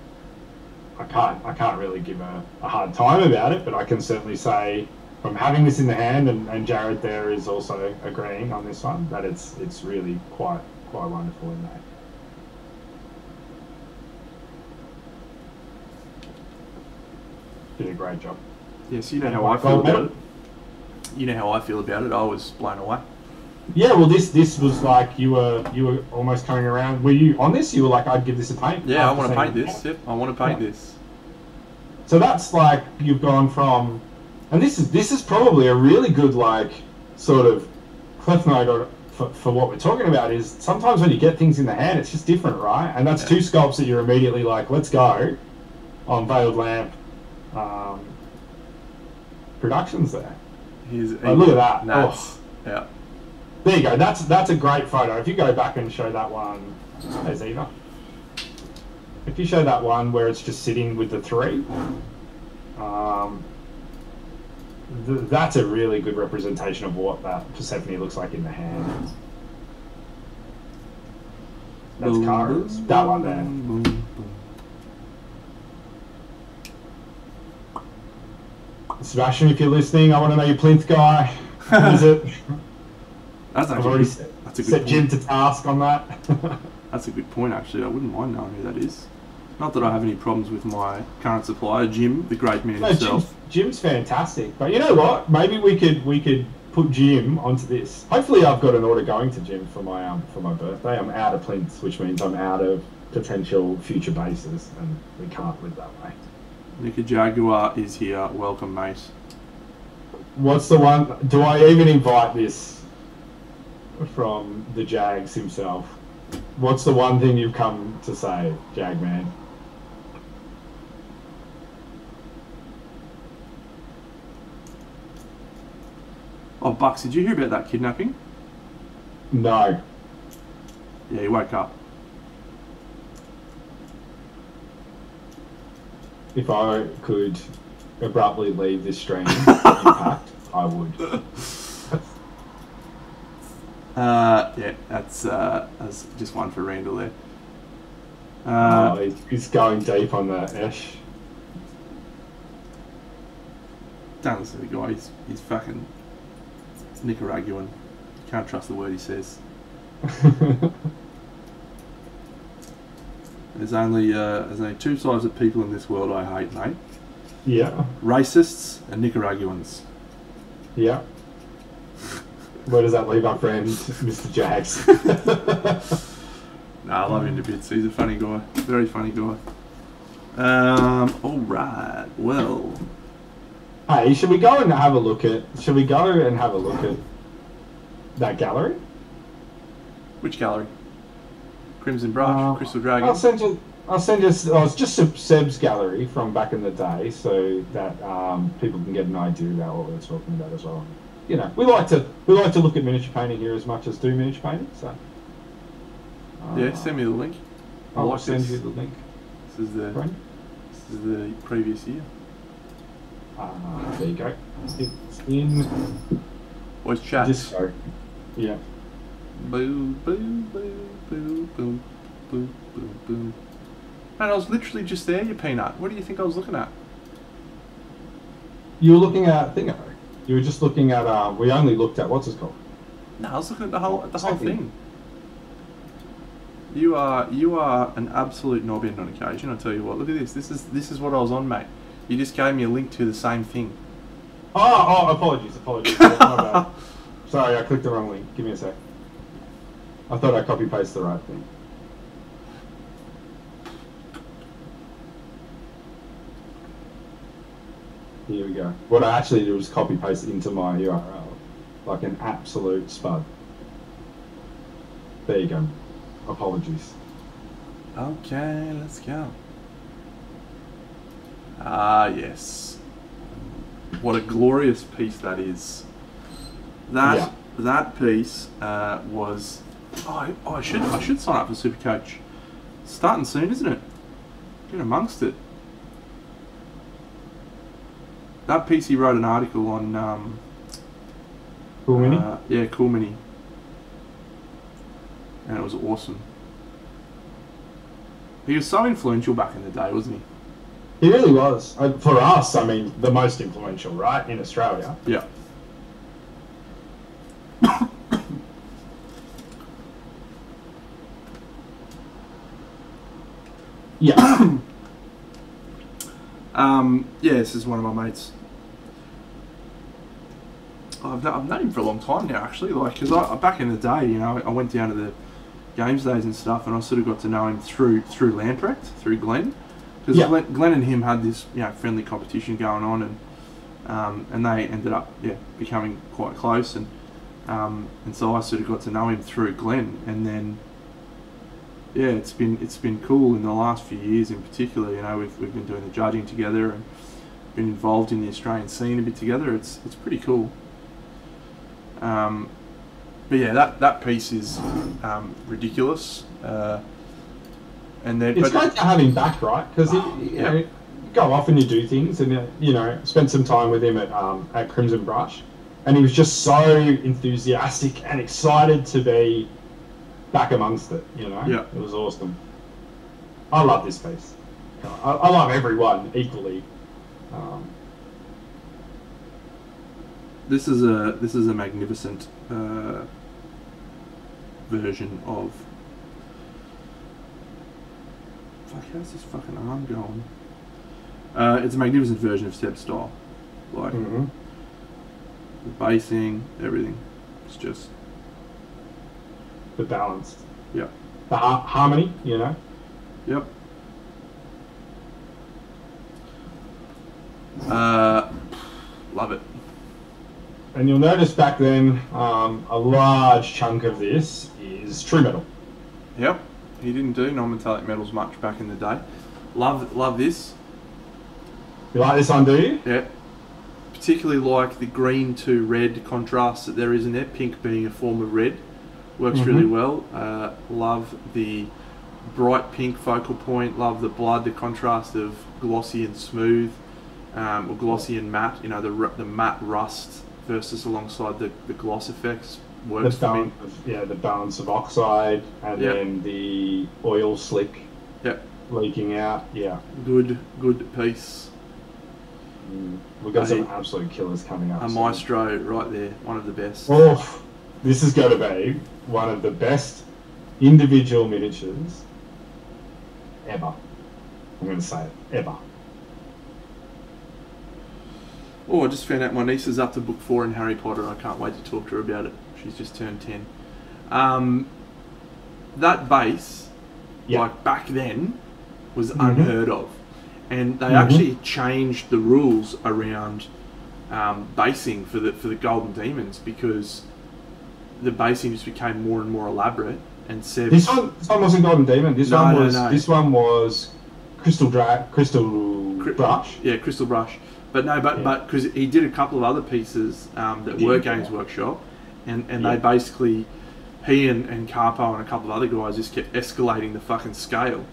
I can't I can't really give a, a hard time about it. But I can certainly say, from having this in the hand, and, and Jared there is also agreeing on this one, that it's it's really quite quite wonderful in that. Did a great job. Yes, you know how I feel about it. You know how I feel about it. I was blown away. Yeah, well, this this was like you were you were almost coming around. Were you on this? You were like, I'd give this a paint. Yeah, I want to paint this. Yep, I want to paint Yeah. this. So that's like you've gone from, and this is this is probably a really good like sort of cliff note for, for what we're talking about is sometimes when you get things in the hand, it's just different, right? And that's Yeah. two sculpts that you're immediately like, let's go, on Veiled Lamp, um, productions there. Here's Oh, look at that. Nuts. Yeah. There you go. That's that's a great photo. If you go back and show that one, there's Eva. If you show that one where it's just sitting with the three, um, th- that's a really good representation of what that Persephone looks like in the hand. That's Boom, Kara's. That one there. Sebastian, if you're listening, I want to know your plinth guy. What is it? That's I've actually already set, that's a good set point. Jim to task on that. That's a good point, actually. I wouldn't mind knowing who that is. Not that I have any problems with my current supplier, Jim, the great man no, Jim's, himself. Jim's fantastic, but you know what? Maybe we could we could put Jim onto this. Hopefully, I've got an order going to Jim for my um for my birthday. I'm out of plinths, which means I'm out of potential future bases, and we can't live that way. Nika Jaguar is here. Welcome, mate. What's the one? Do I even invite this from the Jags himself? What's the one thing you've come to say, Jagman? Oh, Bucks, did you hear about that kidnapping? No. Yeah, he woke up. If I could abruptly leave this stream, impact, I would. Uh, yeah, that's uh, that's just one for Randall there. Uh, Uh, he's- going deep on that, Esh. don't listen to the guy. He's, he's fucking Nicaraguan. Can't trust the word he says. There's only uh, there's only two types of people in this world I hate, mate. yeah, Racists and Nicaraguans. yeah. Where does that leave our friend, Mr. Jags? Nah, I love him to bits. He's a funny guy. Very funny guy. Um, alright, well. Hey, should we go and have a look at? Should we go and have a look at that gallery? Which gallery? Crimson Brush, Uh, Crystal Dragon. I'll send you. I'll send you. Oh, it's just Seb's gallery from back in the day, so that um, people can get an idea about what we're talking about as well. You know, we like to we like to look at miniature painting here as much as do miniature painting. So uh, yeah, send me the link. I I'll like send this. you the link, This is the friend. this is the previous year. Uh, there you go. It's in Voice chat. Disco. Yeah. Boo, boo, boo, boo, boo, boo, boo, boo. Man, I was literally just there, you peanut. What do you think I was looking at? You were looking at Thingo. You were just looking at. Uh, we only looked at what's it called. No, I was looking at the whole the whole thing. You are you are an absolute knobhead on occasion. I tell you what. Look at this. This is this is what I was on, mate. You just gave me a link to the same thing. Oh, oh, apologies, apologies. My bad. Sorry, I clicked the wrong link. Give me a sec. I thought I copy pasted the right thing. Here we go. What I actually did was copy paste into my URL, like an absolute spud. There you go. Apologies. Okay, let's go. Ah, yes. What a glorious piece that is. That Yeah. that piece uh, was. Oh, I, oh, I should I should sign up for Supercoach. Starting soon, isn't it? Get amongst it. That piece he wrote an article on. Um, Cool mini. uh, yeah, Cool Mini. And it was awesome. He was so influential back in the day, wasn't he? He really was. Uh, For us, I mean, the most influential, right, in Australia. Yeah. Yeah. Um, yeah, this is one of my mates. I've, kno- I've known him for a long time now, actually. Like, because I, back in the day, you know, I went down to the games days and stuff, and I sort of got to know him through through Lamprecht, through Glenn, because Yeah. Glenn, Glenn and him had this, you know, friendly competition going on, and um, and they ended up, yeah, becoming quite close, and um, and so I sort of got to know him through Glenn, and then yeah, it's been it's been cool in the last few years in particular. You know, we've, we've been doing the judging together and been involved in the Australian scene a bit together. It's it's pretty cool. Um, but yeah, that that piece is um, ridiculous. Uh, and then, It's great to have him back, right? Because you, you Yeah. know, go off and you do things, and uh, you know, spend some time with him at um, at Crimson Brush, and he was just so enthusiastic and excited to be back amongst it. You know, Yeah. it was awesome. I love this piece. I, I love everyone equally. Um, This is a this is a magnificent uh, version of. Fuck, how's this fucking arm going? Uh, it's a magnificent version of Step Style, like hmm the basing, everything. It's just The balanced. yeah, The har- harmony, you know. yep. Uh, love it. And you'll notice back then, um, a large chunk of this is true metal. Yep, he didn't do non-metallic metals much back in the day. Love love this. You like this one, do you? Yeah. Particularly like the green to red contrast that there is in there, pink being a form of red. Works really Mhm. well. Uh, love the bright pink focal point. Love the blood, the contrast of glossy and smooth, um, or glossy and matte. You know, the, the matte rust versus alongside the, the gloss effects The works for me. balance, of, yeah, the balance of oxide and Yep. then the oil slick Yep. leaking out. Yeah, Good, good piece. Mm. we've got some absolute killers coming up. A soon. maestro right there, one of the best. Oh, this is going to be one of the best individual miniatures ever. I'm going to say it ever. Oh, I just found out my niece is up to book four in Harry Potter. I can't wait to talk to her about it. She's just turned 10. Um, that base, Yeah. like back then, was Mhm. unheard of. And they Mhm. actually changed the rules around um, basing for the, for the Golden Demons because the basing just became more and more elaborate. And Seb, This one, this one wasn't Golden Demon. This No, one was no. this one was Crystal Dra- Crystal Cri- Brush. Yeah, Crystal Brush. But no, but Yeah. but because he did a couple of other pieces um, that He were Games yeah. Workshop, and and Yeah. they basically, he and, and Carpo and a couple of other guys just kept escalating the fucking scale,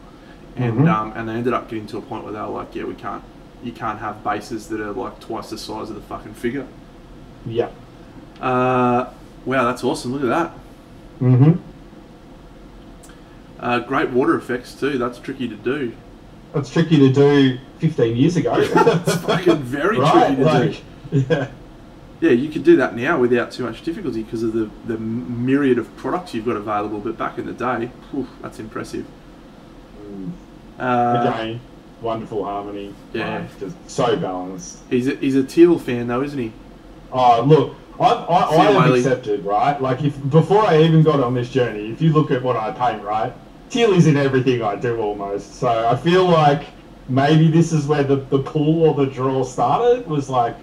and Mhm. um, and they ended up getting to a point where they were like, yeah, we can't, you can't have bases that are like twice the size of the fucking figure. Yeah. Uh, wow, that's awesome! Look at that. Mm-hmm. Uh, great water effects too. That's tricky to do. That's tricky to do 15 years ago. It's fucking very right? tricky to do. Yeah. Yeah, you could do that now without too much difficulty because of the, the myriad of products you've got available. But back in the day, whew, that's impressive. Mm. Uh, Again, wonderful harmony. Yeah. Just so balanced. he's a, he's a teal fan though, isn't he? Oh, look, I, I, I have accepted, right? Like, if before I even got on this journey, if you look at what I paint, right, teal is in everything I do almost. So I feel like maybe this is where the, the pull or the draw started, was like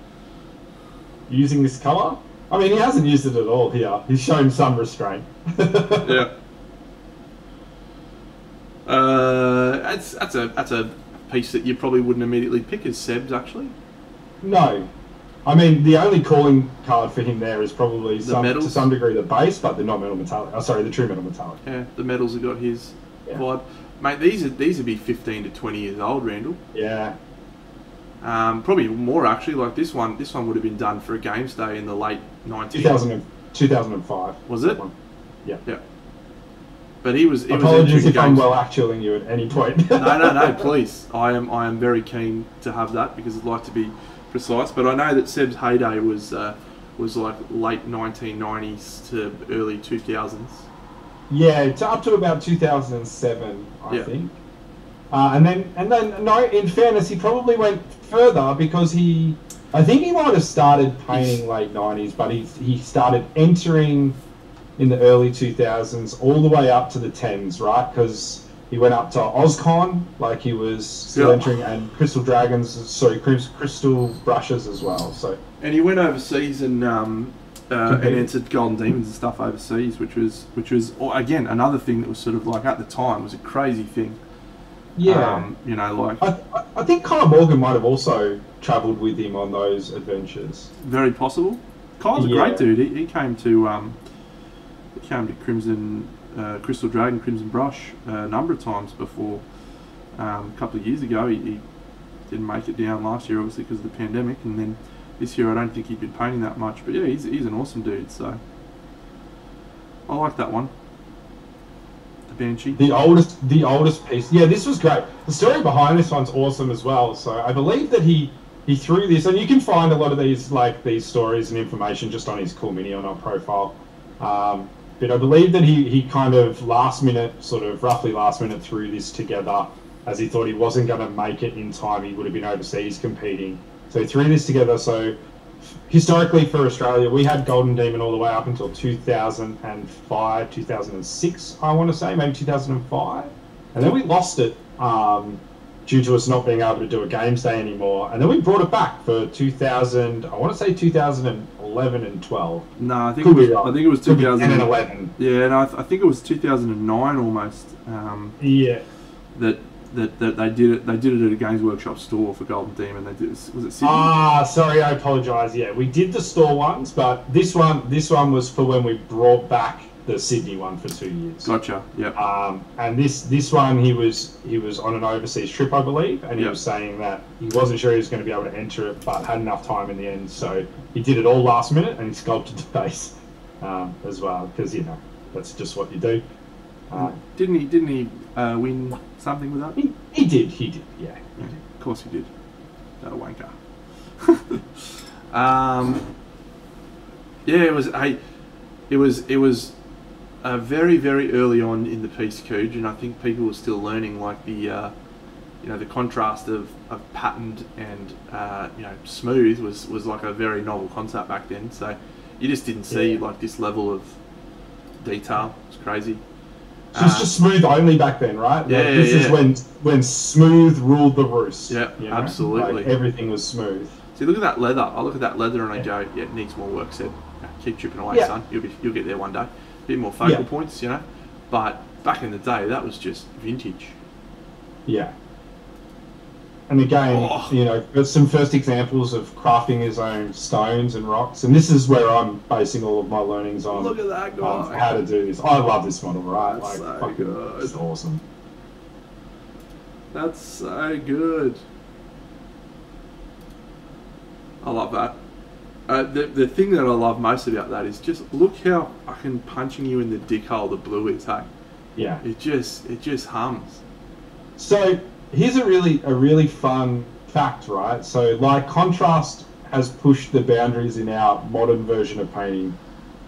using this colour. I mean, he hasn't used it at all here. He's shown some restraint. Yeah. Uh, that's that's a that's a piece that you probably wouldn't immediately pick as Seb's actually. No. I mean, the only calling card for him there is probably some, to some degree the base, but the not metal metallic. Oh, sorry, the true metal metallic. Yeah, the medals have got his Yeah. vibe. Mate, these are these would be fifteen to twenty years old, Randall. Yeah. Um, probably more actually. Like this one, this one would have been done for a games day in the late nineties. 2000 2005. Was it? Yeah. Yeah. But he was. He Apologies was if entering I'm games. well actualing you at any point. no, no, no. Please, I am. I am very keen to have that because I'd like to be precise. But I know that Seb's heyday was uh, was like late 1990s to early 2000s. Yeah, it's up to about 2007, I Yeah. think. Uh, and then, and then, no. In fairness, he probably went further because he, I think he might have started painting late 90s, but he he started entering in the early 2000s, all the way up to the 10s, right? Because he went up to OzCon, like he was still Yeah. entering, and Crystal Dragons, sorry, Crystal Brushes as well. So And he went overseas and um, uh, and entered Golden Demons and stuff overseas, which was which was again another thing that was sort of like at the time was a crazy thing. Yeah. Um, you know, like I, I- think Connor Morgan might have also travelled with him on those adventures. very possible. Kyle's a Yeah. great dude. He, he came to um, he came to Crimson uh, Crystal Dragon Crimson Brush uh, a number of times before. Um, a couple of years ago, he, he didn't make it down last year, obviously because of the pandemic, and then this year I don't think he'd been painting that much. But yeah, he's he's an awesome dude. So I like that one. Banshee. The oldest, the oldest piece. Yeah, this was great. The story behind this one's awesome as well. So I believe that he he threw this, and you can find a lot of these like these stories and information just on his Cool Mini or Not profile. Um, but I believe that he, he kind of last minute, sort of roughly last minute, threw this together as he thought he wasn't going to make it in time. He would have been overseas competing, so he threw this together. So historically for Australia, we had Golden Demon all the way up until 2005, 2006, I want to say, maybe 2005. And then we lost it um, due to us not being able to do a games day anymore. And then we brought it back for 2000, I want to say 2011 and 12. No, I think Could it was. I think it was Could be 2000. 10 and 11. Yeah, no, I, th- I think it was 2009 almost. Um, Yeah. that, that that they did it. They did it at a Games Workshop store for Golden Demon. They did. Was it Sydney? Ah, sorry, I apologise. Yeah, we did the store ones, but this one, this one was for when we brought back the Sydney one for two years. gotcha. Yeah. Um, and this this one he was he was on an overseas trip, I believe, and he Yeah. was saying that he wasn't sure he was going to be able to enter it, but had enough time in the end, so he did it all last minute and he sculpted the base um, as well, because you know that's just what you do. Uh, Didn't he? Didn't he uh, win something with that? he, he did, he did, yeah. Yeah, of course he did. That wanker. um, yeah, it was. Hey, it was. It was uh, very, very early on in the piece, Cooge, and I think people were still learning like the, uh, you know, the contrast of, of patterned and uh, you know smooth was was like a very novel concept back then. So you just didn't see Yeah. like this level of detail. It's crazy. So it's Uh, just smooth only back then, right? Like, Yeah, yeah, this is when when smooth ruled the roost. Yeah, you know? absolutely. Like, everything was smooth. See, look at that leather. I look at that leather and I Yeah. go, yeah, it needs more work said. Keep chipping away, Yeah. son. You'll be, you'll get there one day. A bit more focal Yeah. points, you know. But back in the day, that was just vintage. Yeah. And again, Oh. you know, there's some first examples of crafting his own stones and rocks, and this is where I'm basing all of my learnings on Look at that um, guy. how to do this. I love this model, right? That's like, so good. it's awesome. That's so good. I love that. Uh, the, the thing that I love most about that is just look how fucking punching you in the dick hole the blue is, hey? Yeah. It just it just hums. So here's a really a really fun fact, right? So like contrast has pushed the boundaries in our modern version of painting.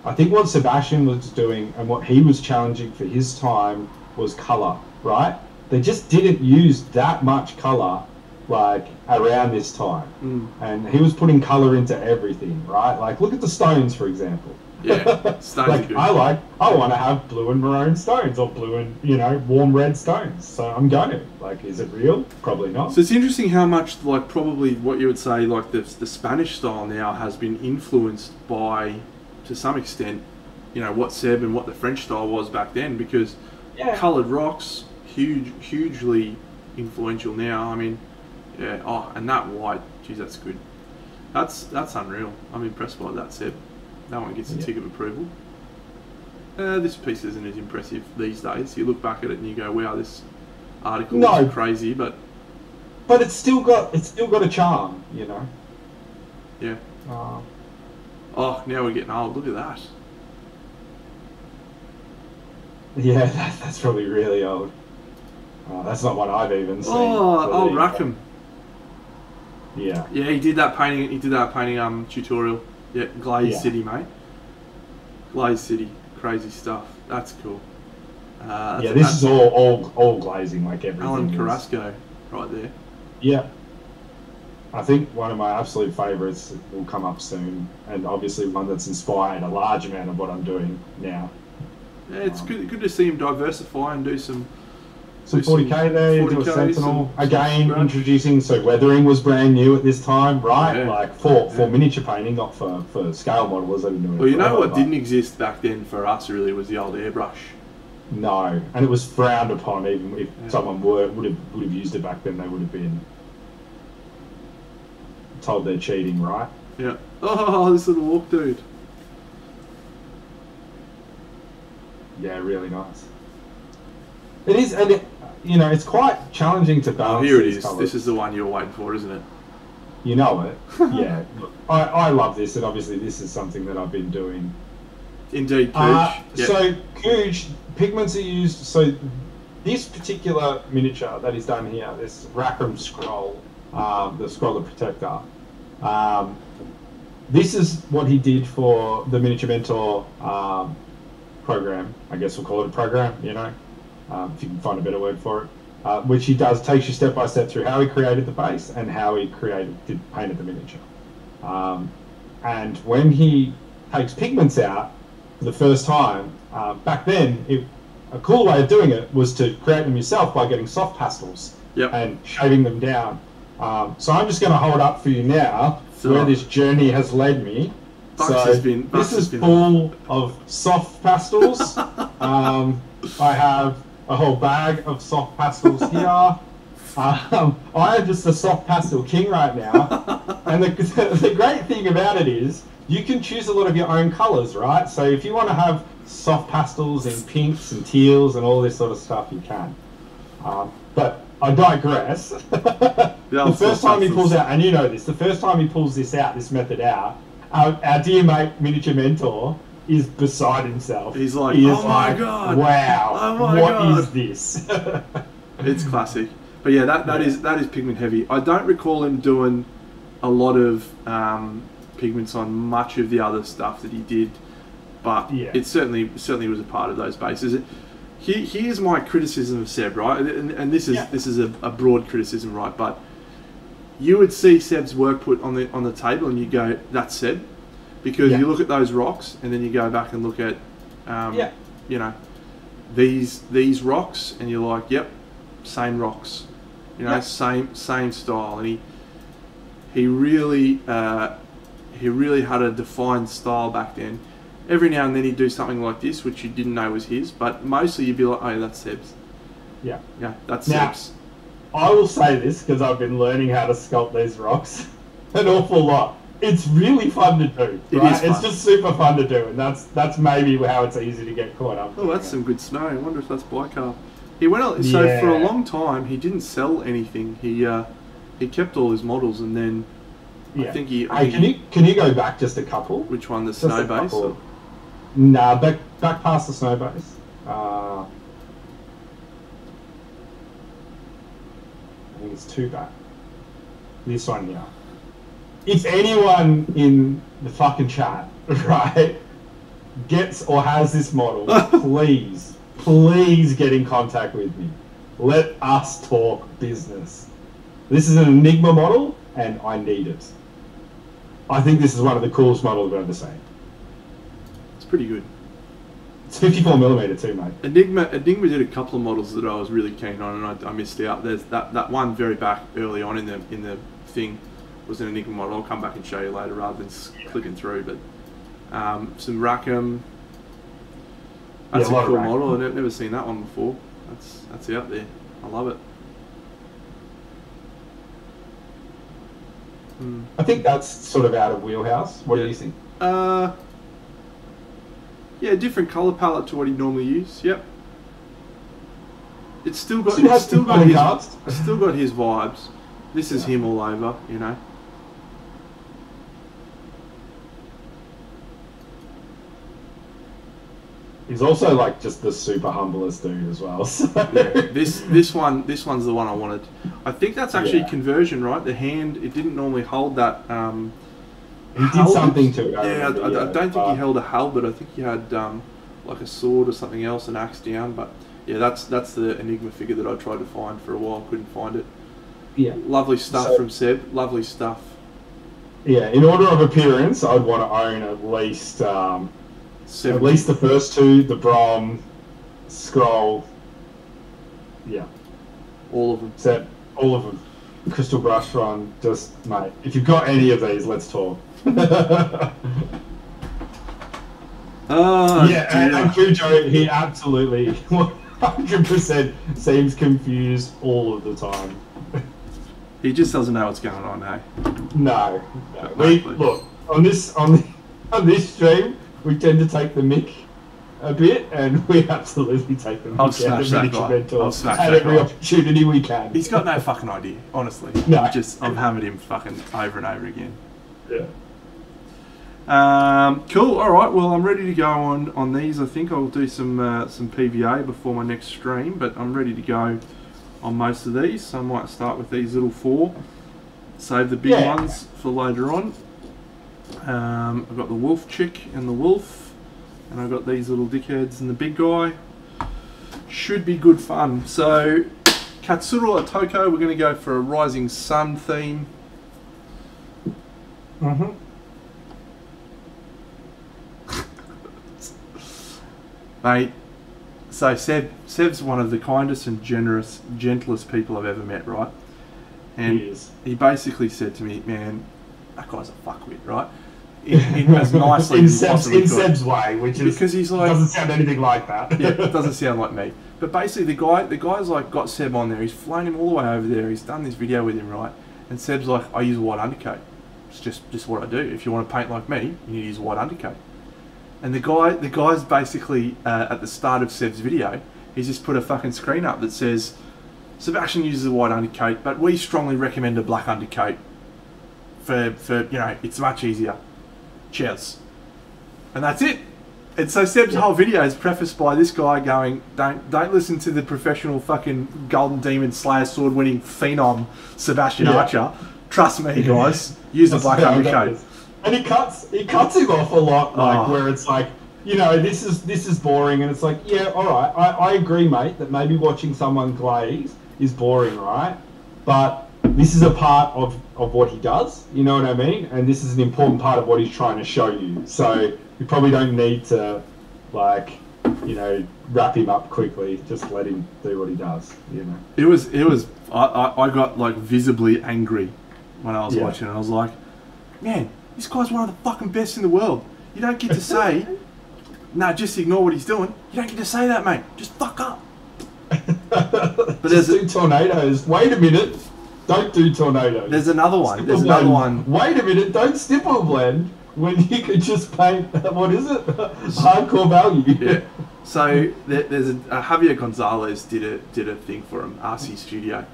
I think what Sebastian was doing and what he was challenging for his time was color, right? They just didn't use that much color like around this time. Mm. And he was putting color into everything, right? Like look at the stones for example. Yeah, stones like. I like I want to have blue and maroon stones or blue and you know warm red stones. So I'm going to. Like, is it real? Probably not. So it's interesting how much, like, probably what you would say, like, the, the Spanish style now has been influenced by, to some extent, you know, what Seb and what the French style was back then, because yeah. coloured rocks, huge, hugely influential now. I mean, yeah, oh, and that white, geez, that's good. That's that's unreal. I'm impressed by that, Seb. That one gets a Yeah. tick of approval. Uh, this piece isn't as impressive these days. You look back at it and you go, wow, this article No. is crazy, but But it's still got it's still got a charm, you know. yeah. Uh, Oh, now we're getting old. Look at that. yeah, that, that's probably really old. Uh, that's not one I've even seen. Oh, but oh, there you go. Rackham. Yeah. Yeah, he did that painting. He did that painting um tutorial. Yeah, Glaze Yeah. City, mate. Glaze City, crazy stuff. That's cool. Uh, that's- Yeah, this is all, all all glazing, like everything. Alan is. Carrasco, right there. Yeah. I think one of my absolute favourites will come up soon, and obviously one that's inspired a large amount of what I'm doing now. Yeah, it's Um, good. Good to see him diversify and do some. Some do 40k there, do a 40K, Sentinel. Again, introducing, so weathering was brand new at this time, right? Yeah. Like for, for Yeah. miniature painting, not for, for scale modelers. I've been doing Well, you know what didn't exist back then for us really was the old airbrush. No, and it was frowned upon. Even if Yeah. someone were would have would have used it back then, they would have been told they're cheating, right? Yeah. Oh, this little walk dude. Yeah, really nice. It is, and it, you know, it's quite challenging to Oh, balance. here it is. colours. This is the one you were waiting for, isn't it? You know it. yeah. I, I love this, and obviously this is something that I've been doing. Indeed, Cooge. Uh, Yeah. So, Cooge, pigments are used. So, this particular miniature that is done here, this Rackham scroll, um, the Scroller Protector. Um, this is what he did for the Miniature Mentor um, program. I guess we'll call it a program, you know, um, if you can find a better word for it. Uh, which he does takes you step by step through how he created the base and how he created did painted the miniature. Um, and when he takes pigments out for the first time, uh, back then, it, a cool way of doing it was to create them yourself by getting soft pastels Yep. and shaving them down. Um, so I'm just going to hold up for you now So- where this journey has led me. Bucks so been- this has is been- full of soft pastels. um, I have a whole bag of soft pastels here. Um, I am just a soft pastel king right now. and the, the great thing about it is you can choose a lot of your own colours, right? So if you want to have soft pastels and pinks and teals and all this sort of stuff, you can. Um, but I digress. the first time he pulls out, and you know this, the first time he pulls this out, this method out, our, our dear mate, miniature mentor, is beside himself. He's like, He "Oh my like, God. Wow! Oh my what is God." this? It's classic. But yeah, that, that Yeah. is that is pigment heavy. I don't recall him doing a lot of um, pigments on much of the other stuff that he did, but Yeah. it certainly certainly was a part of those bases. It- Here, here's my criticism of Seb, right? And, and, and this is Yeah. this is a, a broad criticism, right? But you would see Seb's work put on the on the table, and you go, "That's Seb," because Yeah. you look at those rocks, and then you go back and look at, um, Yeah. you know, these these rocks, and you're like, "Yep, same rocks," you know, Yeah. same same style, and he he really uh, he really had a defined style back then. Every now and then he'd do something like this, which you didn't know was his, but mostly you'd be like, "Oh, that's Seb's." yeah. Yeah, that's Now- Seb's. I will say this because I've been learning how to sculpt these rocks an awful lot. It's really fun to do. It right? It's fun. just super fun to do, and that's that's maybe how it's easy to get caught up. Oh, that's some good snow. I wonder if that's Bicar. He went out, so Yeah. for a long time he didn't sell anything. He uh, he kept all his models, and then Yeah. I think he. I Hey, think can he- you can you go back just a couple? which one? The Just a snow base. couple. or- Nah, back back past the snow base. Uh, I think it's two back. This one here. If anyone in the fucking chat, right, gets or has this model, please, please get in contact with me. Let us talk business. This is an Enigma model, and I need it. I think this is one of the coolest models I've ever seen. It's pretty good. It's 54 millimeter too, mate. Enigma Enigma did a couple of models that I was really keen on, and I, I missed out. There's that, that one very back early on in the in the thing was in an Enigma model. I'll come back and show you later rather than clicking through. But um, some Rackham. That's Yeah, a a cool Rackham. model. I've never seen that one before. That's that's out there. I love it. Hmm. I think that's sort of out of wheelhouse. What Yeah. do you think? Uh, yeah, different color palette to what he normally use. Yep. It's still got. Still It's still got his. It's still got his vibes. This is Yeah. him all over. You know. He's also like just the super humblest dude as well. So. Yeah. This this one this one's the one I wanted. I think that's actually Yeah. conversion, right? The hand it didn't normally hold that. Um, He did halberd. something to it. I Yeah, I, remember, I- I don't think he held a halberd. I think he had um, like a sword or something else, an axe down. But yeah, that's that's the enigma figure that I tried to find for a while. Couldn't find it. Yeah. Lovely stuff So- from Seb. Lovely stuff. Yeah. In order of appearance, I'd want to own at least um, Seb, at least the first two, the Brom, Scroll. Yeah. all of them. Set all of them. Crystal Brush Run. Just mate, if you've got any of these, let's talk. Oh, Yeah, and, dear. and Cujo, he absolutely 100% seems confused all of the time. he just doesn't know what's going on, hey. No, no. We look on this on on this stream. We tend to take the mic a bit, and we absolutely take the mic I'll smash that guy. I'll smash at every guy. opportunity we can. He's got no fucking idea, honestly. No. I've just I've hammered him fucking over and over again. yeah. Um, cool. All right. Well, I'm ready to go on on these. I think I'll do some uh, some PVA before my next stream, but I'm ready to go on most of these. So I might start with these little four. save the big Yeah. ones for later on. Um, I've got the wolf chick and the wolf, and I've got these little dickheads and the big guy. Should be good fun. So, Katsura Otoko, we're going to go for a rising sun theme. Mm-hmm. Mate, so Seb, Seb's one of the kindest and generous, gentlest people I've ever met, right? And He is. he basically said to me, "Man, that guy's a fuckwit, right?" In, in as nicely in as Seb's, in. Seb's way, which is Because he's like- doesn't sound anything like that. yeah, it doesn't sound like me. But basically, the guy, the guy's like got Seb on there. He's flown him all the way over there. He's done this video with him, right? And Seb's like, "I use a white undercoat. It's just just what I do. If you want to paint like me, you need to use a white undercoat." And the guy, the guy's basically uh, at the start of Seb's video, he's just put a fucking screen up that says, "Sebastian uses a white undercoat, but we strongly recommend a black undercoat for for you know it's much easier." Cheers. And that's it. And so Seb's whole video is prefaced by this guy going, "Don't don't listen to the professional fucking Golden Demon Slayer sword winning phenom Sebastian Yeah. Archer. Trust me, guys. Use the black undercoat." And he cuts he cuts him off a lot, like Oh. where it's like, you know, this is this is boring, and it's like, yeah, all right, I, I agree, mate, that maybe watching someone glaze is boring, right? But this is a part of, of what he does, you know what I mean? And this is an important part of what he's trying to show you. So you probably don't need to, like, you know, wrap him up quickly. Just let him do what he does, you know. It was it was I, I, got like visibly angry when I was Yeah. watching it. I was like, man, this guy's one of the fucking best in the world. You don't get to say, no, just ignore what he's doing. You don't get to say that, mate. Just fuck up. but there's Just do tornadoes. Wait a minute. Don't do tornadoes. There's another one. There's Stipple another one. Wait a minute. Don't stipple blend when you could just paint. What is it? Hardcore value. Yeah. So there's a, uh, Javier Gonzalez did a did a thing for him, RC Studio,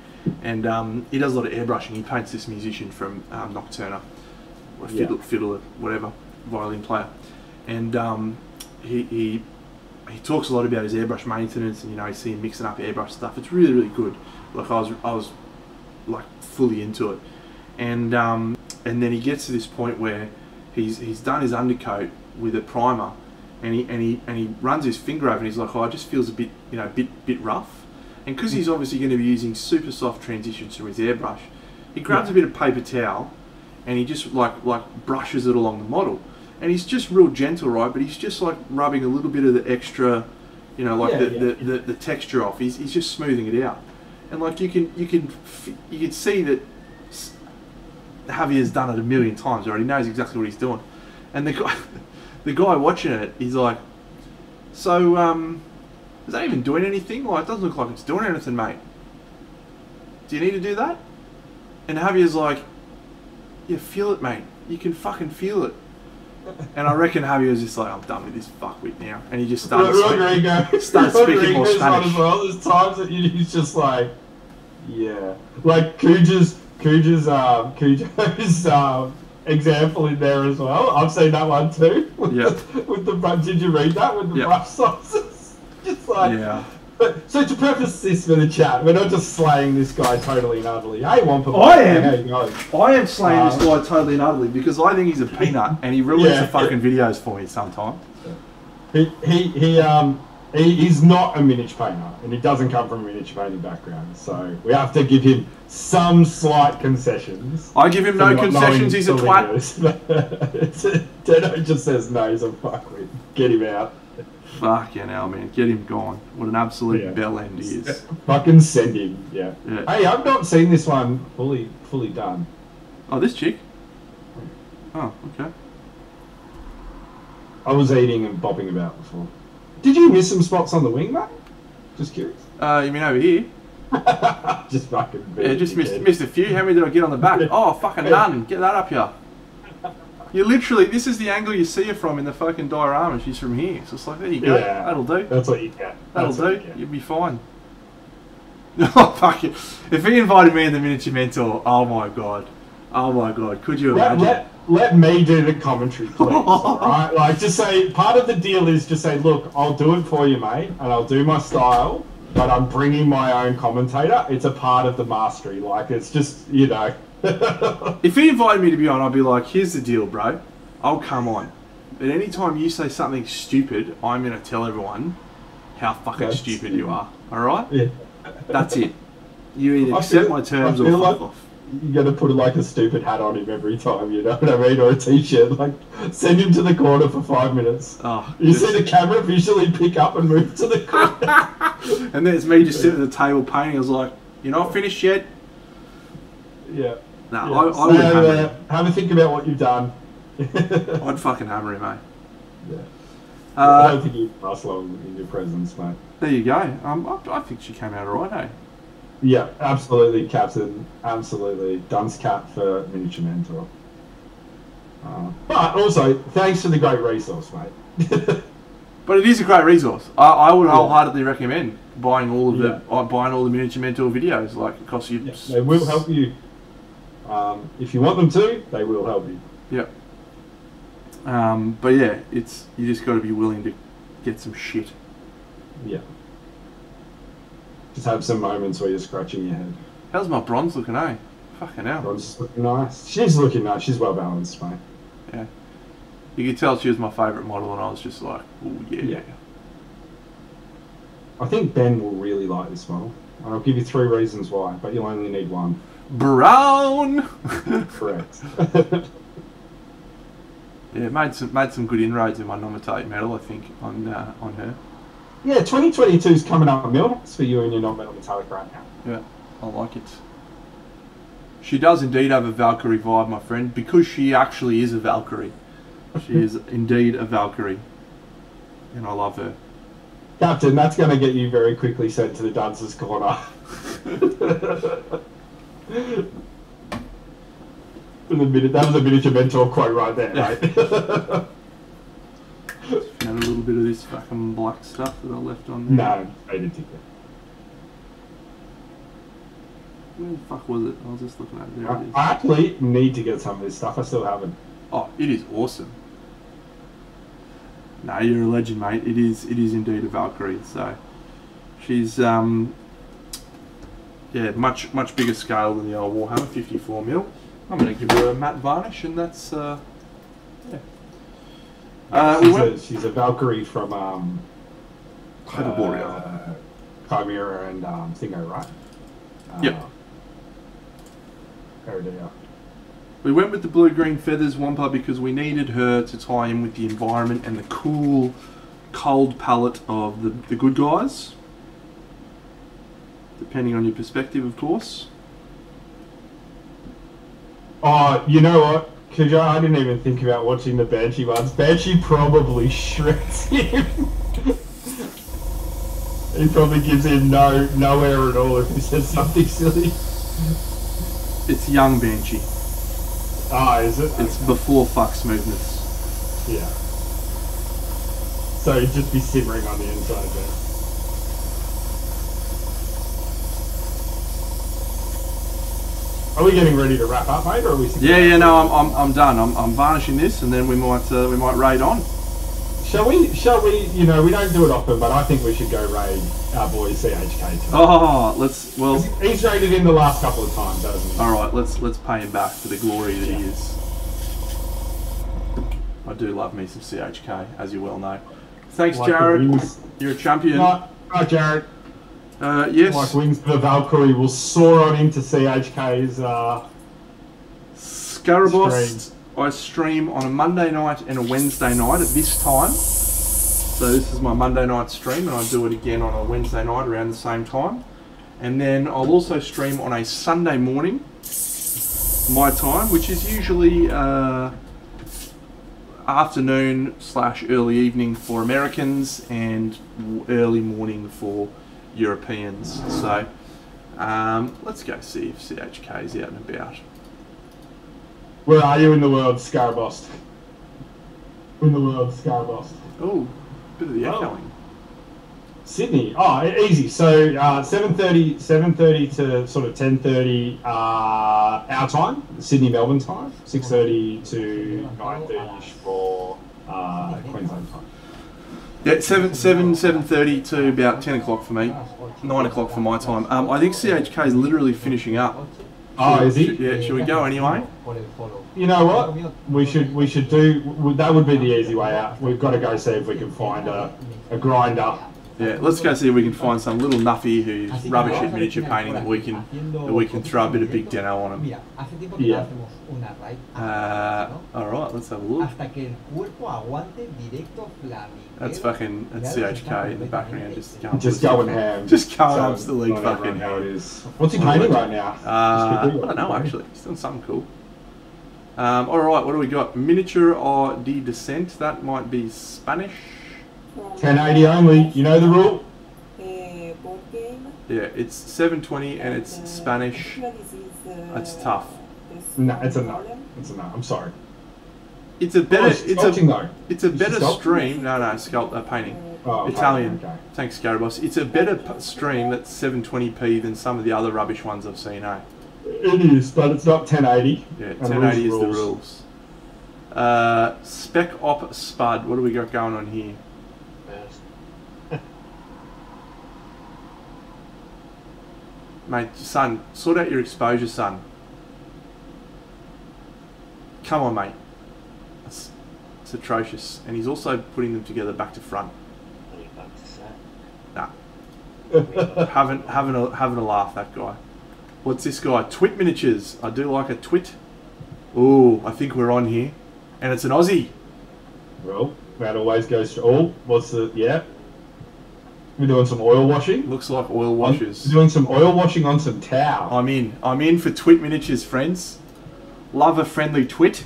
and um, he does a lot of airbrushing. He paints this musician from um, Nocturna, or Yeah. fiddler, fiddler, whatever, violin player, and um, he, he he talks a lot about his airbrush maintenance, and you know, you see him mixing up airbrush stuff. It's really really good. Like I was I was like fully into it, and um, and then he gets to this point where he's he's done his undercoat with a primer, and he and he and he runs his finger over, and he's like, oh, it just feels a bit you know bit bit rough, and because he's obviously going to be using super soft transitions from his airbrush, he grabs a bit of paper towel, and he just like like brushes it along the model, and he's just real gentle, right? But he's just like rubbing a little bit of the extra, you know, like Yeah, the, yeah. The, the the texture off. He's he's just smoothing it out, and like you can you can you can see that. Javier's done it a million times already. Knows exactly what he's doing, and the guy, the guy watching it, he's like, "So, um, is that even doing anything? Like, it doesn't look like it's doing anything, mate. Do you need to do that?" And Javier's like, "Yeah, feel it, mate. You can fucking feel it." And I reckon Javier Javier's just like, "I'm done with this fuckwit now," and he just started. speaking- Rodrigo. start speaking more Spanish. as well. There's times that he's just like, yeah, like um, Cuja's um, example in there as well. I've seen that one too. With Yeah. The, with the did you read that with the Yeah. brush sauces? Just like Yeah. But, so to preface this for the chat, we're not just slaying this guy totally and utterly. Hey, Wampa. I am. How you going? I am slaying this Um, guy totally and utterly because I think he's a peanut and he ruins Yeah. the fucking videos for me sometimes. He, he, he, um, he, he's not a miniature painter, and he doesn't come from a miniature painting background, so we have to give him some slight concessions. I give him no concessions, he's a twat. Deno just says no, he's a fuckwit. Get him out. Fuck Fucking hell, man. Get him gone. What an absolute Yeah. bell end he is. Fucking send him, yeah. Yeah. Hey, I've not seen this one fully fully done. Oh, this chick? Oh, okay. I was eating and bopping about before. Did you miss some spots on the wing, mate? Just curious. Uh, you mean over here? just fucking. Yeah, just missed, missed a few. How many did I get on the back? Oh, fucking none. Get that up here. You literally, this is the angle you see her from in the fucking diorama. She's from here. So it's like, there you go. Yeah. That'll do. That's what you get. That'll That's do. you. You'll be fine. Oh, fuck it. If he invited me in the miniature mentor, oh my god. Oh my god. Could you imagine? let, let me do the commentary, please. alright? Like, just say, part of the deal is just say, look, I'll do it for you, mate, and I'll do my style, but I'm bringing my own commentator. It's a part of the mastery. Like, it's just, you know, If he invited me to be on, I'd be like, here's the deal, bro. I'll come on. But anytime you say something stupid, I'm going to tell everyone how fucking That's stupid stupid. you are. Alright? yeah. That's it. You either I accept feel- my terms or fuck like- off. You gotta put like a stupid hat on him every time, you know what I mean? Or a t-shirt. Like, send him to the corner for five minutes. Oh, You just- see the camera visually pick up and move to the corner. and there's me just sitting at the table painting. I was like, you're not finished yet? yeah. No, yeah. I, I So, would hammer uh, him. have a think about what you've done. I'd fucking hammer him, mate. Yeah. I don't Uh, think you last long in your presence, mate. there you go. Um, I, I think she came out alright, eh? Yeah, absolutely, Captain. Absolutely. Dunce Cat for Miniature Mentor. Uh, but also, thanks for the great resource, mate. But it is a great resource. I, I would Yeah. wholeheartedly recommend buying all of the Yeah. uh, buying all the miniature mentor videos. Like it costs you. Yeah, they will help you. Um, if you want them to, they will help you. Yeah. Um, but yeah, it's you just got to be willing to get some shit. Yeah. Just have some moments where you're scratching your head. How's my bronze looking, eh? Fucking hell. Ron's looking nice. She's looking nice. She's well balanced, mate. Yeah. You could tell she was my favourite model, and I was just like, oh yeah. Yeah. I think Ben will really like this model. And I'll give you three reasons why, but you'll only need one. Brown. Correct. yeah, made some made some good inroads in my nominated medal, I think, on uh, on her. Yeah, 2022 is coming up a mil for you and your non-metal metallic right now. Yeah, I like it. She does indeed have a Valkyrie vibe, my friend, because she actually is a Valkyrie. She is indeed a Valkyrie, and I love her. Captain, that's going to get you very quickly sent to the dancer's corner. For the minute, that was a miniature mentor quote right there, mate. Had a little bit of this fucking black stuff that I left on there. no, faded ticket. Where the fuck was it? I was just looking at it. There I, it is. I actually need to get some of this stuff. I still haven't. Oh, it is awesome. No, you're a legend, mate. It is. It is indeed a Valkyrie. So, she's um, yeah, much much bigger scale than the old Warhammer 54 mil. I'm gonna give her a matte varnish, and that's uh, yeah. Uh, we she's, went a, she's a Valkyrie from um, Hyperborea. uh, Kimera and um, Thingo, right? Uh, Yep. Paradea. We went with the blue green feathers Wampa because we needed her to tie in with the environment and the cool, cold palette of the, the good guys. Depending on your perspective, of course. Oh, you know what? Kujo, I didn't even think about watching the Banshee ones. Banshee probably shreds him. he probably gives him no no air at all if he says something silly. It's young Banshee. Ah, is it? It's before fuck smoothness. Yeah. So he'd just be simmering on the inside there. Are we getting ready to wrap up, mate, or are we? Yeah, yeah, no, I'm, I'm, I'm done. I'm, I'm varnishing this, and then we might uh, we might raid on. Shall we? Shall we? You know, we don't do it often, but I think we should go raid our boy CHK tonight. Oh, let's well. He's raided in the last couple of times, hasn't he? All right, let's let's pay him back for the glory that he is. I do love me some CHK, as you well know. Thanks, Like Jared. You're a champion. Right, right, Jared. Uh, yes. Like wings of the Valkyrie will soar on into CHK's. Uh, Scarabost, I stream on a Monday night and a Wednesday night at this time. So this is my Monday night stream, and I do it again on a Wednesday night around the same time. And then I'll also stream on a Sunday morning, my time, which is usually uh, afternoon slash early evening for Americans and early morning for Europeans. So um, let's go see if CHK is out and about. where are you in the world, Scarabost? In the world, Scarabost. Oh, bit of the Oh. Sydney. Oh, e- easy. So uh, 7.30, 7.30 to sort of 10.30 uh, our time, Sydney, Melbourne time. 6.30 to 9.30ish for uh, Queensland time. Yeah, seven, seven, seven thirty to about ten o'clock for me, nine o'clock for my time. Um, I think CHK is literally finishing up. Oh, Should- is he? should- yeah, should we go anyway? You know what? We should we should do that. Would be the easy way out. We've got to go see if we can find a, a grinder. Yeah, let's go see if we can find some little nuffy who's rubbish at miniature painting that we can that we can throw a bit of big deno on him. Yeah. Uh, all right, let's have a look. Hasta que el cuerpo aguante directo flamenco. That's fucking that's CHK in the background, just going, Just going ham. just going So, absolutely not everyone fucking. how it is. What's he painting right now? Uh, I don't know actually. He's doing something cool. Um, all right, what do we got? Miniature or de descent? That might be Spanish. 1080 only. You know the rule. Board game. Yeah, it's 720 and it's uh, Spanish. this uh, That's tough. No, it's a no. It's a no. I'm sorry. It's a better. Oh, it's It's a. though. It's a Is better sculpting? stream. No, no, sculpt uh, painting. Oh, Italian. Okay. Thanks, Garibos. It's a better p- stream that's 720p than some of the other rubbish ones I've seen. Eh? It is, but it's not 1080. Yeah, And 1080 is rules the rules. rules. Uh, Spec Op Spud. What do we got going on here? Mate, son, sort out your exposure, son. Come on, mate. It's, it's atrocious. And he's also putting them together back to front. Putting back to set. Nah, having having a having a laugh. That guy. What's this guy? Twit miniatures. I do like a twit. Ooh, I think we're on here, and it's an Aussie. well, that always goes to. Oh, what's the. Yeah. We're doing some oil washing. Looks like oil I'm washers. doing some oil washing on some Tau. I'm in. I'm in for twit miniatures, friends. Love a friendly twit.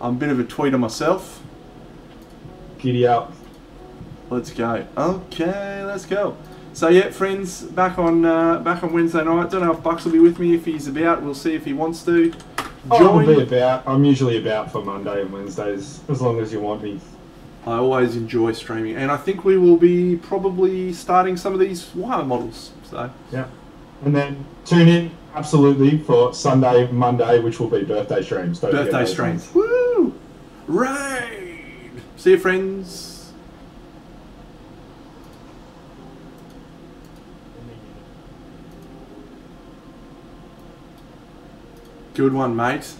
I'm a bit of a tweeter myself. Giddy up. Let's go. Okay, let's go. So yeah, friends, back on uh, back on Wednesday night. Don't know if Bucks will be with me. If he's about, we'll see if he wants to Oh, I'll be about. I'm usually about for Monday and Wednesdays, as long as you want me. I always enjoy streaming, and I think we will be probably starting some of these wire models. So Yeah. And then tune in absolutely for Sunday, Monday, which will be birthday streams. Don't birthday streams. ones. Woo! Raid! See you, friends. Good one, mate.